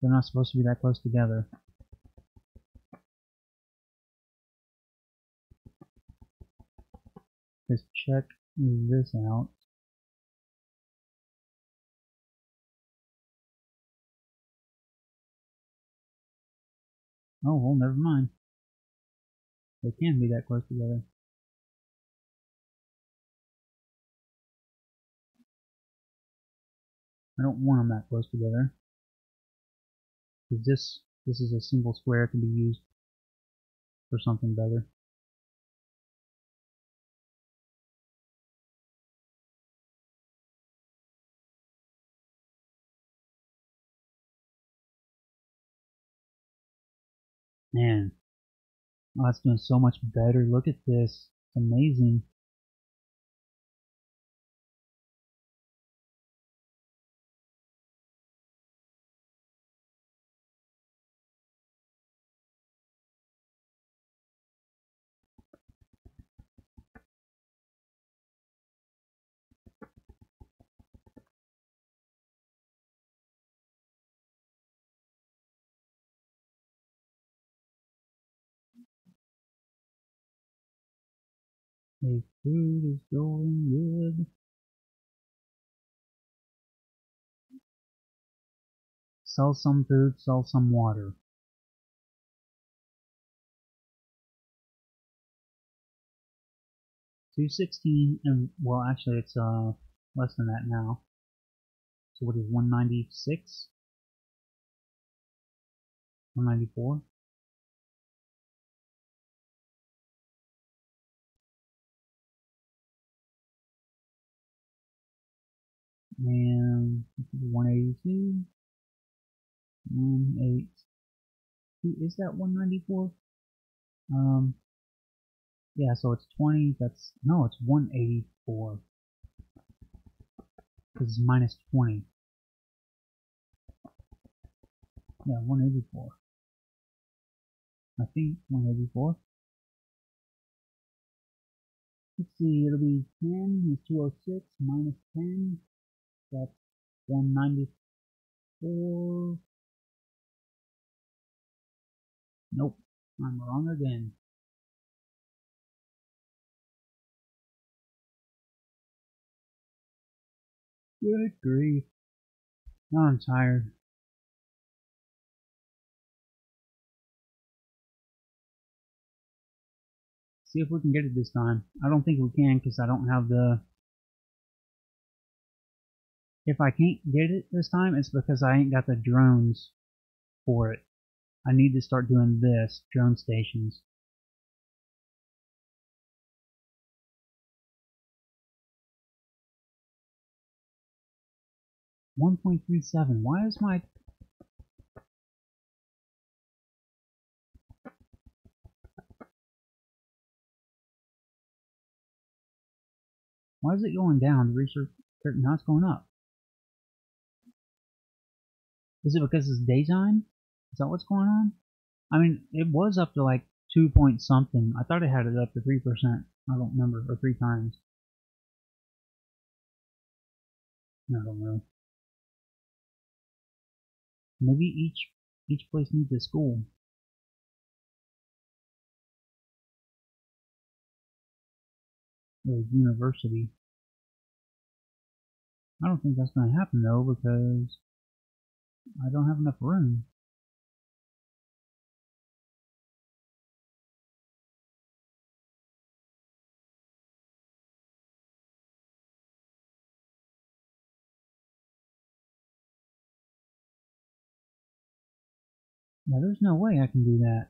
They're not supposed to be that close together. Let's check this out. Oh, well, never mind. They can be that close together. I don't want them that close together. Because this, this is a single square, it can be used for something better. Man, oh, it's doing so much better. Look at this. It's amazing. Food is going good. Sell some food, sell some water. Two sixteen, and well, actually, it's uh less than that now. So what is one ninety six? One ninety four. And 182 182 is that 194 um yeah so it's 20 that's no it's 184 because it's minus 20 yeah 184 I think 184 let's see it'll be 10 is 206 minus 10 that's 194. Nope, I'm wrong again. Good grief. Now I'm tired. See if we can get it this time. I don't think we can because I don't have the if I can't get it this time, it's because I ain't got the drones for it. I need to start doing this, drone stations. One point three seven. Why is my Why is it going down? The research not going up. Is it because it's daytime? Is that what's going on? I mean, it was up to like 2 point something. I thought it had it up to 3%. I don't remember. Or 3 times. I don't know. Maybe each each place needs a school. Or a university. I don't think that's to happen though because I don't have enough room. Yeah, there's no way I can do that.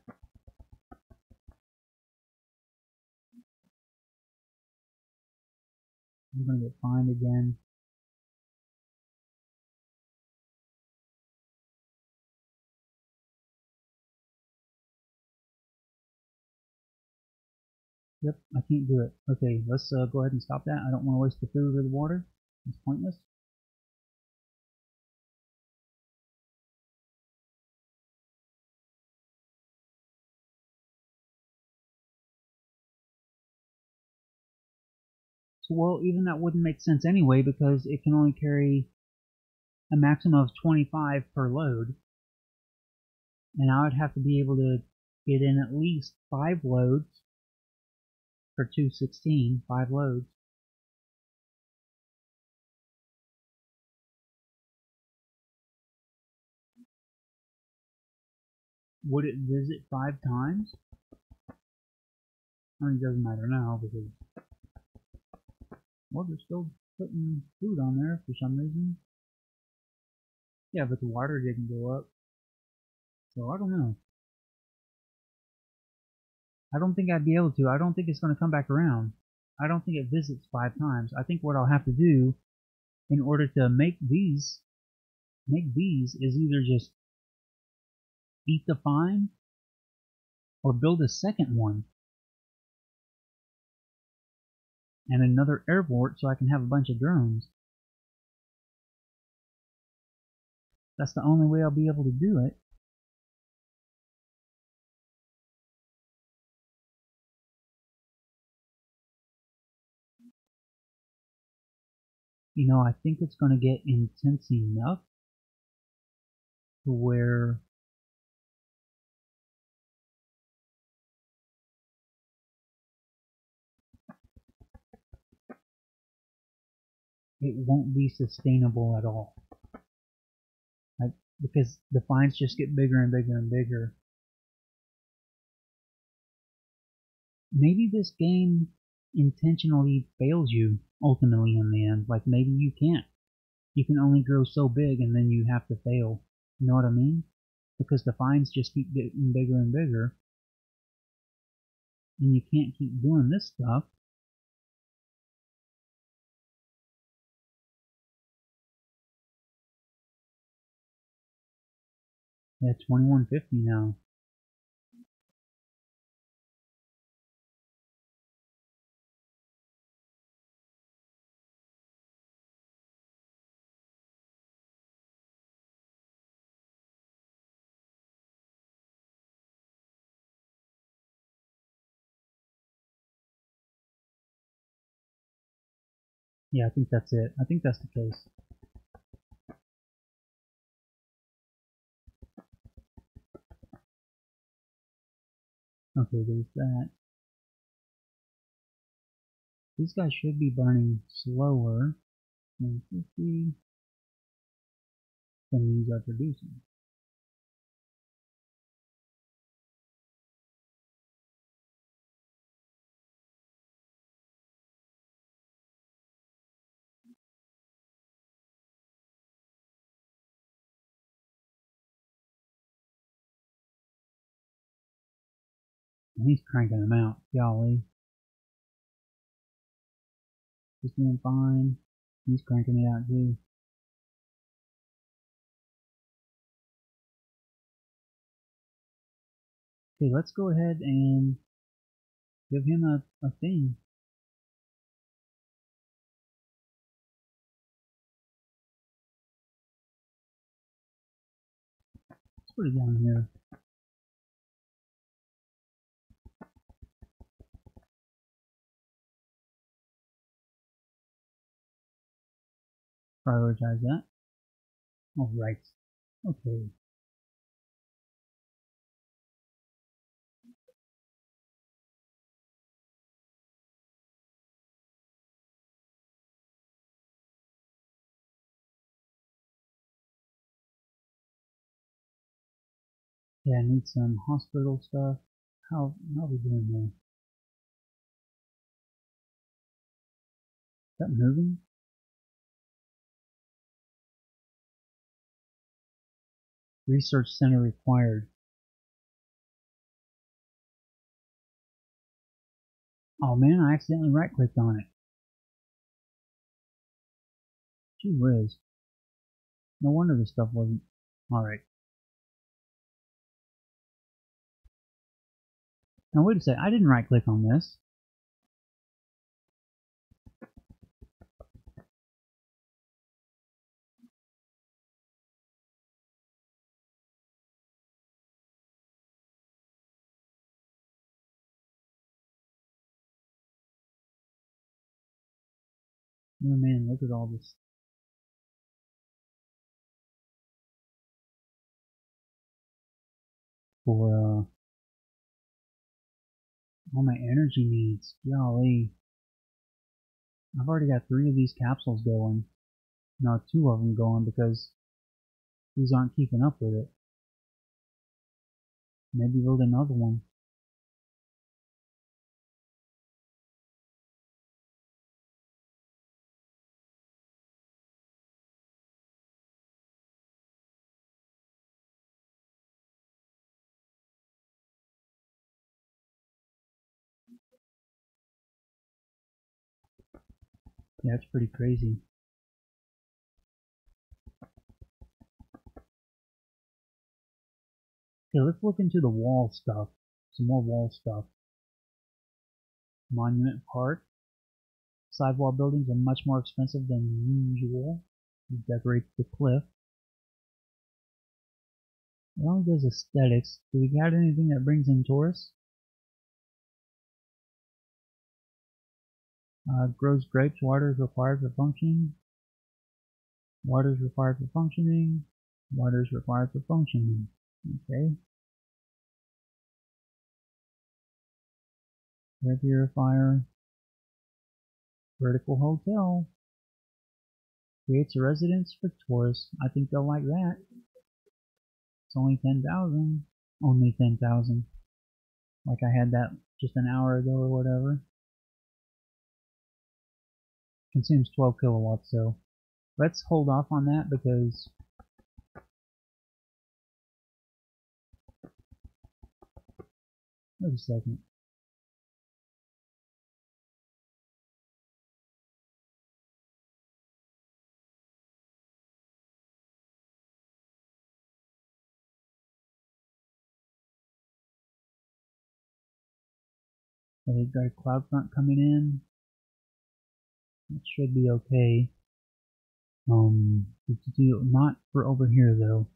I'm gonna get fined again. Yep, I can't do it. Okay, let's uh, go ahead and stop that. I don't want to waste the food or the water. It's pointless. So, well, even that wouldn't make sense anyway because it can only carry a maximum of 25 per load. And I would have to be able to get in at least 5 loads for 216, 5 loads. Would it visit 5 times? I mean, it doesn't matter now because well, they're still putting food on there for some reason. Yeah, but the water didn't go up. So I don't know. I don't think I'd be able to. I don't think it's going to come back around. I don't think it visits five times. I think what I'll have to do in order to make these, make these is either just eat the fine or build a second one and another airport so I can have a bunch of drones. That's the only way I'll be able to do it. You know, I think it's going to get intense enough to where it won't be sustainable at all. Like, because the fines just get bigger and bigger and bigger. Maybe this game intentionally fails you ultimately in the end. Like maybe you can't. You can only grow so big and then you have to fail. You know what I mean? Because the fines just keep getting bigger and bigger. And you can't keep doing this stuff Yeah, 2150 now. Yeah, I think that's it. I think that's the case. Okay, there's that. These guys should be burning slower than 50 than these are producing. He's cranking them out. Golly. He's doing fine. He's cranking it out too. Okay, let's go ahead and give him a, a thing. Let's put it down here. Prioritize that. Alright. Okay. Yeah, I need some hospital stuff. How how are we doing there? Is that moving? Research center required. Oh man, I accidentally right clicked on it. Gee whiz. No wonder this stuff wasn't. Alright. Now wait a second, I didn't right click on this. Oh man, look at all this. For uh, all my energy needs. Golly. I've already got three of these capsules going. No, two of them going because these aren't keeping up with it. Maybe build another one. It's pretty crazy. Okay, let's look into the wall stuff. Some more wall stuff. Monument Park. Sidewall buildings are much more expensive than usual. You decorate the cliff. It only does aesthetics. Do we got anything that brings in tourists? Uh, grows grapes. Water is required for functioning. Water is required for functioning. Water is required for functioning. Okay. Air purifier. Vertical hotel. Creates a residence for tourists. I think they'll like that. It's only 10,000. Only 10,000. Like I had that just an hour ago or whatever consumes 12 kilowatts, so let's hold off on that because wait a second. Okay, got a cloud front coming in. It should be okay. Um, not for over here though.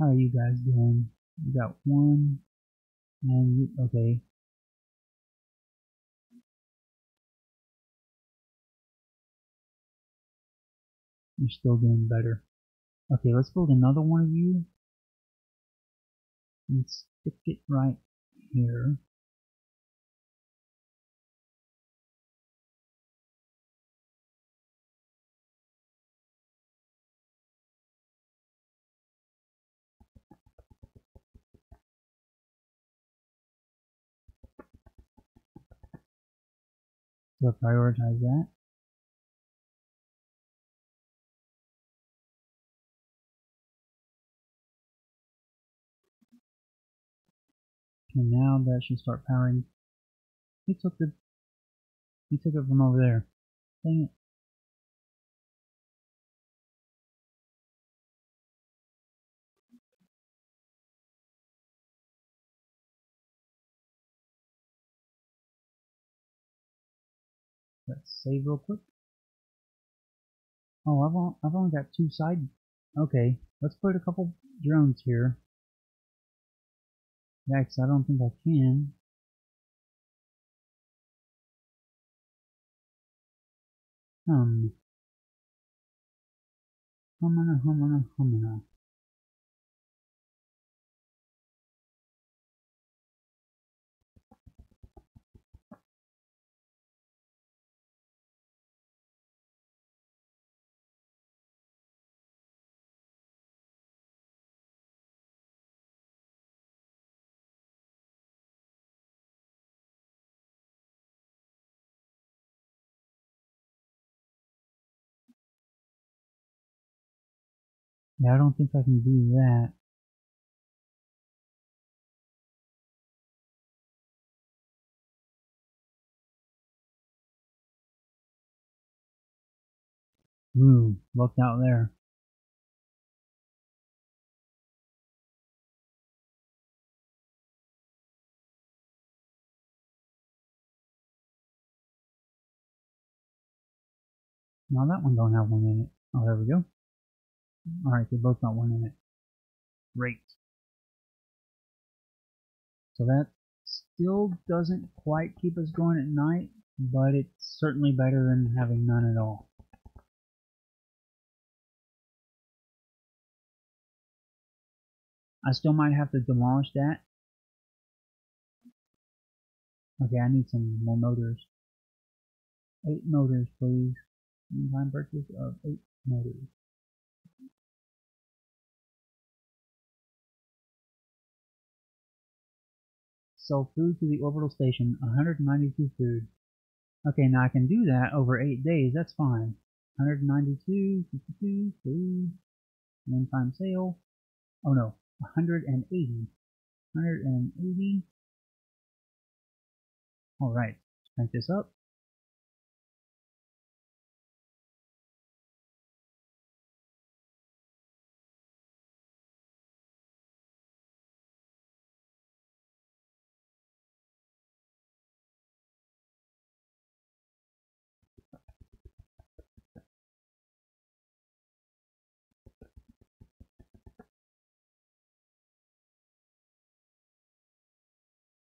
How are you guys doing? You got one, and you, okay. You're still doing better. Okay, let's build another one of you. And stick it right here. So prioritize that. Okay, now that should start powering. He took the he took it from over there. Dang it. Save real quick. Oh, I've only, I've only got two side. Okay, let's put a couple drones here. Yeah, I don't think I can. Um. Humana, humana, humana. Yeah, I don't think I can do that. Ooh, looked out there. Now that one don't have one in it. Oh, there we go. Alright, they both got one in it. Great. So that still doesn't quite keep us going at night, but it's certainly better than having none at all. I still might have to demolish that. Okay, I need some more motors. Eight motors, please. Meantime purchase of eight motors. Sell food to the orbital station, 192 food. Okay, now I can do that over 8 days, that's fine. 192, 52, food, one time sale. Oh no, 180. 180. Alright, crank this up.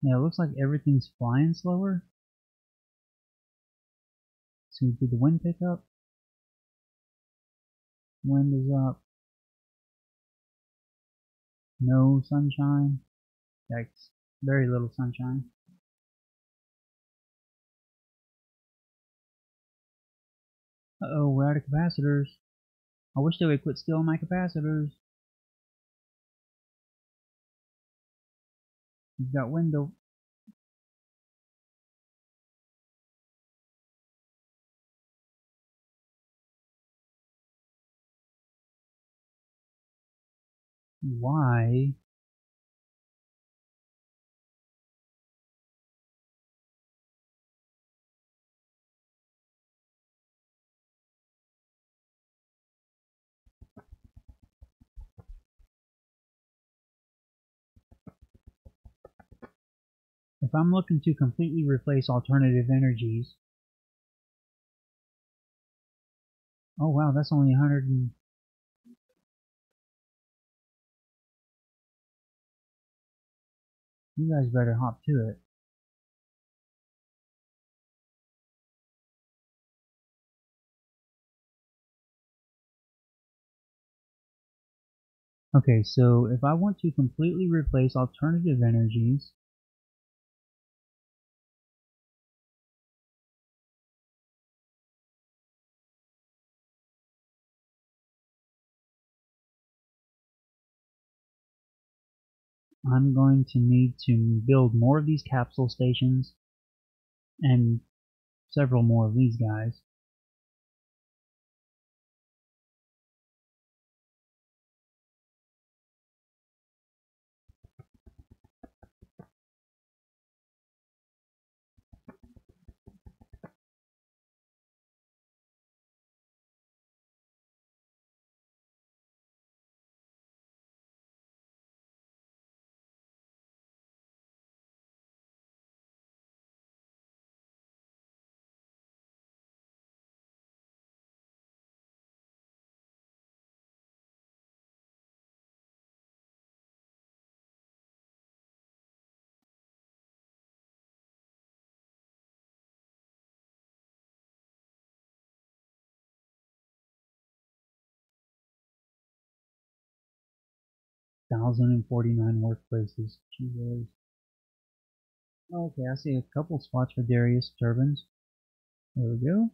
Yeah, it looks like everything's flying slower. So did the wind pick up? Wind is up. No sunshine. Yikes. Very little sunshine. Uh oh, we're out of capacitors. I wish they would quit stealing my capacitors. Got window. Why? If I'm looking to completely replace alternative energies, oh wow, that's only 100 and you guys better hop to it. Okay, so if I want to completely replace alternative energies, I'm going to need to build more of these capsule stations and several more of these guys. 1049 workplaces. Jesus. Okay, I see a couple spots for Darrieus turbines. There we go.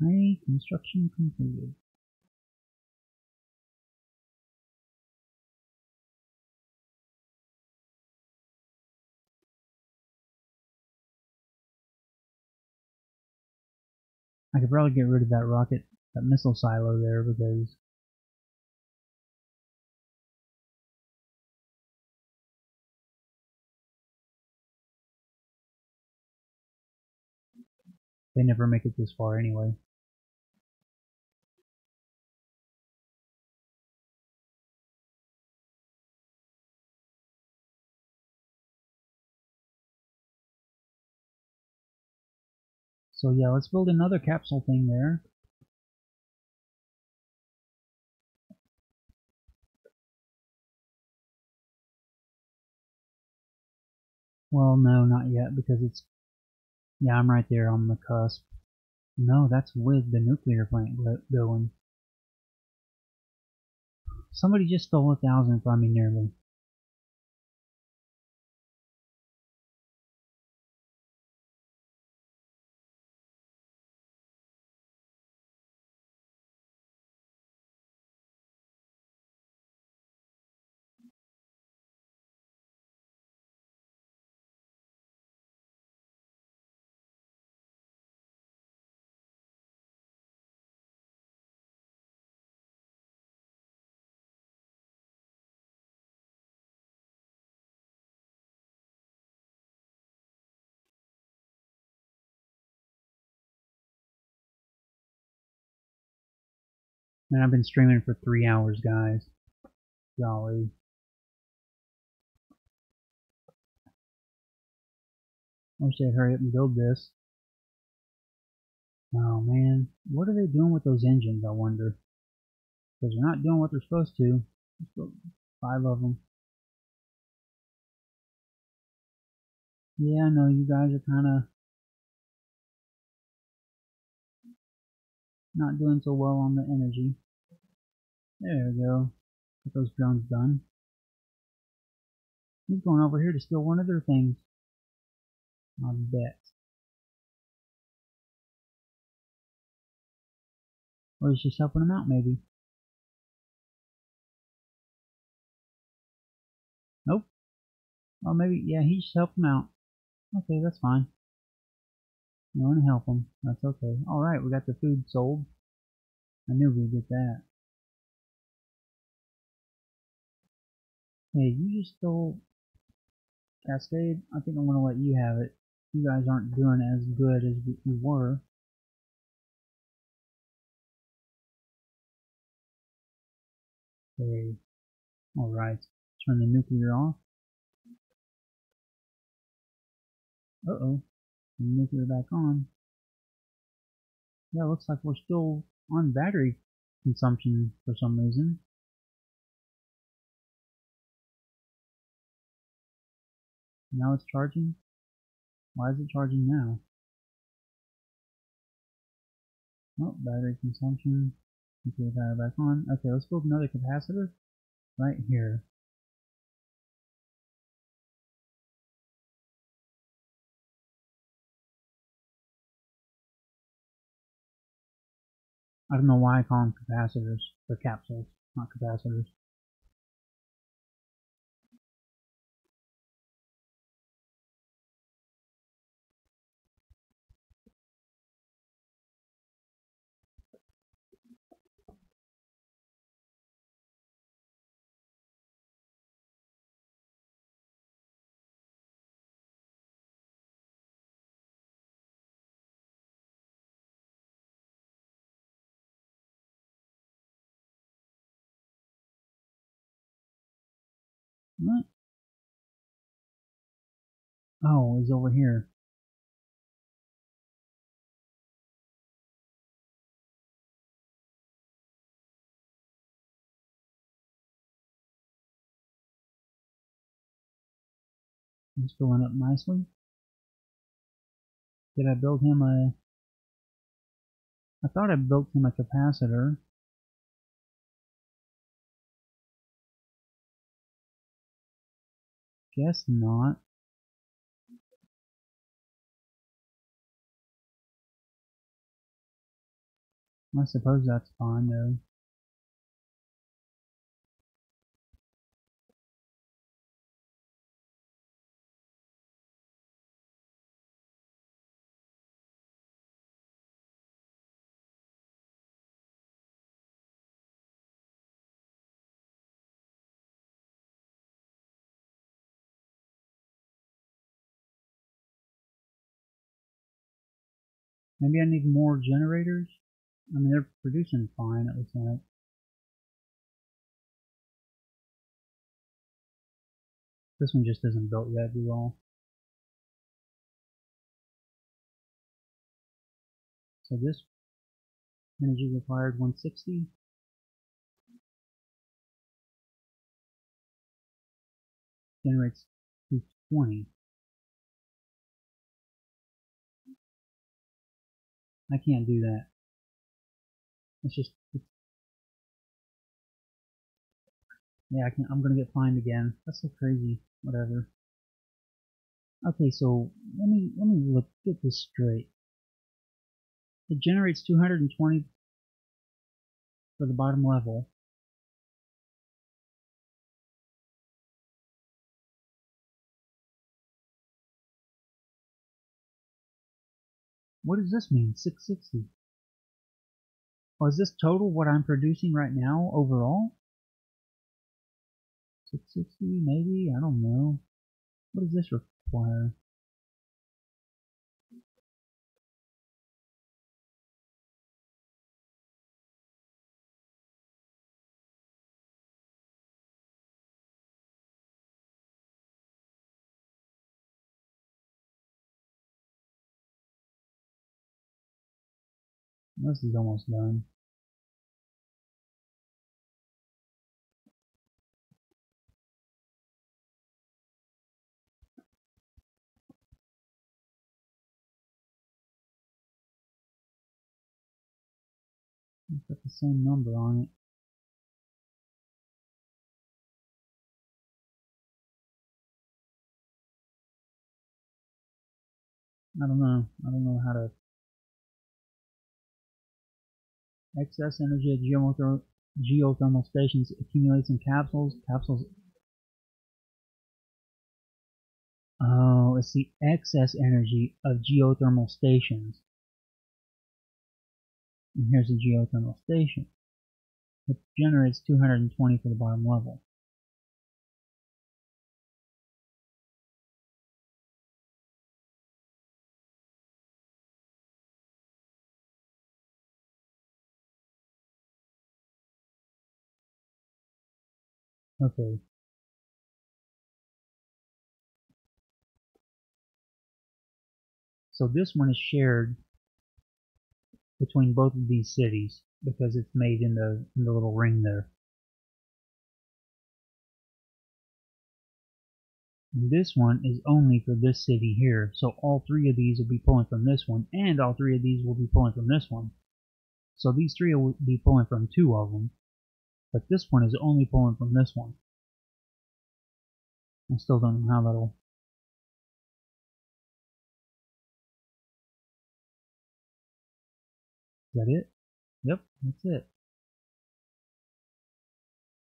Tiny construction completed. I could probably get rid of that rocket, that missile silo there because they never make it this far anyway. So yeah, let's build another capsule thing there. Well, no, not yet, because it's... Yeah, I'm right there on the cusp. No, that's with the nuclear plant going. Somebody just stole a thousand from me nearly. And I've been streaming for three hours, guys. Golly. I wish they'd hurry up and build this. Oh man, what are they doing with those engines, I wonder? Because they're not doing what they're supposed to. Five of them. Yeah, I know you guys are kind of not doing so well on the energy. There we go. Get those drones done. He's going over here to steal one of their things. I bet. Or he's just helping them out, maybe. Nope. Well, maybe, yeah, he just helped them out. Okay, that's fine. You want to help them. That's okay. Alright, we got the food sold. I knew we'd get that. Hey, you just stole Cascade. I think I'm going to let you have it. You guys aren't doing as good as you were. Okay. Alright. Turn the nuclear off. Uh-oh nuclear back on. Yeah, looks like we're still on battery consumption for some reason. Now it's charging? Why is it charging now? Oh, battery consumption. Nuclear power back on. Okay, let's build another capacitor right here. I don't know why I call them capacitors. They're capsules, not capacitors. What? Oh, it's over here. He's filling up nicely. Did I build him a... I thought I built him a capacitor. Guess not. I suppose that's fine though. Maybe I need more generators? I mean, they're producing fine, it looks like. This one just isn't built yet, at all. So this energy required 160. Generates 220. I can't do that. It's just, it's, yeah, I can, I'm gonna get fined again. That's so crazy. Whatever. Okay, so let me let me look get this straight. It generates 220 for the bottom level. What does this mean? 660. Oh, is this total what I'm producing right now overall? 660 maybe? I don't know. What does this require? This is almost done. It's got the same number on it. I don't know. I don't know how to excess energy at geothermal, geothermal stations accumulates in capsules. Capsules. Oh, it's the excess energy of geothermal stations. And here's a geothermal station. It generates 220 for the bottom level. Okay. So this one is shared between both of these cities because it's made in the in the little ring there. And this one is only for this city here. So all three of these will be pulling from this one, and all three of these will be pulling from this one. So these three will be pulling from two of them, but this one is only pulling from this one. I still don't know how that'll Is that it? Yep, that's it.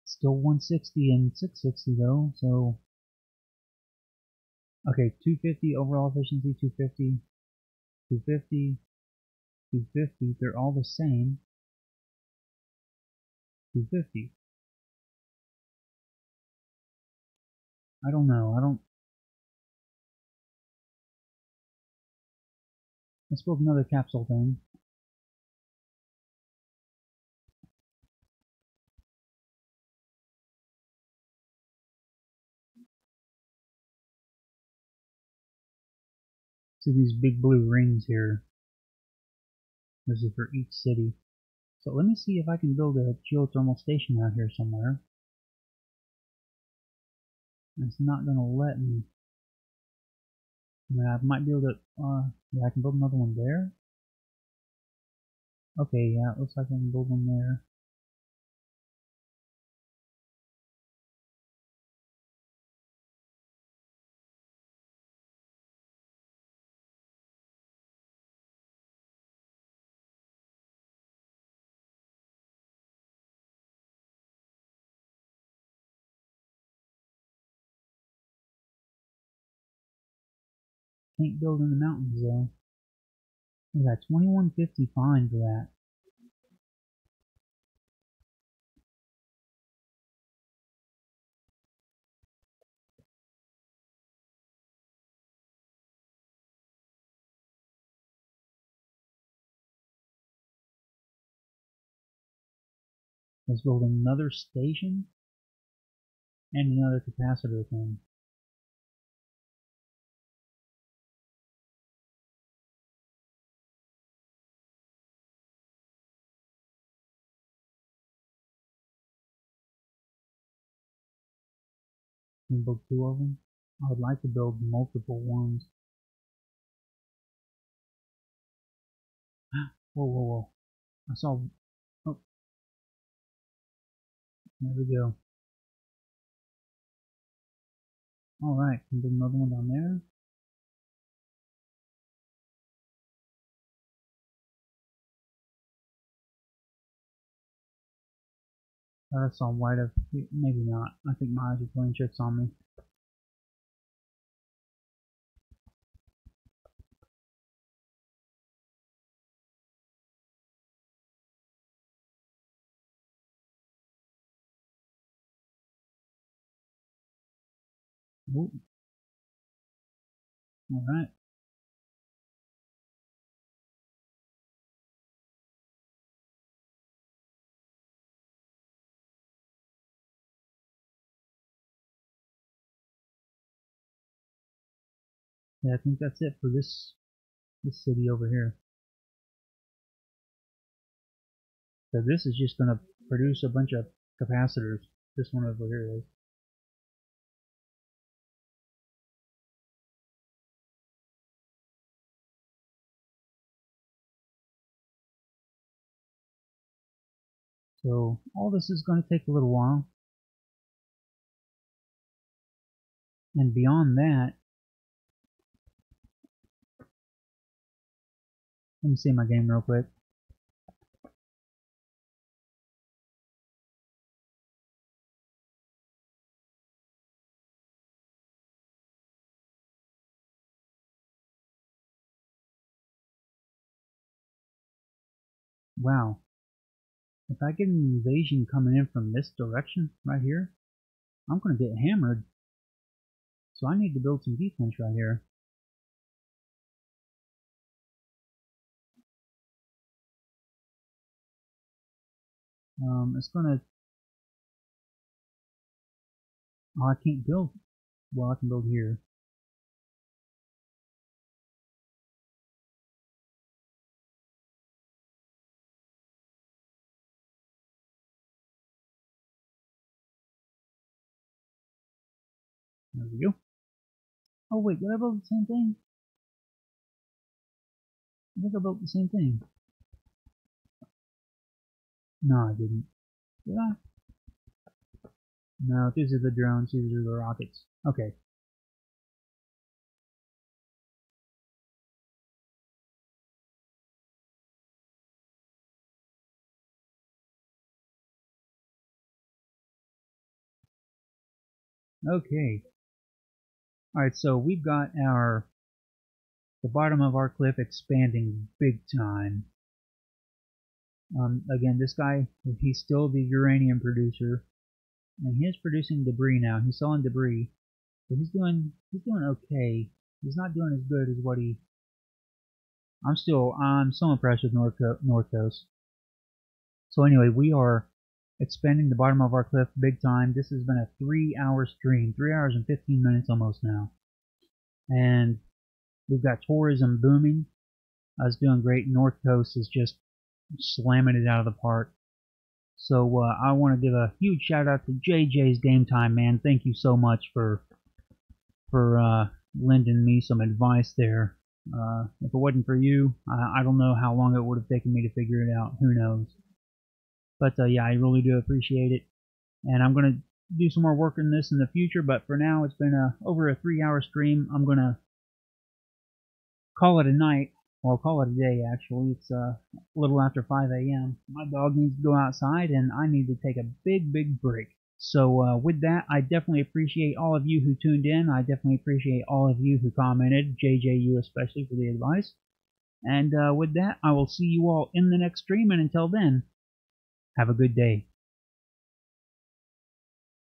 Still 160 and 660 though, so okay, 250 overall efficiency, 250, 250, 250. They're all the same. 250. I don't know. I don't. Let's build another capsule thing. See these big blue rings here. This is for each city. So let me see if I can build a geothermal station out here somewhere. It's not going to let me. I might be able to, uh, yeah, I can build another one there. Okay, yeah, it looks like I can build one there. Can't build in the mountains though. We got 2150 fine for that. Let's build another station and another capacitor thing. Can build two of them. I would like to build multiple ones. <gasps> whoa, whoa, whoa. I saw... Oh. There we go. Alright, can build another one down there. I saw white of maybe not. I think my are playing tricks on me. All right. Yeah, I think that's it for this this city over here. So this is just going to produce a bunch of capacitors. This one over here is. So all this is going to take a little while. And beyond that, let me see my game real quick. Wow, if I get an invasion coming in from this direction right here, I'm going to get hammered. So I need to build some defense right here. Um, it's to... Oh, I can't build. Well, I can build here. There we go. Oh wait, did I build the same thing? I think I built the same thing. No, I didn't. Did I? No, these are the drones, these are the rockets. Okay. Okay, Alright, so we've got our the bottom of our cliff expanding big time. Um, again, this guy, he's still the uranium producer, and he's producing debris now. He's selling debris, but he's doing he's doing okay. He's not doing as good as what he. I'm still I'm so impressed with North North Coast. So anyway, we are expanding the bottom of our cliff big time. This has been a three hour stream, three hours and 15 minutes almost now. And We've got tourism booming. Uh, it's doing great. North Coast is just slamming it out of the park. So uh, I want to give a huge shout out to JJ's Game Time, man. Thank you so much for for uh, lending me some advice there. Uh, if it wasn't for you, I, I, don't know how long it would have taken me to figure it out. Who knows? But uh, yeah, I really do appreciate it. And I'm to do some more work in this in the future, but for now, it's been a, over a three hour stream. I'm to call it a night. Well, I'll call it a day, actually. It's uh, a little after 5 a.m. My dog needs to go outside, and I need to take a big, big break. So uh, with that, I definitely appreciate all of you who tuned in. I definitely appreciate all of you who commented, JJU especially for the advice. And uh, with that, I will see you all in the next stream. And until then, have a good day.